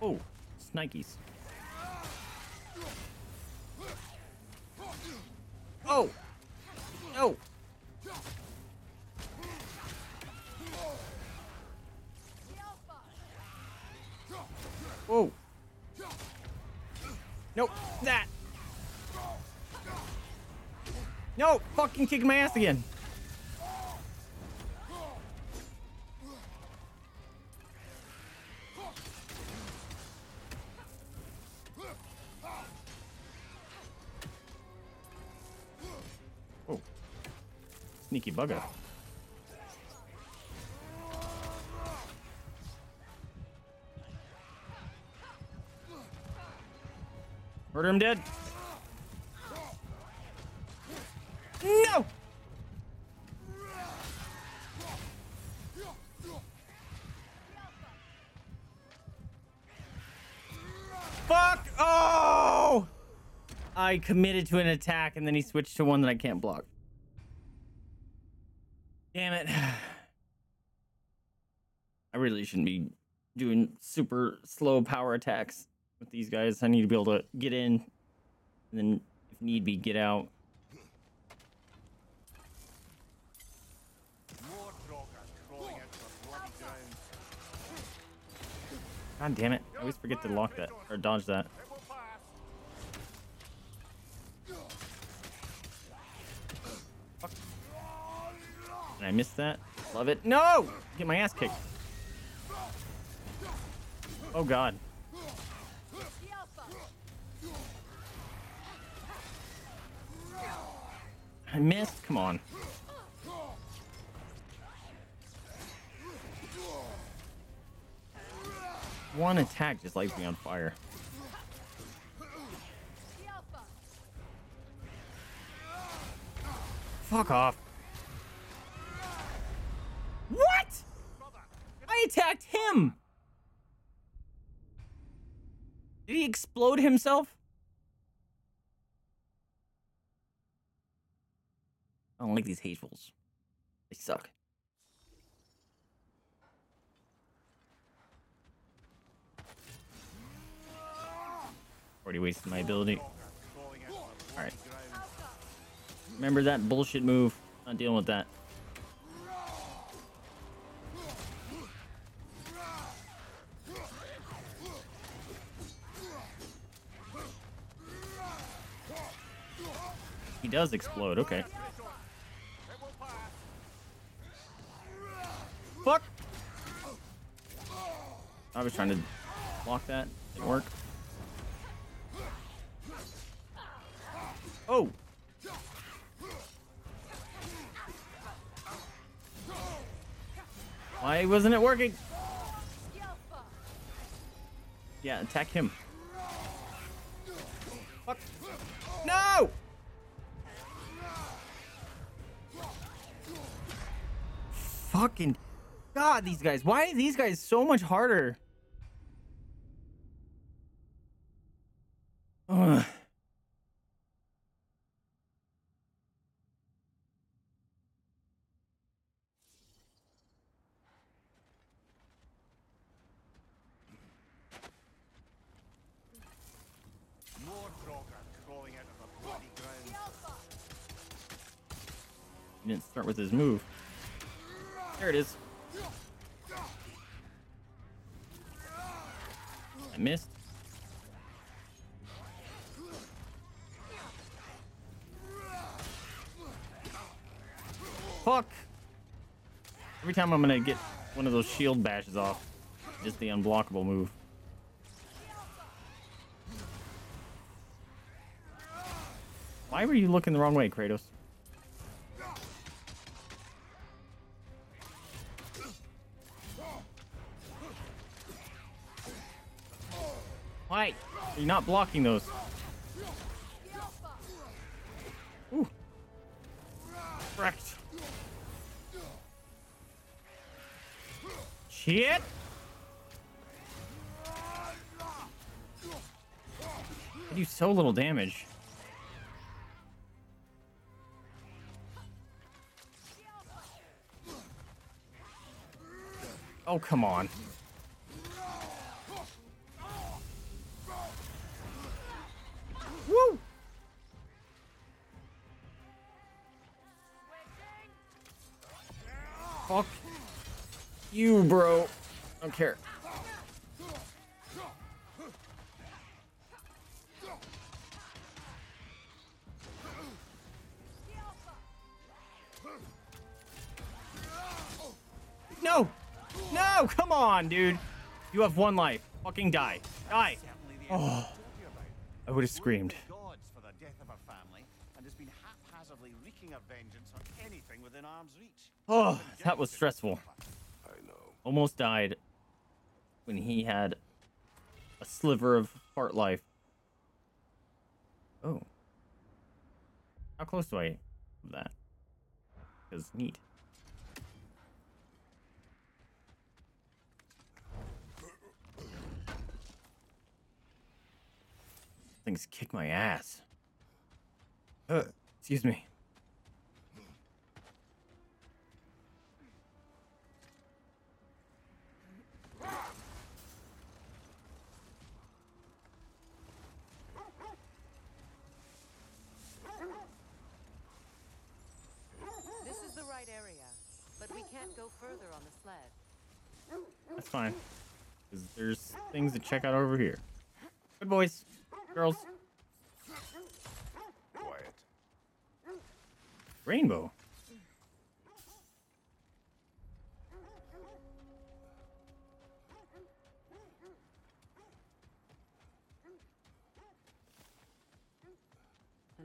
Oh, snikes. Oh! No! Oh! Nope, that! No! Fucking kick my ass again! Sneaky bugger. Murder him dead. No! Fuck! Oh! I committed to an attack and then he switched to one that I can't block. Damn it. I really shouldn't be doing super slow power attacks with these guys. I need to be able to get in and then, if need be, get out. God damn it. I always forget to lock that or dodge that. Did I miss that? Love it. No! Get my ass kicked. Oh god. I missed. Come on. One attack just lights me on fire. Fuck off. Attacked him. Did he explode himself? I don't like these hatefuls. They suck. Already wasted my ability. Alright. Remember that bullshit move. Not dealing with that. Does explode, okay. Fuck! I was trying to block that. Didn't work. Oh! Why wasn't it working? Yeah, attack him. Fuck. No! Fucking God, these guys. Why are these guys so much harder? Time I'm gonna get one of those shield bashes off, just the unblockable move. Why were you looking the wrong way, Kratos? Why? You're not blocking those. Shit! I do so little damage. Oh, come on. Care. No! No! Come on, dude. You have one life. Fucking die. Die. Oh. I would have screamed. for the death of her family and has been haphazardly wreaking her vengeance on anything within arm's reach. Oh, that was stressful. I know. Almost died when he had a sliver of heart life. Oh. How close do I have that? Because neat. Things kick my ass. Uh, excuse me. This is the right area, but we can't go further on the sled. That's fine. 'Cause there's things to check out over here. Good boys. Girls. Quiet. Rainbow.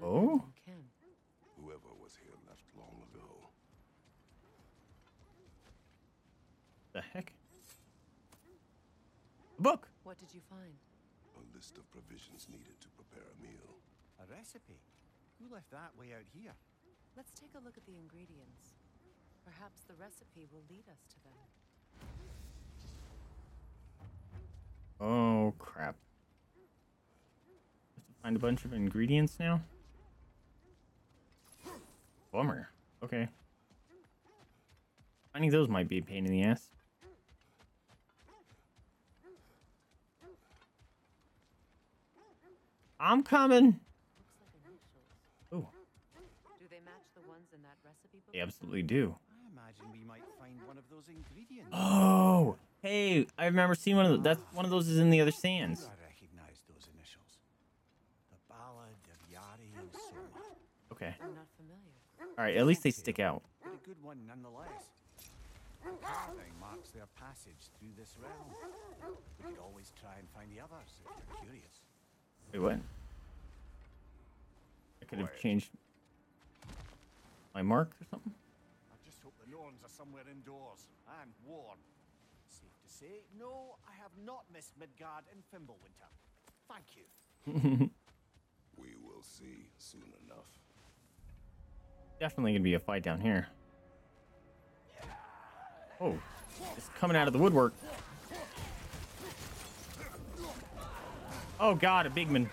Oh? Whoever was here left long ago. The heck? A book. What did you find? A list of provisions needed to prepare a meal. A recipe? Who left that way out here? Let's take a look at the ingredients. Perhaps the recipe will lead us to them. Oh crap. Have to find a bunch of ingredients now? Bummer. Okay. Finding those might be a pain in the ass. I'm coming. Oh, Do they match the ones in that recipe book? they absolutely do. I imagine we might find one of those ingredients. Oh, hey, I remember seeing one of those. That's one of those is in the other sands. I recognize those initials. The Ballad of Yari and Soma. Okay. I'm not familiar. All right, at least they stick out. But a good one nonetheless. The marks their passage through this realm. We could always try and find the others if you're curious. Wait, what? I could have changed my mark or something. I just hope the Norns are somewhere indoors and warm. Safe to say, no, I have not missed Midgard and Fimbulwinter. Thank you. We will see soon enough. Definitely gonna be a fight down here. Oh, it's coming out of the woodwork. Oh god, a bigman.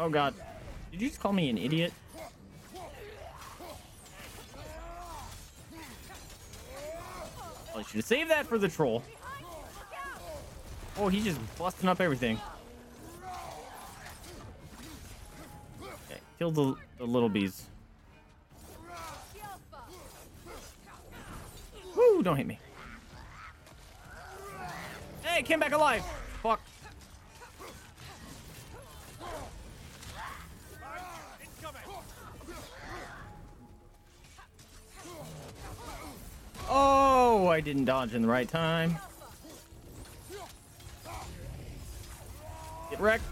Oh god. Did you just call me an idiot? I should have saved that for the troll. Oh, he's just busting up everything. Kill the, the little bees. Woo, don't hit me. Hey, came back alive. Fuck. Oh, I didn't dodge in the right time. Get wrecked.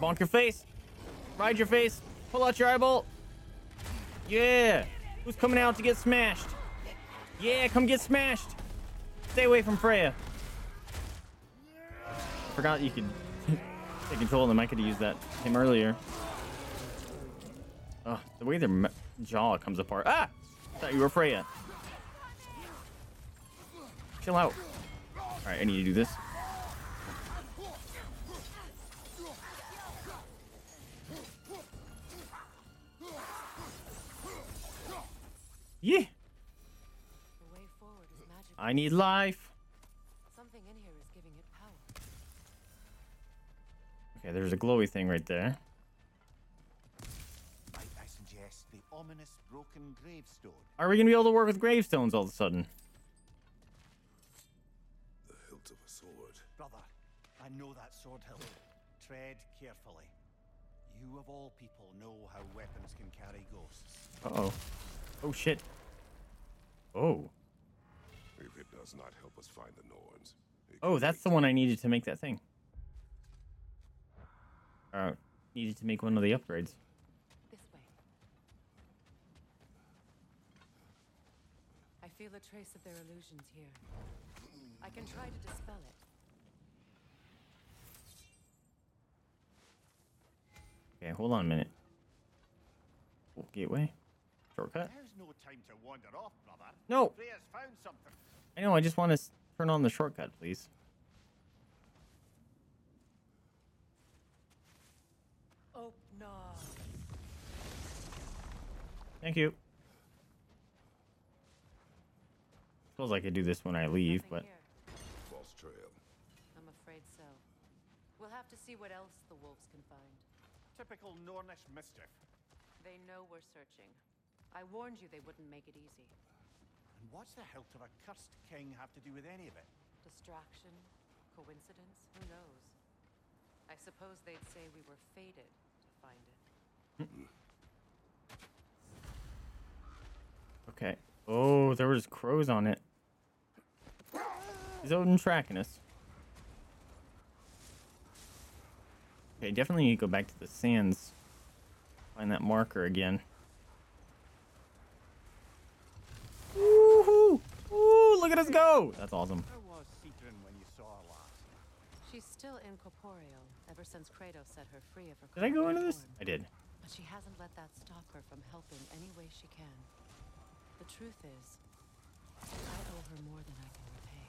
Bonk your face. Ride your face. Pull out your eyeball. Yeah. Who's coming out to get smashed? Yeah, come get smashed. Stay away from Freya. Forgot you could take control of them. I could have used that him earlier. Oh, the way their jaw comes apart. Ah! Thought you were Freya. Chill out. Alright, I need to do this. I need life. Something in here is giving it power. Okay, there's a glowy thing right there. Might I suggest the ominous broken gravestone? Are we gonna be able to work with gravestones all of a sudden? The hilt of a sword. Brother, I know that sword hilt. Tread carefully. You of all people know how weapons can carry ghosts. Uh oh. Oh shit. Oh. If it does not help us find the Norns, Oh, that's the one I needed to make that thing. Uh, needed to make one of the upgrades. This way. I feel a trace of their illusions here. I can try to dispel it. Okay, hold on a minute. Oh, gateway. Shortcut. There's no time to wander off, brother. No. Freya's found something. I know, I just want to turn on the shortcut, please. Oh, no. Thank you. Suppose I could do this when I leave, but False trail. I'm afraid so. We'll have to see what else the wolves can find. Typical Nornish mischief. They know we're searching. I warned you they wouldn't make it easy. And what's the hilt of a cursed king have to do with any of it? Distraction? Coincidence? Who knows? I suppose they'd say we were fated to find it. okay. Oh, there was crows on it. Is Odin tracking us? Okay, definitely need to go back to the sands. Find that marker again. Woohoo! Ooh, look at us go! That's awesome. How was Sigrun when you saw her last? She's still incorporeal ever since Kratos set her free of her Did I go into this? I did. But she hasn't let that stop her from helping any way she can. The truth is, I owe her more than I can repay.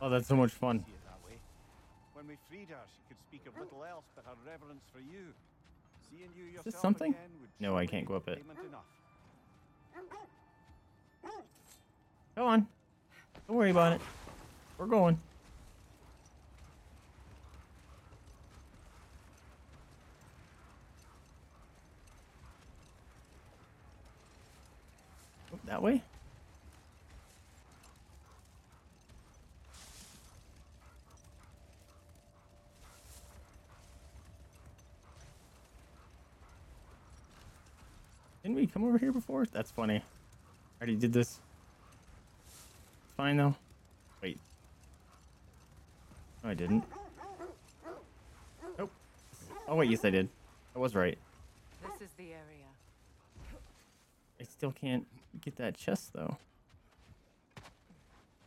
Oh, that's so much fun. See it that way. When we freed her, she could speak of little else but her reverence for you. Seeing you Is this something? again No, I can't go up it. Go on. Don't worry about it. We're going. That way? Didn't we come over here before? That's funny. I already did this. It's fine though. Wait. No, I didn't. Nope. Oh wait, yes I did. I was right. This is the area. I still can't get that chest though.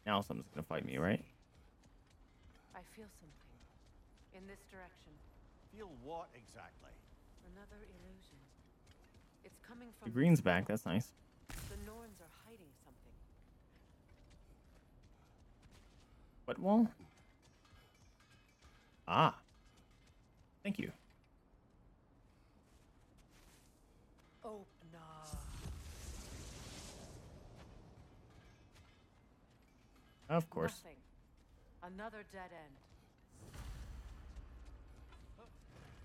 Now someone's gonna fight me, right? I feel something. In this direction. Feel what exactly? Another illusion. It's coming from The green's back. That's nice. The Norns are hiding something. What wall? Ah. Thank you. Oh, no. Of course. Nothing. Another dead end.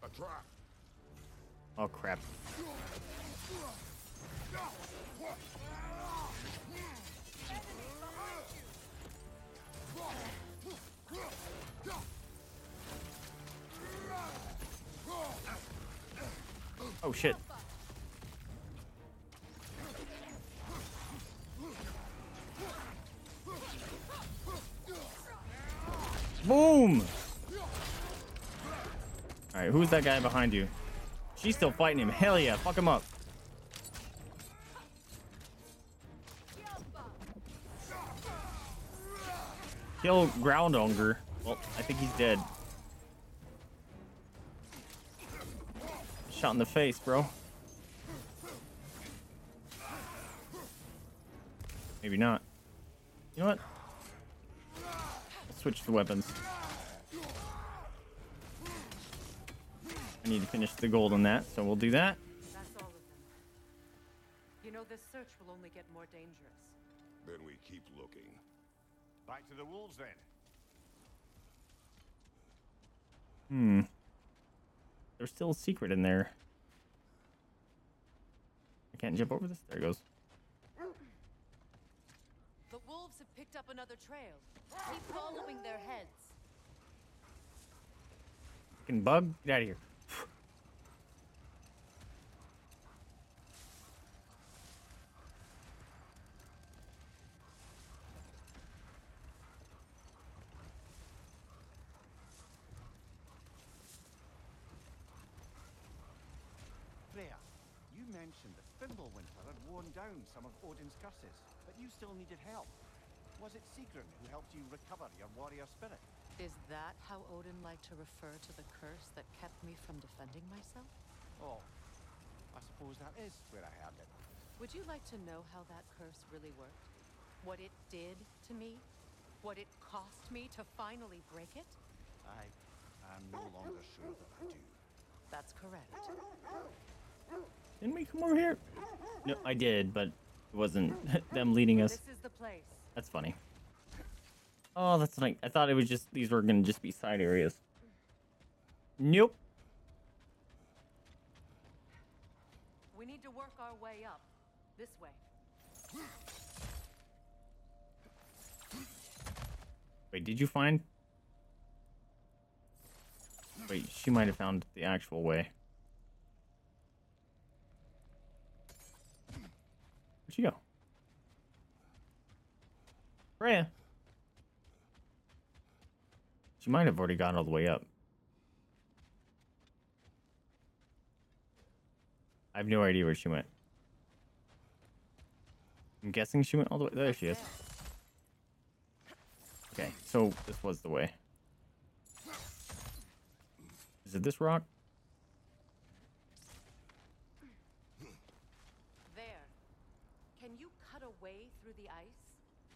A trap. Oh crap. Oh shit. Boom! Alright, who's that guy behind you? She's still fighting him. Hell yeah, fuck him up. Kill Groundhunger. Well, I think he's dead. Shot in the face, bro. Maybe not. You know what? Let's switch the weapons. I need to finish the gold on that, so we'll do that. That's all of them. You know, this search will only get more dangerous. Then we keep looking. Back to the wolves then. Hmm. there's still a secret in there. I can't jump over this. There it goes. The wolves have picked up another trail. Keep following their heads. Fucking bug, get out of here. Freya, you mentioned that Fimbulwinter had worn down some of Odin's curses, but you still needed help. Was it Sigrun who helped you recover your warrior spirit? Is that how Odin liked to refer to the curse that kept me from defending myself? Oh, I suppose that is where I heard it. Would you like to know how that curse really worked? What it did to me? What it cost me to finally break it? I am no longer sure that I do. That's correct. Didn't we come over here? No, I did, but it wasn't them leading us. This is the place. That's funny. Oh, that's like I thought it was just these were gonna just be side areas. Nope. We need to work our way up. This way. Wait, did you find? Wait, she might have found the actual way. Where'd she go? Freya. She might have already gone all the way up. I have no idea where she went. I'm guessing she went all the way. There she is. Okay, so this was the way. Is it this rock? There. Can you cut a way through the ice?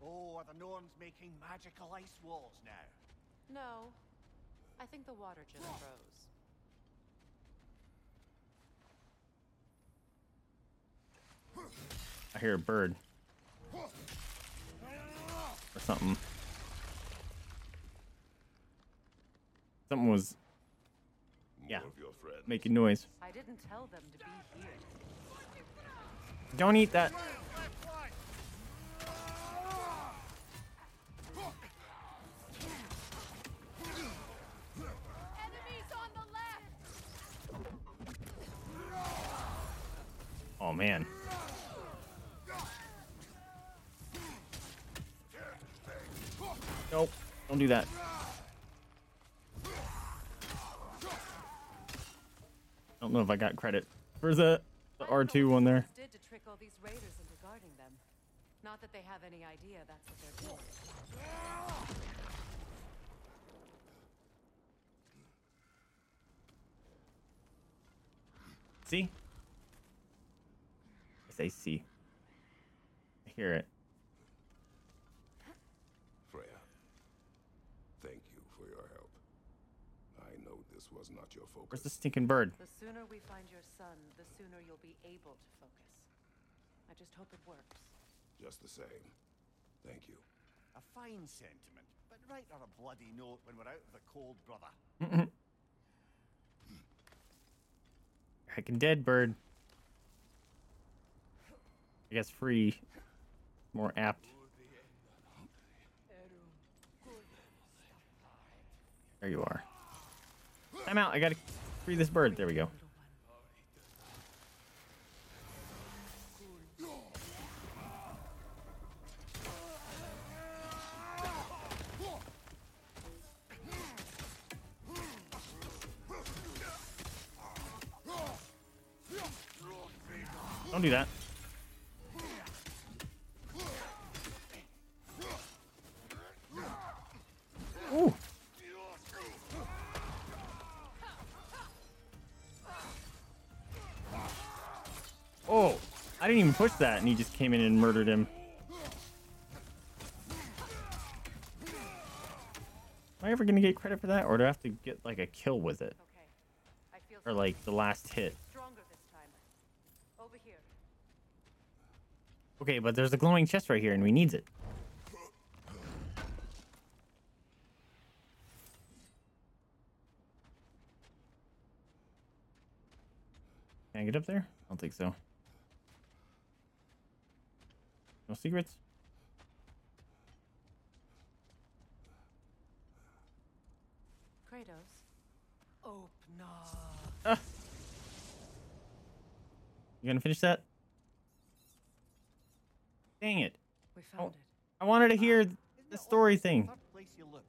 Oh, are the Norns making magical ice walls now? No. I think the water just froze. I hear a bird. Or something. Something was. Yeah. Making noise. I didn't tell them to be here. Don't eat that. Oh man. Nope. Don't do that. Don't know if I got credit for the, the R2 one there. Did to trick all these raiders into guarding them. Not that they have any idea that's what they're doing. See? I see. I hear it. Freya, thank you for your help. I know this was not your focus. Where's the stinking bird? The sooner we find your son, the sooner you'll be able to focus. I just hope it works. Just the same. Thank you. A fine sentiment, but write on a bloody note when we're out of the cold, brother. Heckin' dead bird. I guess free. More apt. There you are. I'm out. I gotta free this bird. There we go. Don't do that. Push that, and he just came in and murdered him. Am I ever gonna get credit for that, or do I have to get like a kill with it, feel or like the last hit? stronger this time. Over here. Okay, but there's a glowing chest right here, and we needs it. Can I get up there? I don't think so. No secrets? Kratos. Open Ah. You gonna finish that? Dang it. We found it. I wanted to hear the story thing. Place you look.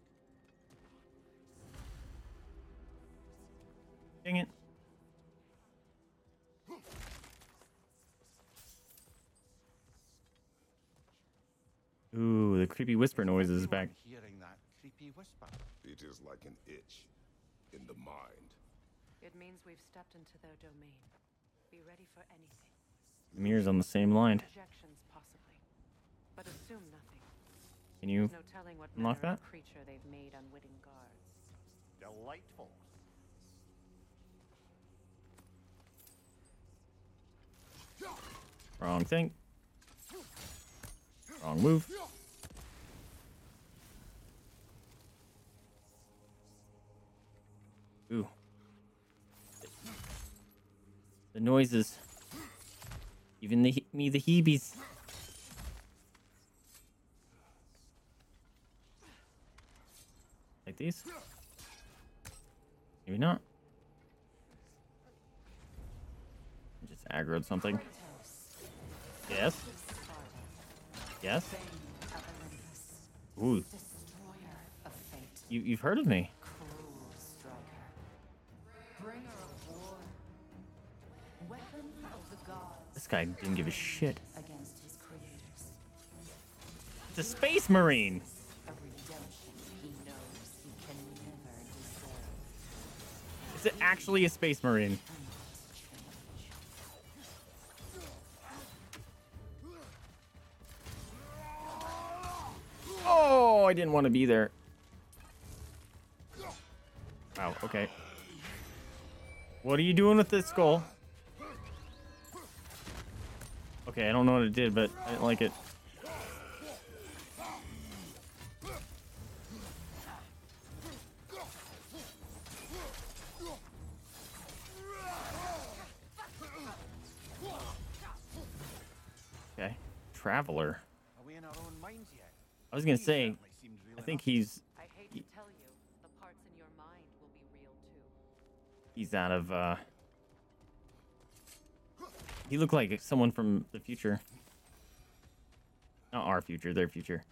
Dang it. Ooh, the creepy whisper noise is back. Hearing that creepy whisper. It is like an itch in the mind. It means we've stepped into their domain. Be ready for anything. Mirror's on the same line. Projections, possibly. But assume nothing. Can you no telling what unlock that? creature they've made unwitting guards. Delightful. Wrong thing. Wrong move. Ooh. The noises. Even the me the heebies. Like these? Maybe not. Just aggroed something. Yes. Yes. Ooh. You you've heard of me. Bringer of war. Weapon of the gods This guy didn't give a shit. against his creators. It's a space marine. A redemption he knows he can never deserve. Is it actually a space marine? I didn't want to be there. Wow, okay. What are you doing with this skull? Okay, I don't know what it did, but I didn't like it. Okay. Traveler. Are we in our own minds yet? I was gonna say, certainly seemed real I think he's I hate to tell you, the parts in your mind will be real too. he's out of uh he looked like someone from the future. Not our future their future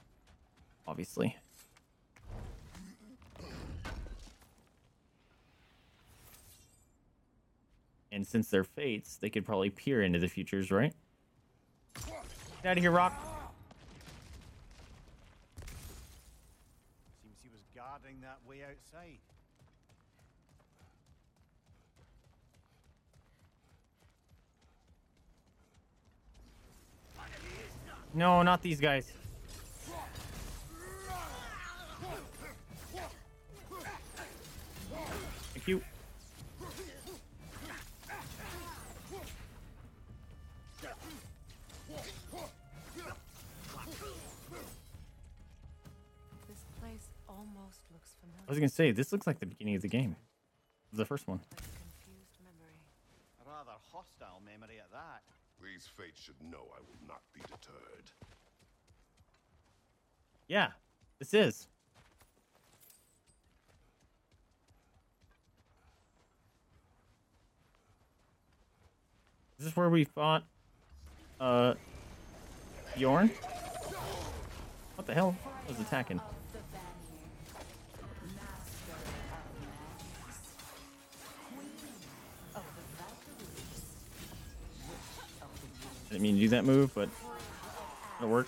obviously. And since they're fates they could probably peer into the futures right? Get out of here rock Seems he was guarding that way outside. no not these guys thank you I was gonna say this looks like the beginning of the game, the first one. Confused memory. A rather hostile memory at that. These fates should know I will not be deterred. Yeah, this is. Is this where we fought uh Bjorn? What the hell was attacking? Didn't mean to do that move, but it'll work.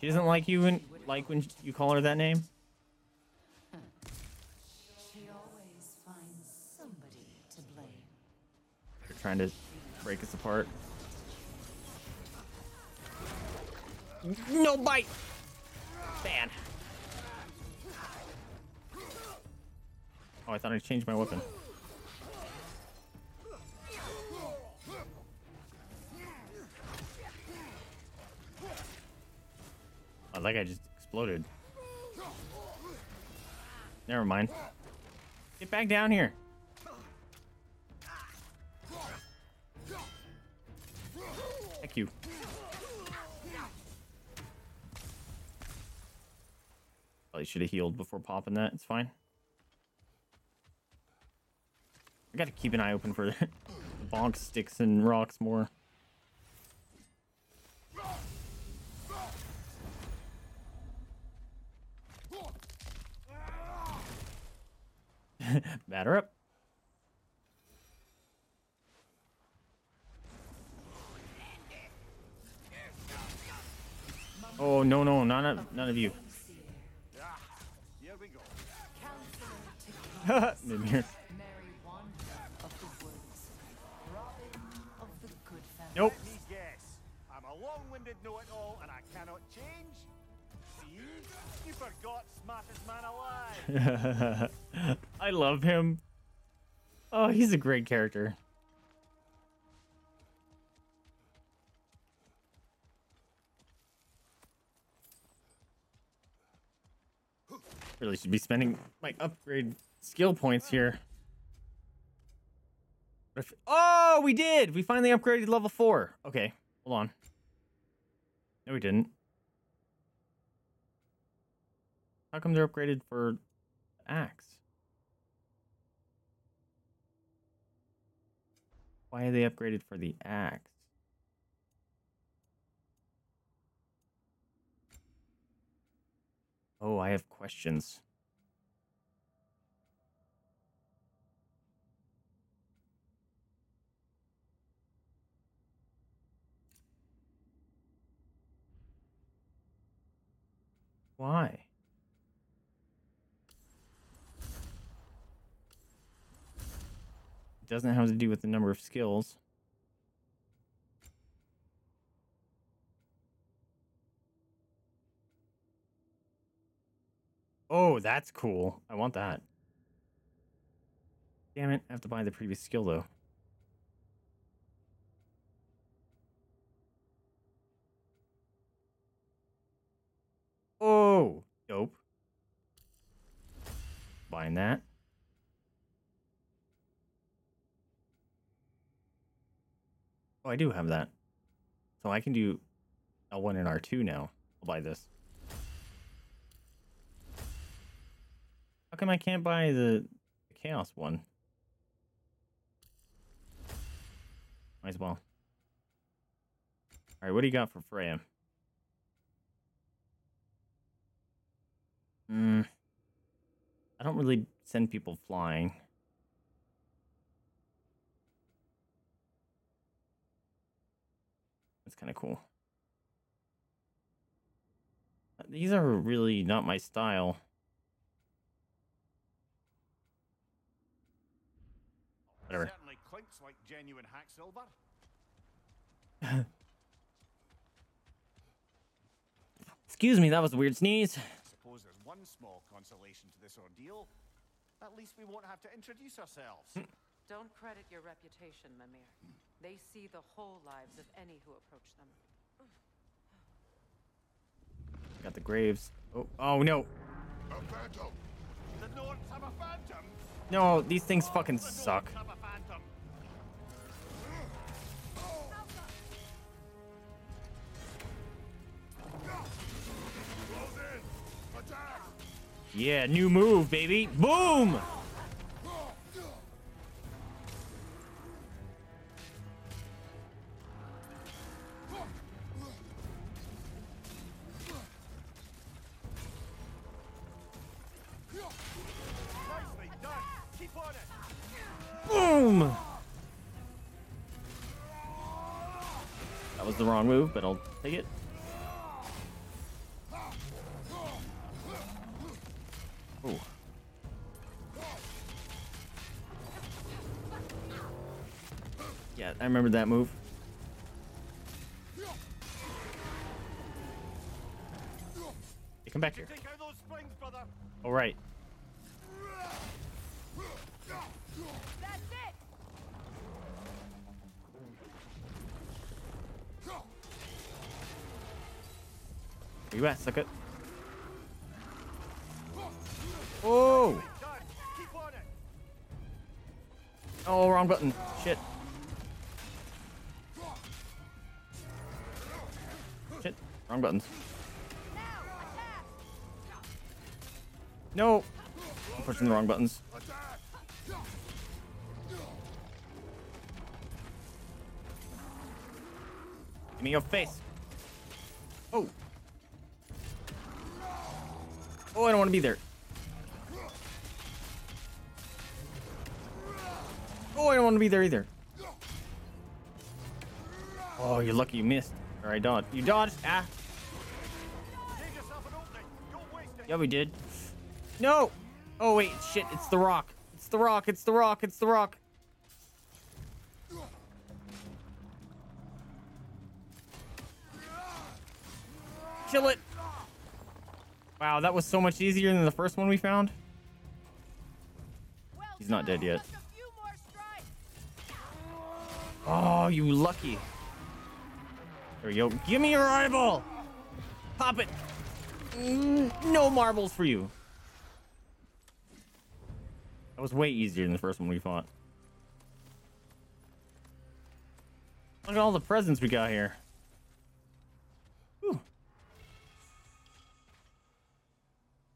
She doesn't like you when like when you call her that name. She always finds somebody to blame. They're trying to break us apart. No bite. Man. Oh, I thought I changed my weapon. that guy just exploded. Never mind. Get back down here. Thank you. Probably should have healed before popping that. It's fine. I gotta keep an eye open for the bonk sticks and rocks more. Batter up. Oh no no none of none of you. Mimir. Nope. Guess. I'm a long-winded know-it-all, and I cannot change. You forgot smartest man alive. I love him. Oh, he's a great character. Really should be spending my upgrade skill points here. If- oh, we did! We finally upgraded level 4. Okay, hold on. No, we didn't. How come they're upgraded for axe? Why are they upgraded for the axe? Oh, I have questions. Why? Doesn't have to do with the number of skills. Oh, that's cool. I want that. Damn it, I have to buy the previous skill though. Oh, dope. Buying that. Oh, I do have that. So I can do L1 and R2 now. I'll buy this. How come I can't buy the, the Chaos one? Might as well. Alright, what do you got for Freya? Hmm. I don't really send people flying. Kind of cool. Uh, These are really not my style. Whatever. Certainly clinks like genuine Hacksilver. Excuse me, that was a weird sneeze. Suppose there's one small consolation to this ordeal. At least we won't have to introduce ourselves. Don't credit your reputation, Mimir. They see the whole lives of any who approach them. Got the graves. Oh, oh no. A phantom! The Norns have a phantom! No, these things fucking suck. Have a phantom! Close in! Attack! Yeah, new move, baby. Boom! But I'll take it. Ooh. Yeah, I remember that move. Hey, come back here. At, sucker? Oh! Done! Keep on it! Oh, wrong button. Shit. Wrong buttons. No! I'm pushing the wrong buttons. Give me your face. There either. Oh, you're lucky you missed. Or I dodged. You dodged. Ah. Yeah, we did. No. Oh, wait. Shit. It's the rock. It's the rock. It's the rock. It's the rock. Kill it. Wow, that was so much easier than the first one we found. He's not dead yet. Oh, you lucky. There we go. Give me your eyeball. Pop it. Mm, No marbles for you. That was way easier than the first one we fought. Look at all the presents we got here. Whew.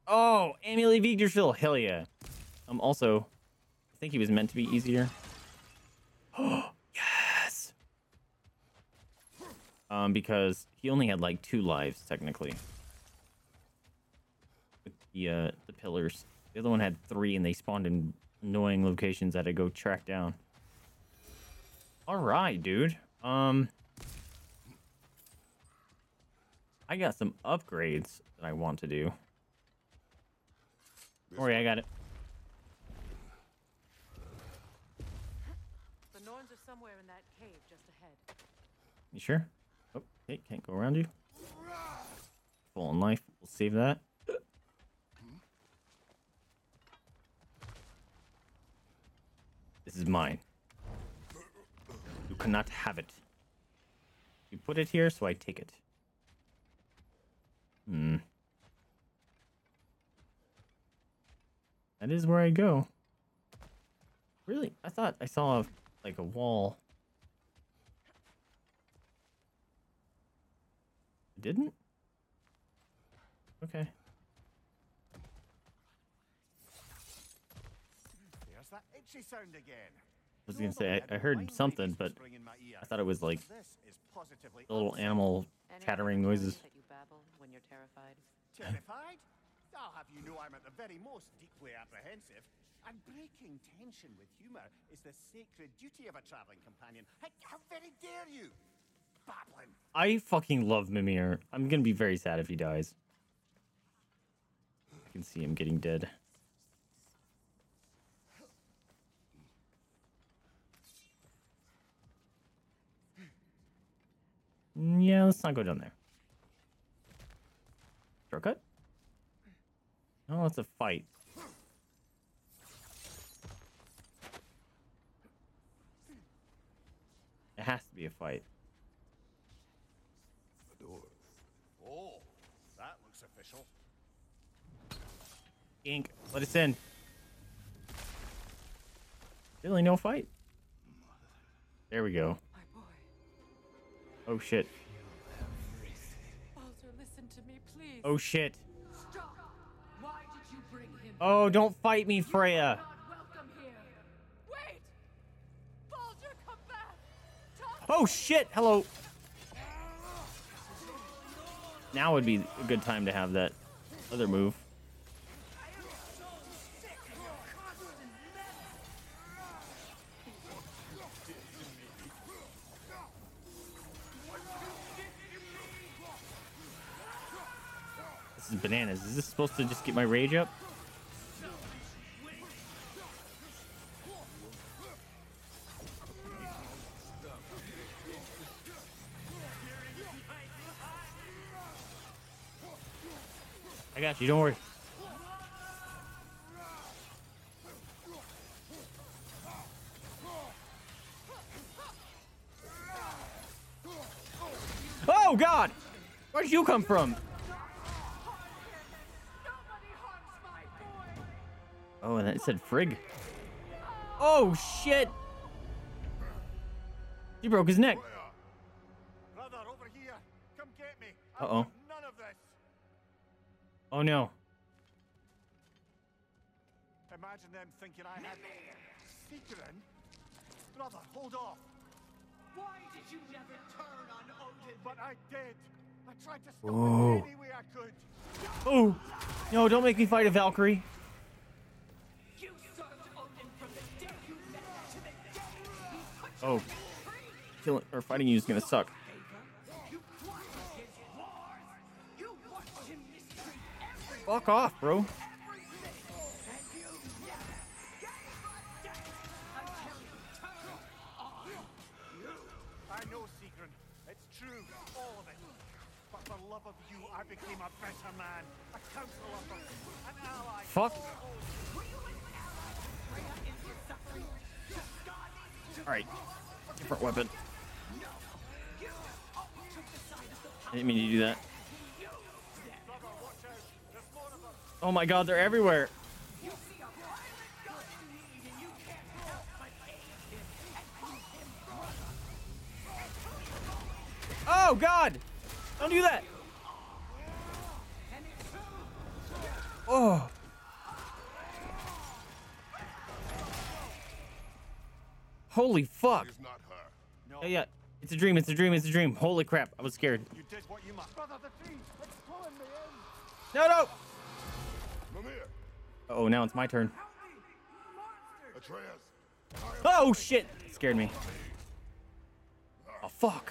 Oh, Amelie Yggdrasil. Hell yeah. Um, also, I think he was meant to be easier. yes. Um, because he only had like two lives technically. With the uh, the pillars. The other one had three, and they spawned in annoying locations that I go track down. All right, dude. Um, I got some upgrades that I want to do. Don't worry, I got it. The Norns are somewhere in that cave just ahead. You sure? Hey, can't go around you. Full on life. We'll save that. This is mine. You cannot have it. You put it here, so I take it. Hmm. That is where I go. Really? I thought I saw like a wall. Didn't? Okay. There's that itchy sound again. I was gonna say I, I heard something, but I thought it was like little animal chattering noises. You when you're terrified. Terrified? I'll have you know I'm at the very most deeply apprehensive. And breaking tension with humour is the sacred duty of a travelling companion. How, how very dare you? I fucking love Mimir. I'm gonna be very sad if he dies. I can see him getting dead. Mm, Yeah, let's not go down there. Shortcut? No, it's a fight. It has to be a fight. Oh, that looks official. Ink, let us in. Really, no fight? There we go. Oh shit. Baldur, listen to me, please. Oh shit. Stop! Why did you bring him? Oh, don't fight me, Freya. Welcome here. Wait! Baldur, come back! Oh shit. Hello. Now would be a good time to have that other move. Bananas. Is this supposed to just get my rage up? I got you. Don't worry. Oh God! Where'd you come from? And it said Frig. Oh shit! He broke his neck. Brother, over here. Come get me. Uh oh. None of this. Oh no. Imagine them thinking I had secret. Brother, hold off. Why did you never turn on Odin? But I did. I tried to stop Whoa. it any way I could. Oh no! Don't make me fight a Valkyrie. Oh, killing or fighting you is gonna suck. You plotted his wars. You watched him mistreat every Fuck off, bro. and you never gave a damn until you turned on you. I know, Sigrun. It's true, all of it. But for love of you, I became a better man, a counselor, an ally. Fuck. All right, different weapon. I didn't mean to do that. Oh my god, they're everywhere. Oh god! Don't do that! Oh. Holy fuck. Yeah, yeah. It's a dream, it's a dream, it's a dream. Holy crap, I was scared. You did what you must. Brother, the tree, it's pulling me in. No, no! Mimir, Oh, now it's my turn. Oh shit! Scared me. Oh fuck.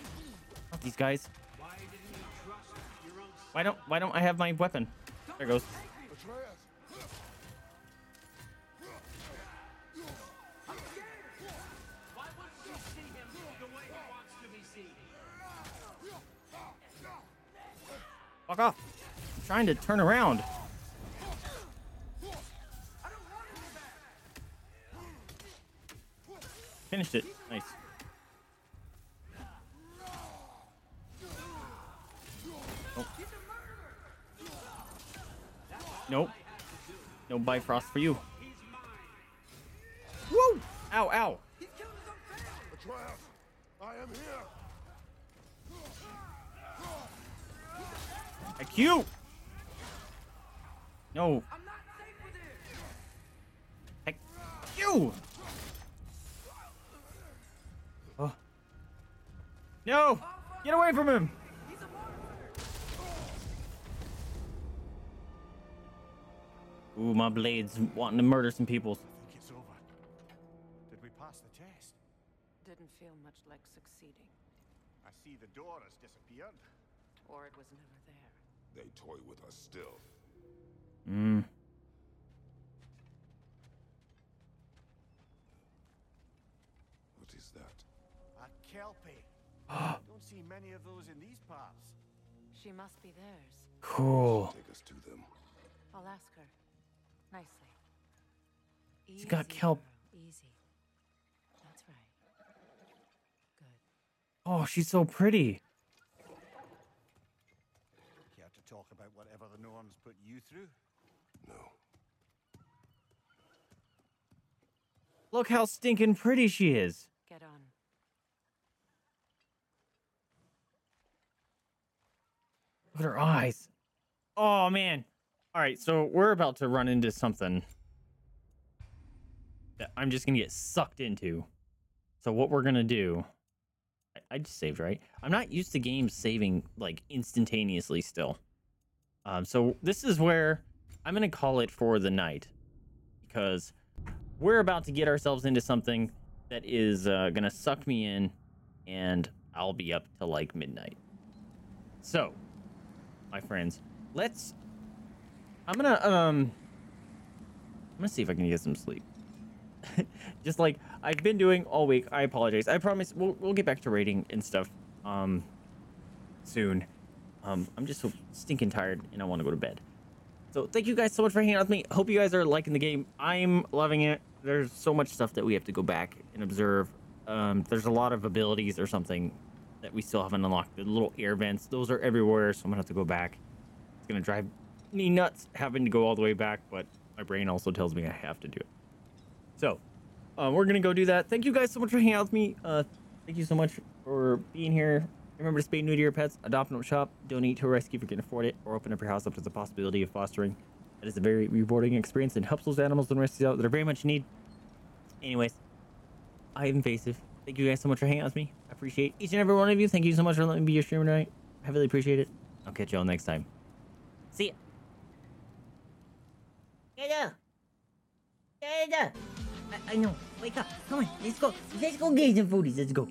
Not these guys. Why don't why don't I have my weapon? There it goes. Fuck off. I'm trying to turn around. Finished it. Nice. Nope. Nope. No Bifrost for you. Woo! Ow, ow. I am here. Thank you. No. Heck you. Oh. No! Get away from him! Ooh, my blade's wanting to murder some people. I think it's over. Did we pass the test? Didn't feel much like succeeding. I see the door has disappeared. Or it was never there. They toy with us still. Mm. What is that? A kelpie. Don't see many of those in these parts. She must be theirs. Cool. Take us to them. I'll ask her. Nicely. She's got kelp. girl, Easy. That's right. Good. Oh, she's so pretty. Care to talk about whatever the Norns put you through? No. Look how stinking pretty she is. Get on. Look at her eyes. Oh man. All right, so we're about to run into something that I'm just gonna get sucked into. So what we're gonna do? I, I just saved right. I'm not used to games saving like instantaneously still. Um, so this is where I'm gonna call it for the night because we're about to get ourselves into something that is uh, gonna suck me in, and I'll be up till like midnight. So, my friends, let's. I'm gonna um. I'm gonna see if I can get some sleep. Just like I've been doing all week. I apologize. I promise we'll we'll get back to rating and stuff um soon. Um, I'm just so stinking tired and I want to go to bed. So thank you guys so much for hanging out with me. Hope you guys are liking the game. I'm loving it. There's so much stuff that we have to go back and observe. Um, there's a lot of abilities or something that we still haven't unlocked. The little air vents, those are everywhere, so I'm gonna have to go back. It's gonna drive me nuts having to go all the way back, but my brain also tells me I have to do it. So, um, we're gonna go do that. Thank you guys so much for hanging out with me. Uh, thank you so much for being here. Remember to spay new to your pets, adopt and shop, donate to a rescue if you can afford it, or open up your house up to the possibility of fostering. It is a very rewarding experience and helps those animals and rescues out that are very much in need. Anyways, I am Vaesive. Thank you guys so much for hanging out with me. I appreciate each and every one of you. Thank you so much for letting me be your streamer tonight. I really appreciate it. I'll catch you all next time. See ya. Dada! Dada! I, I know. Wake up. Come on. Let's go. Let's go get some foodies. Let's go.